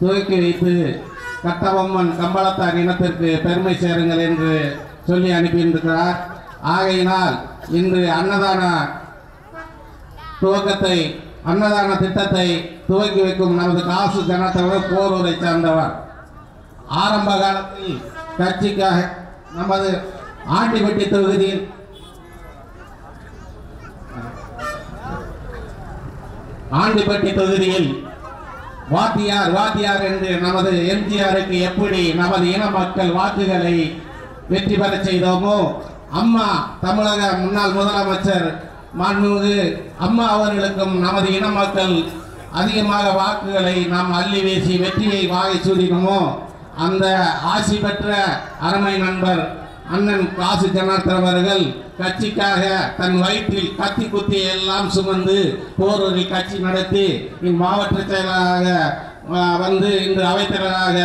[SPEAKER 7] துவக்கி வைத்து கட்டபொம்மன் கம்பளத்தார் இனத்திற்கு பெருமை சேருங்கள் என்று சொல்லி அனுப்பியிருக்கிறார். ஆகையினால் இன்று அன்னதான துவக்கத்தை அன்னதான திட்டத்தை துவக்கி வைக்கும் நமது காசு ஜனத்தவர் போரூரை சார்ந்தவர். ஆரம்ப காலத்தில் கட்சிக்காக நமது ஆண்டிப்பட்டி தொகுதியில் ஆண்டிப்பட்டி தொகுதியில் வாத்தியார் வாத்தியார் என்று நமது எம்ஜிஆருக்கு எப்படி நமது இன மக்கள் வாக்குகளை வெற்றி பெறச் செய்தோமோ அம்மா தமிழக முன்னாள் முதலமைச்சர் மாண்புமிகு அம்மா அவர்களுக்கும் நமது இன மக்கள் அதிகமாக வாக்குகளை நாம் அள்ளி வீசி வெற்றியை வாகை சூடினோமோ அந்த ஆசி பெற்ற அருமை நண்பர் அண்ணன் காசு ஜனார்த்தன் அவர்கள் கட்சிக்காக தன் வயிற்றில் கத்தி குத்தி எல்லாம் சுமந்து போரூரில் கட்சி நடத்தி இம்மாவட்ட செயலாளராக வந்து இன்று அவைத்தலைவராக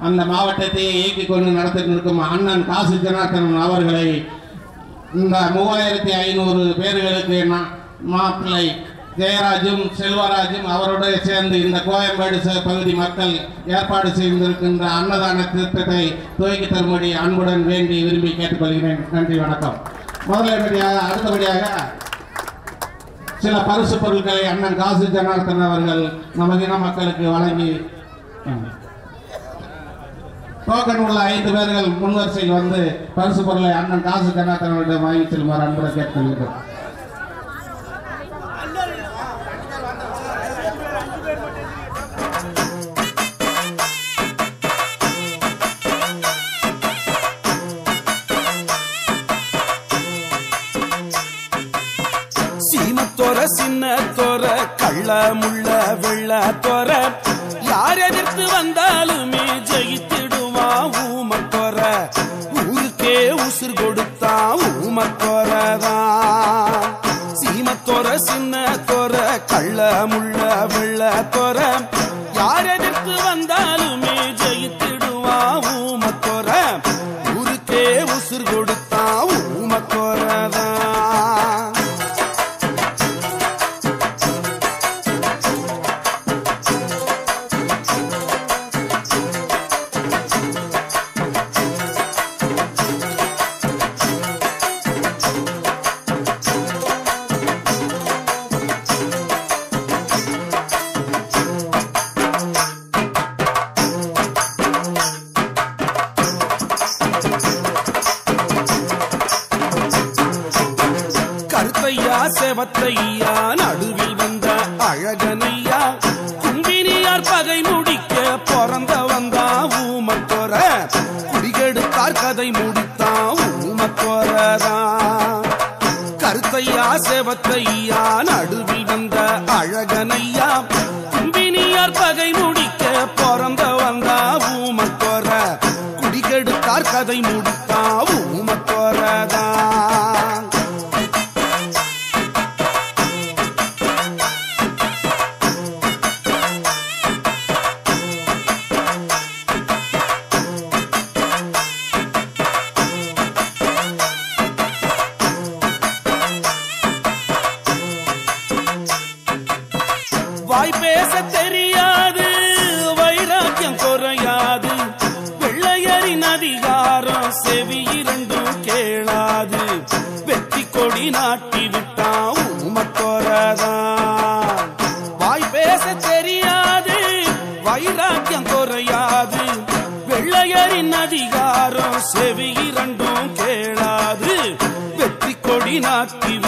[SPEAKER 7] அந்த மாவட்டத்தையே இயக்கிக் கொண்டு நடத்தி இருக்கும் அண்ணன் காசு ஜனார்த்தன் அவர்களை இந்த மூவாயிரத்தி ஐநூறு பேர்களுக்கு நா- மாப்பிள்ளை ஜெயராஜும் செல்வராஜும் அவருடைய சேர்ந்து இந்த கோயம்பேடு பகுதி மக்கள் ஏற்பாடு செய்திருக்கின்ற அன்னதான திருத்தத்தை துவக்கி தரும்படி அன்புடன் வேண்டி விரும்பி கேட்டுக்கொள்கிறேன். நன்றி வணக்கம். முதலபடியாக அடுத்தபடியாக சில பரிசு பொருட்களை அண்ணன் காசு ஜனார்த்தன் அவர்கள் நமது இன மக்களுக்கு வழங்கி டோக்கன் உள்ள ஐந்து பேர்கள் முன்வரிசையில் வந்து பரிசு பொருளை அண்ணன் காசு ஜனார்த்தன் அவர்களிடம் வாங்கி செல்லுமாறு அன்புடன் கேட்டுக்கொள்கிறேன்.
[SPEAKER 23] கள்ள முள்ள வெள்ள தொர யார் எதிர்த்து வந்தாலுமே ஜெயித்திடுவா ஊமத்தொர ஊருக்கே உசுர் கொடுத்தா ஊமத்தொரதான் சீமத்தொர தொர கள்ள முள்ள வெள்ள தொர கருத்தையா நாட்டி விட்டான் உமக்கொரதான். வாய் பேச தெரியாது வைராக்கியம் குறையாது. வெள்ளையரின் அதிகாரம் செவி இரண்டும் கேளாது. வெற்றி கொடி நாட்டி